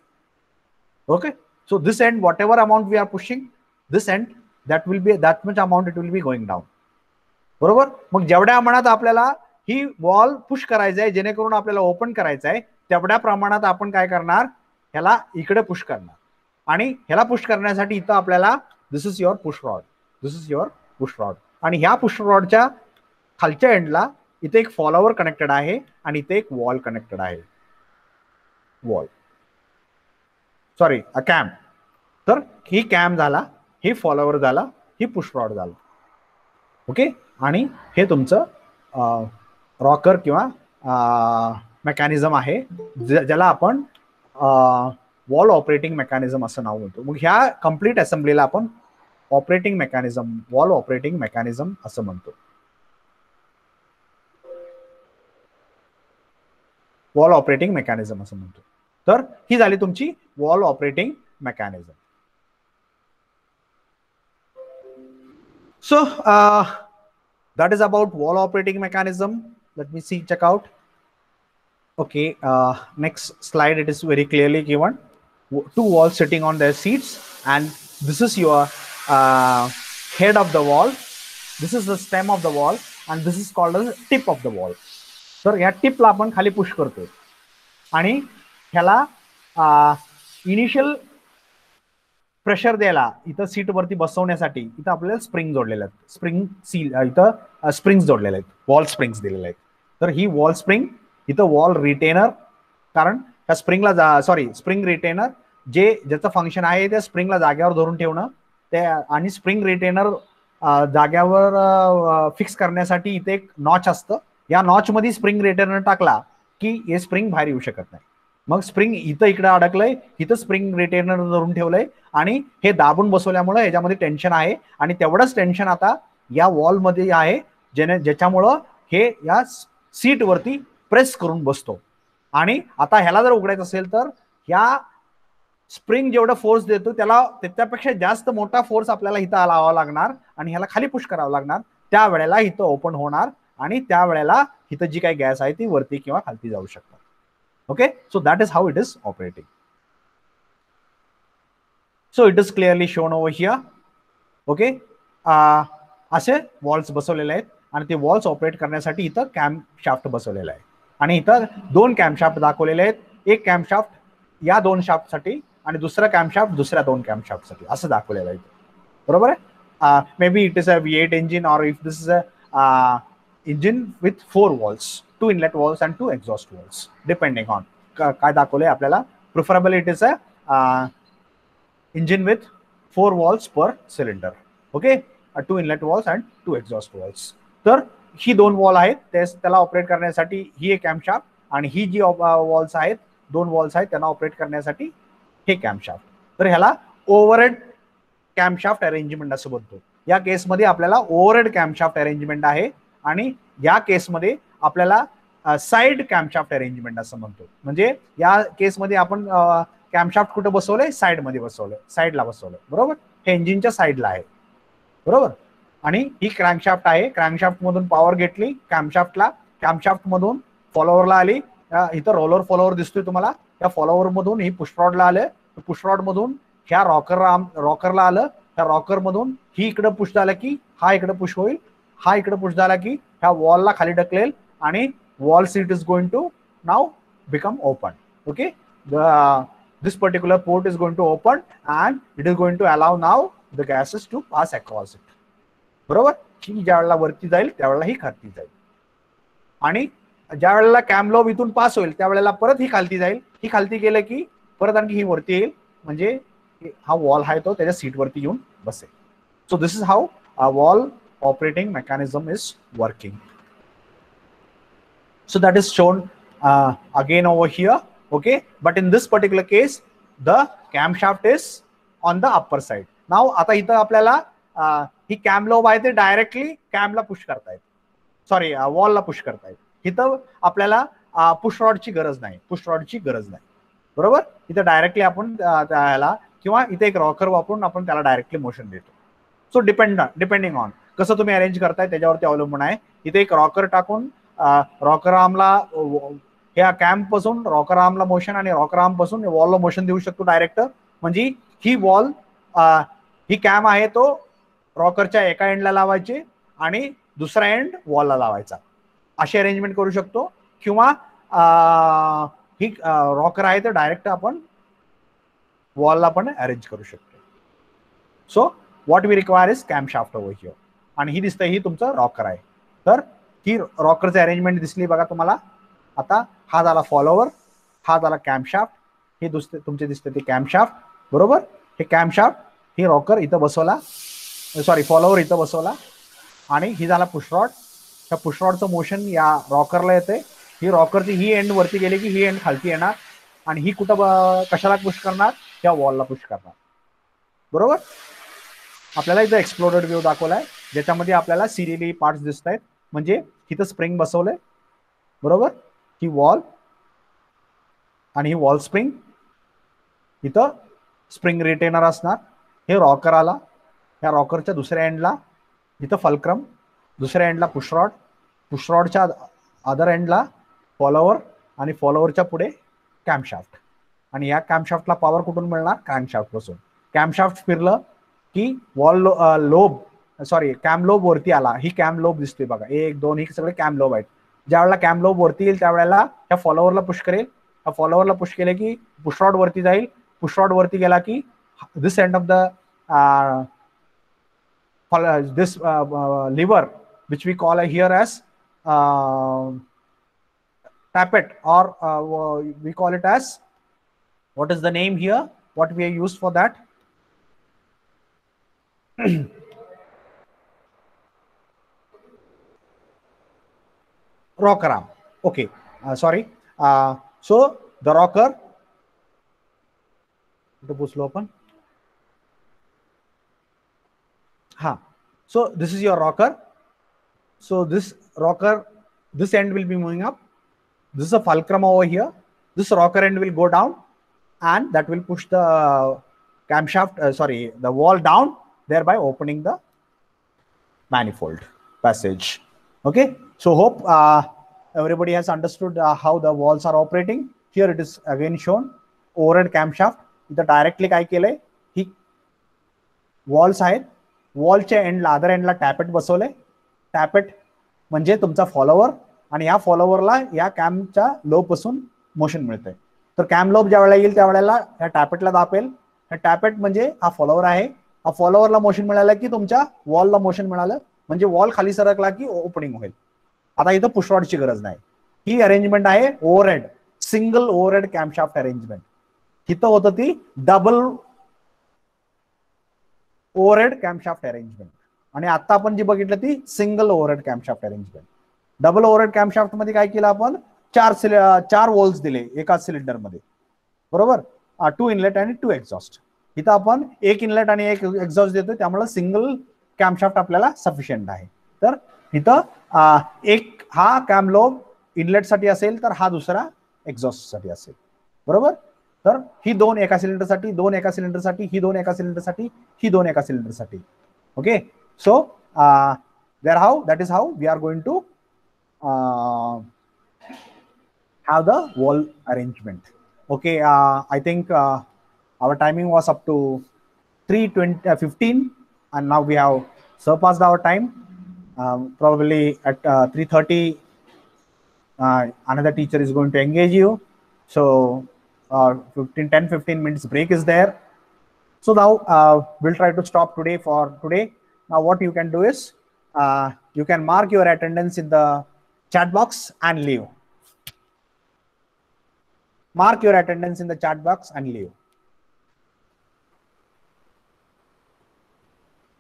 Okay so this end whatever amount we are pushing this end that will be that much amount it will be going down बरोबर? मग जेवढ्या प्रमाणात आपल्याला ही वॉल पुश करायचं आहे जेणेकरून आपल्याला ओपन करायचं आहे तेवढ्या प्रमाणात आपण काय करणार? ह्याला इकडे पुश करणार. आणि ह्याला पुश करण्यासाठी इथं आपल्याला this is your push rod this is your push rod आणि ह्या पुश रॉडच्या खालच्या एंडला इथे एक फॉलोवर कनेक्टेड आहे आणि इथे एक वॉल कनेक्टेड आहे. वॉल सॉरी अ कॅम्प तर ही कॅम्प झाला ही फॉलोवर झाला ही पुश रॉड झाला. ओके आणि हे तुमचं रॉकर किंवा मेकॅनिझम आहे ज्याला आपण वॉल ऑपरेटिंग मेकॅनिझम असं नाव म्हणतो. मग ह्या कंप्लीट असेंब्लीला आपण operating mechanism valve operating mechanism असं म्हणतो. वॉल ऑपरेटिंग मेकॅनिझम असं म्हणतो. तर ही झाली तुमची valve operating mechanism so that is about wall operating mechanism. Let me see, check out. Okay, uh, next slide, it is very clearly given. W- Two walls sitting on their seats, and this is your uh, head of the wall. This is the stem of the wall, and this is called as tip of the wall. तर या टिपला आपण खाली push करतोय आणि ह्याला initial pressure द्यायला इथं seat वरती बसवण्यासाठी इथं आपल्याला स्प्रिंग जोडलेल्या आहेत. स्प्रिंग सील इथं स्प्रिंग्स जोडलेले आहेत. वॉल स्प्रिंग्स दिलेले आहेत. तर ही वॉल स्प्रिंग इथं वॉल रिटेनर कारण त्या स्प्रिंगला जा सॉरी स्प्रिंग रिटेनर जे ज्याचं फंक्शन आहे त्या स्प्रिंगला जाग्यावर धरून ठेवणं ते आणि स्प्रिंग रिटेनर जाग्यावर फिक्स करण्यासाठी इथे एक नॉच असतं. या नॉच मध्ये स्प्रिंग रिटेनर टाकला की हे स्प्रिंग बाहेर येऊ शकत नाही. मग स्प्रिंग इथं इकडे अडकलंय इथं स्प्रिंग रिटेनर धरून ठेवलंय आणि हे दाबून बसवल्यामुळे याच्यामध्ये टेन्शन आहे. आणि तेवढंच टेन्शन आता या वॉलमध्ये आहे ज्याने ज्याच्यामुळं हे या सीट वरती प्रेस करून बसतो. आणि आता ह्याला जर उघडायचं असेल तर ह्या स्प्रिंग जेवढं फोर्स देतो त्याला त्याच्यापेक्षा जास्त मोठा फोर्स आपल्याला इथं लावावा लागणार आणि ह्याला खाली पुश करावं लागणार. त्यावेळेला इथं ओपन होणार आणि त्यावेळेला इथं जी काही गॅस आहे ती वरती किंवा खालती जाऊ शकतात. okay so that is how it is operating so it is clearly shown over here okay uh, असे वॉल्स बसवलेले आहेत आणि ते वॉल्स ऑपरेट करण्यासाठी इथं कॅम्प शाफ्ट बसवलेला आहे आणि इथं दोन कॅम्प शाफ्ट दाखवलेले आहेत एक कॅम्प शाफ्ट या दोन शाफ्टसाठी आणि दुसरा कॅम्प शाफ्ट दुसऱ्या दोन कॅम्प शाफ्टसाठी असं दाखवलेलं आहे बरोबर आहे maybe it is a V eight engine or if this is a engine with four valves Two inlet valves and two exhaust valves depending on काय दाखवलंय आपल्याला? Preferable it is a engine with four valves per cylinder okay two inlet valves and two exhaust valves तर ही दोन wall आहेत. त्याला operate करण्यासाठी ही एक कॅम्पशाफ्ट आणि ही जी uh, वॉल्स आहेत दोन वॉल्स आहेत त्यांना ऑपरेट करण्यासाठी हे कॅम्पशाफ्ट तर ह्याला ओव्हरहेड कॅम्पशाफ्ट अरेंजमेंट असं बोलतो या केसमध्ये आपल्याला ओव्हरहेड कॅम्पशाफ्ट अरेंजमेंट आहे आणि या केसमध्ये आपल्याला साईड कॅम्पशाफ्ट अरेंजमेंट असं म्हणतो. म्हणजे या केसमध्ये आपण कॅम्पशाफ्ट कुठं बसवलंय? साईडमध्ये बसवलंय. साईडला बसवलंय. बरोबर? हे इंजिनच्या साईडला आहे. बरोबर? आणि ही क्रँकशाफ्ट आहे. क्रँकशाफ्ट मधून पॉवर घेतली. कॅम्पशाफ्टला कॅम्पशाफ्ट मधून फॉलोवरला आली. इथं रोलर फॉलोवर दिसतोय तुम्हाला. या फॉलोवर मधून ही पुष्प्रॉडला आलं. पुष्प्रॉड मधून ह्या रॉकर रॉकरला आलं. त्या रॉकर मधून ही इकडे पुश झाला की हा इकडे पुश होईल. हा इकडे पुश झाला की ह्या वॉलला खाली ढकलेल. आणि wall seat is going to now become open okay the this particular port is going to open and it is going to allow now the gases to pass across it बरोबर ही ज्या वेळेला वरती जाईल त्यावेळेला ही खालती जाईल आणि ज्या वेळेला कॅमलोब इथून पास होईल त्यावेळेला परत ही खालती जाईल ही खालती गेलं की परत आणखी ही वरती येईल म्हणजे हा वॉल आहे तो त्याच्या सीट वरती येऊन बसेल so this is how a valve operating mechanism is working so that is shown uh, again over here okay but in this particular case the camshaft is on the upper side now आता इथं आपल्याला uh, ही cam lobe आहे ते directly कॅमला push करतायत sorry वॉलला push करतायत इथं आपल्याला push रॉडची गरज नाही पुश रॉडची गरज नाही बरोबर इथं डायरेक्टली आपण त्याला किंवा इथे एक रॉकर वापरून आपण त्याला डायरेक्टली मोशन देतो सो डिपेंड डिपेंडिंग ऑन कसं तुम्ही अरेंज करताय त्याच्यावरती अवलंबून आहे इथे एक रॉकर टाकून rocker आर्मला ह्या कॅम्पपासून रॉकर आर्मला मोशन आणि रॉकरपासून वॉलला मोशन देऊ शकतो डायरेक्ट म्हणजे ही वॉल ही कॅम आहे तो रॉकरच्या एका एंडला लावायची आणि दुसरा एंड वॉलला लावायचा. अशी अरेंजमेंट करू शकतो. किंवा ही रॉकर आहे तर डायरेक्ट आपण वॉलला पण अरेंज करू शकतो. So what we require is camshaft over here आणि ही दिसतंय ही तुमचं रॉकर आहे. तर ही रॉकरचे अरेंजमेंट दिसली बघा तुम्हाला. आता हा झाला फॉलोवर हा झाला कॅम्पशाफ्ट हे दुसरे तुमचे दिसते ते कॅम्पशाफ्ट बरोबर? हे कॅम्पशाफ्ट हे रॉकर इथं बसवला. सॉरी फॉलोवर इथं बसवला. आणि ही झाला पुशरॉड ह्या पुशरॉडचं मोशन या रॉकरला येते. ही रॉकरची ही एंड वरती गेली की ही एंड खालती येणार. आणि ही कुठं कशाला पुश करणार? त्या वॉलला पुश करणार. बरोबर? आपल्याला इथं एक्सप्लोडेड व्ह्यू दाखवलाय. ज्याच्यामध्ये आपल्याला सिरियली पार्ट्स दिसत आहेत म्हणजे इथं स्प्रिंग बसवलंय. बरोबर? ही वॉल आणि ही वॉल स्प्रिंग इथं स्प्रिंग रिटेनर असणार. हे रॉकर आला. या रॉकरच्या दुसऱ्या एंडला इथं फलक्रम दुसऱ्या एंडला पुशरॉड पुशरॉडच्या अदर एंडला फॉलोवर आणि फॉलोवरच्या पुढे कॅम्पशाफ्ट आणि या कॅम्पशाफ्टला पॉवर कुठून मिळणार? क्रँकशाफ्टपासून. कॅम्पशाफ्ट फिरलं की वॉल लोब सॉरी कॅमलोब वरती आला. ही कॅम लोब दिसते बघा. एक दोन ही सगळे कॅम लोब आहेत. ज्या वेळेला कॅमलोब वरती येईल त्यावेळेला ह्या फॉलोवरला पुश करेल. ह्या फॉलोवरला पुश केले की पुशरॉड वरती जाईल. पुशरॉड वरती गेला की this end of the this lever which we call here as tappet or we call it as what is the name here what we are are for that rocker arm. Okay. Uh, sorry. Uh, so the rocker. The push open. Ha. So this is your rocker. So this rocker this end will be moving up. This is a fulcrum over here. This rocker end will go down and that will push the camshaft uh, sorry the wall down thereby opening the manifold passage. Okay so hope uh, everybody has understood uh, how the walls are operating. Here it is again shown. Overhead camshaft. इथं directly काय केलंय ही walls आहेत वॉलच्या एंडला other एंडला tappet बसवलंय. Tappet म्हणजे तुमचा follower आणि या फॉलोवरला या कॅम्पच्या लोबपासून मोशन मिळतंय. तर कॅम्प लोब ज्या वेळेला येईल त्या वेळेला ह्या टॅपेटला दापेल. ह्या टॅपेट म्हणजे हा फॉलोवर आहे. हा फॉलोवरला मोशन मिळालं की तुमच्या वॉलला मोशन मिळालं. म्हणजे वॉल खाली सरकला की ओपनिंग होईल. आता इथं पुशरॉडची गरज नाही. ही अरेंजमेंट आहे overhead single overhead camshaft arrangement इथं होतं ती डबल ओव्हरहेड कॅम्पशाफ्ट अरेंजमेंट आणि आता आपण जी बघितलं ती single overhead camshaft arrangement double overhead कॅम्पशाफ्टमध्ये काय केलं आपण? चार चार वॉल्स दिले एका सिलेंडरमध्ये. बरोबर? टू इनलेट आणि टू एक्झॉस्ट इथं आपण एक इनलेट आणि एक एक्झॉस्ट देतो त्यामुळे सिंगल कॅम्पशाफ्ट आपल्याला सफिशियंट आहे. तर इथं एक हा कॅमलोब इनलेटसाठी असेल तर हा दुसरा एक्झॉस्टसाठी असेल बरोबर तर ही दोन एका सिलेंडरसाठी दोन एका सिलेंडरसाठी ही दोन एका सिलेंडरसाठी ही दोन एका सिलेंडरसाठी okay so there how that is how we are going to have the wall arrangement. Okay, uh, I think uh, our timing was up to 3:20, uh, 15, and now we have surpassed our time. Um, probably at uh, 3:30, uh, another teacher is going to engage you. So, uh, 15, 10, 15 minutes break is there. So now uh, we'll try to stop today for today. Now, what you can do is uh, you can mark your attendance in the chat box and leave mark your attendance in the chat box and leave.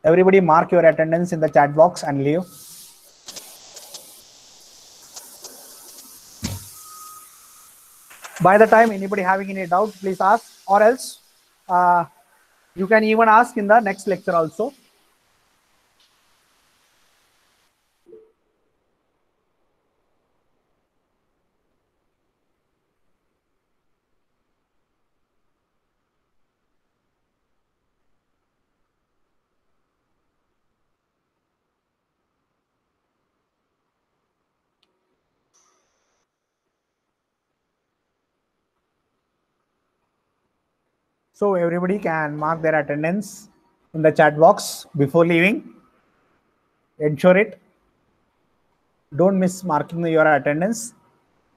Everybody mark your attendance in the chat box and leave. By the time anybody having any doubt, please ask or else uh, you can even ask in the next lecture also. So everybody can mark their attendance in the chat box before leaving. Ensure it. Don't miss marking your attendance.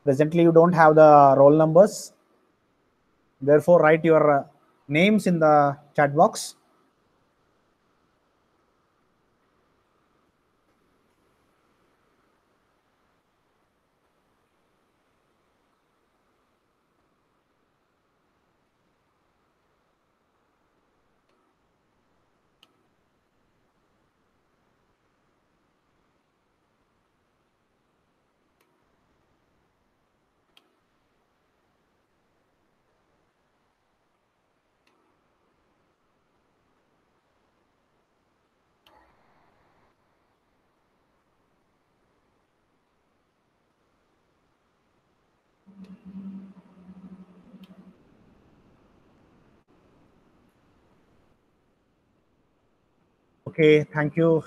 Presently, you don't have the roll numbers. Therefore, write your uh, names in the chat box. Okay, thank you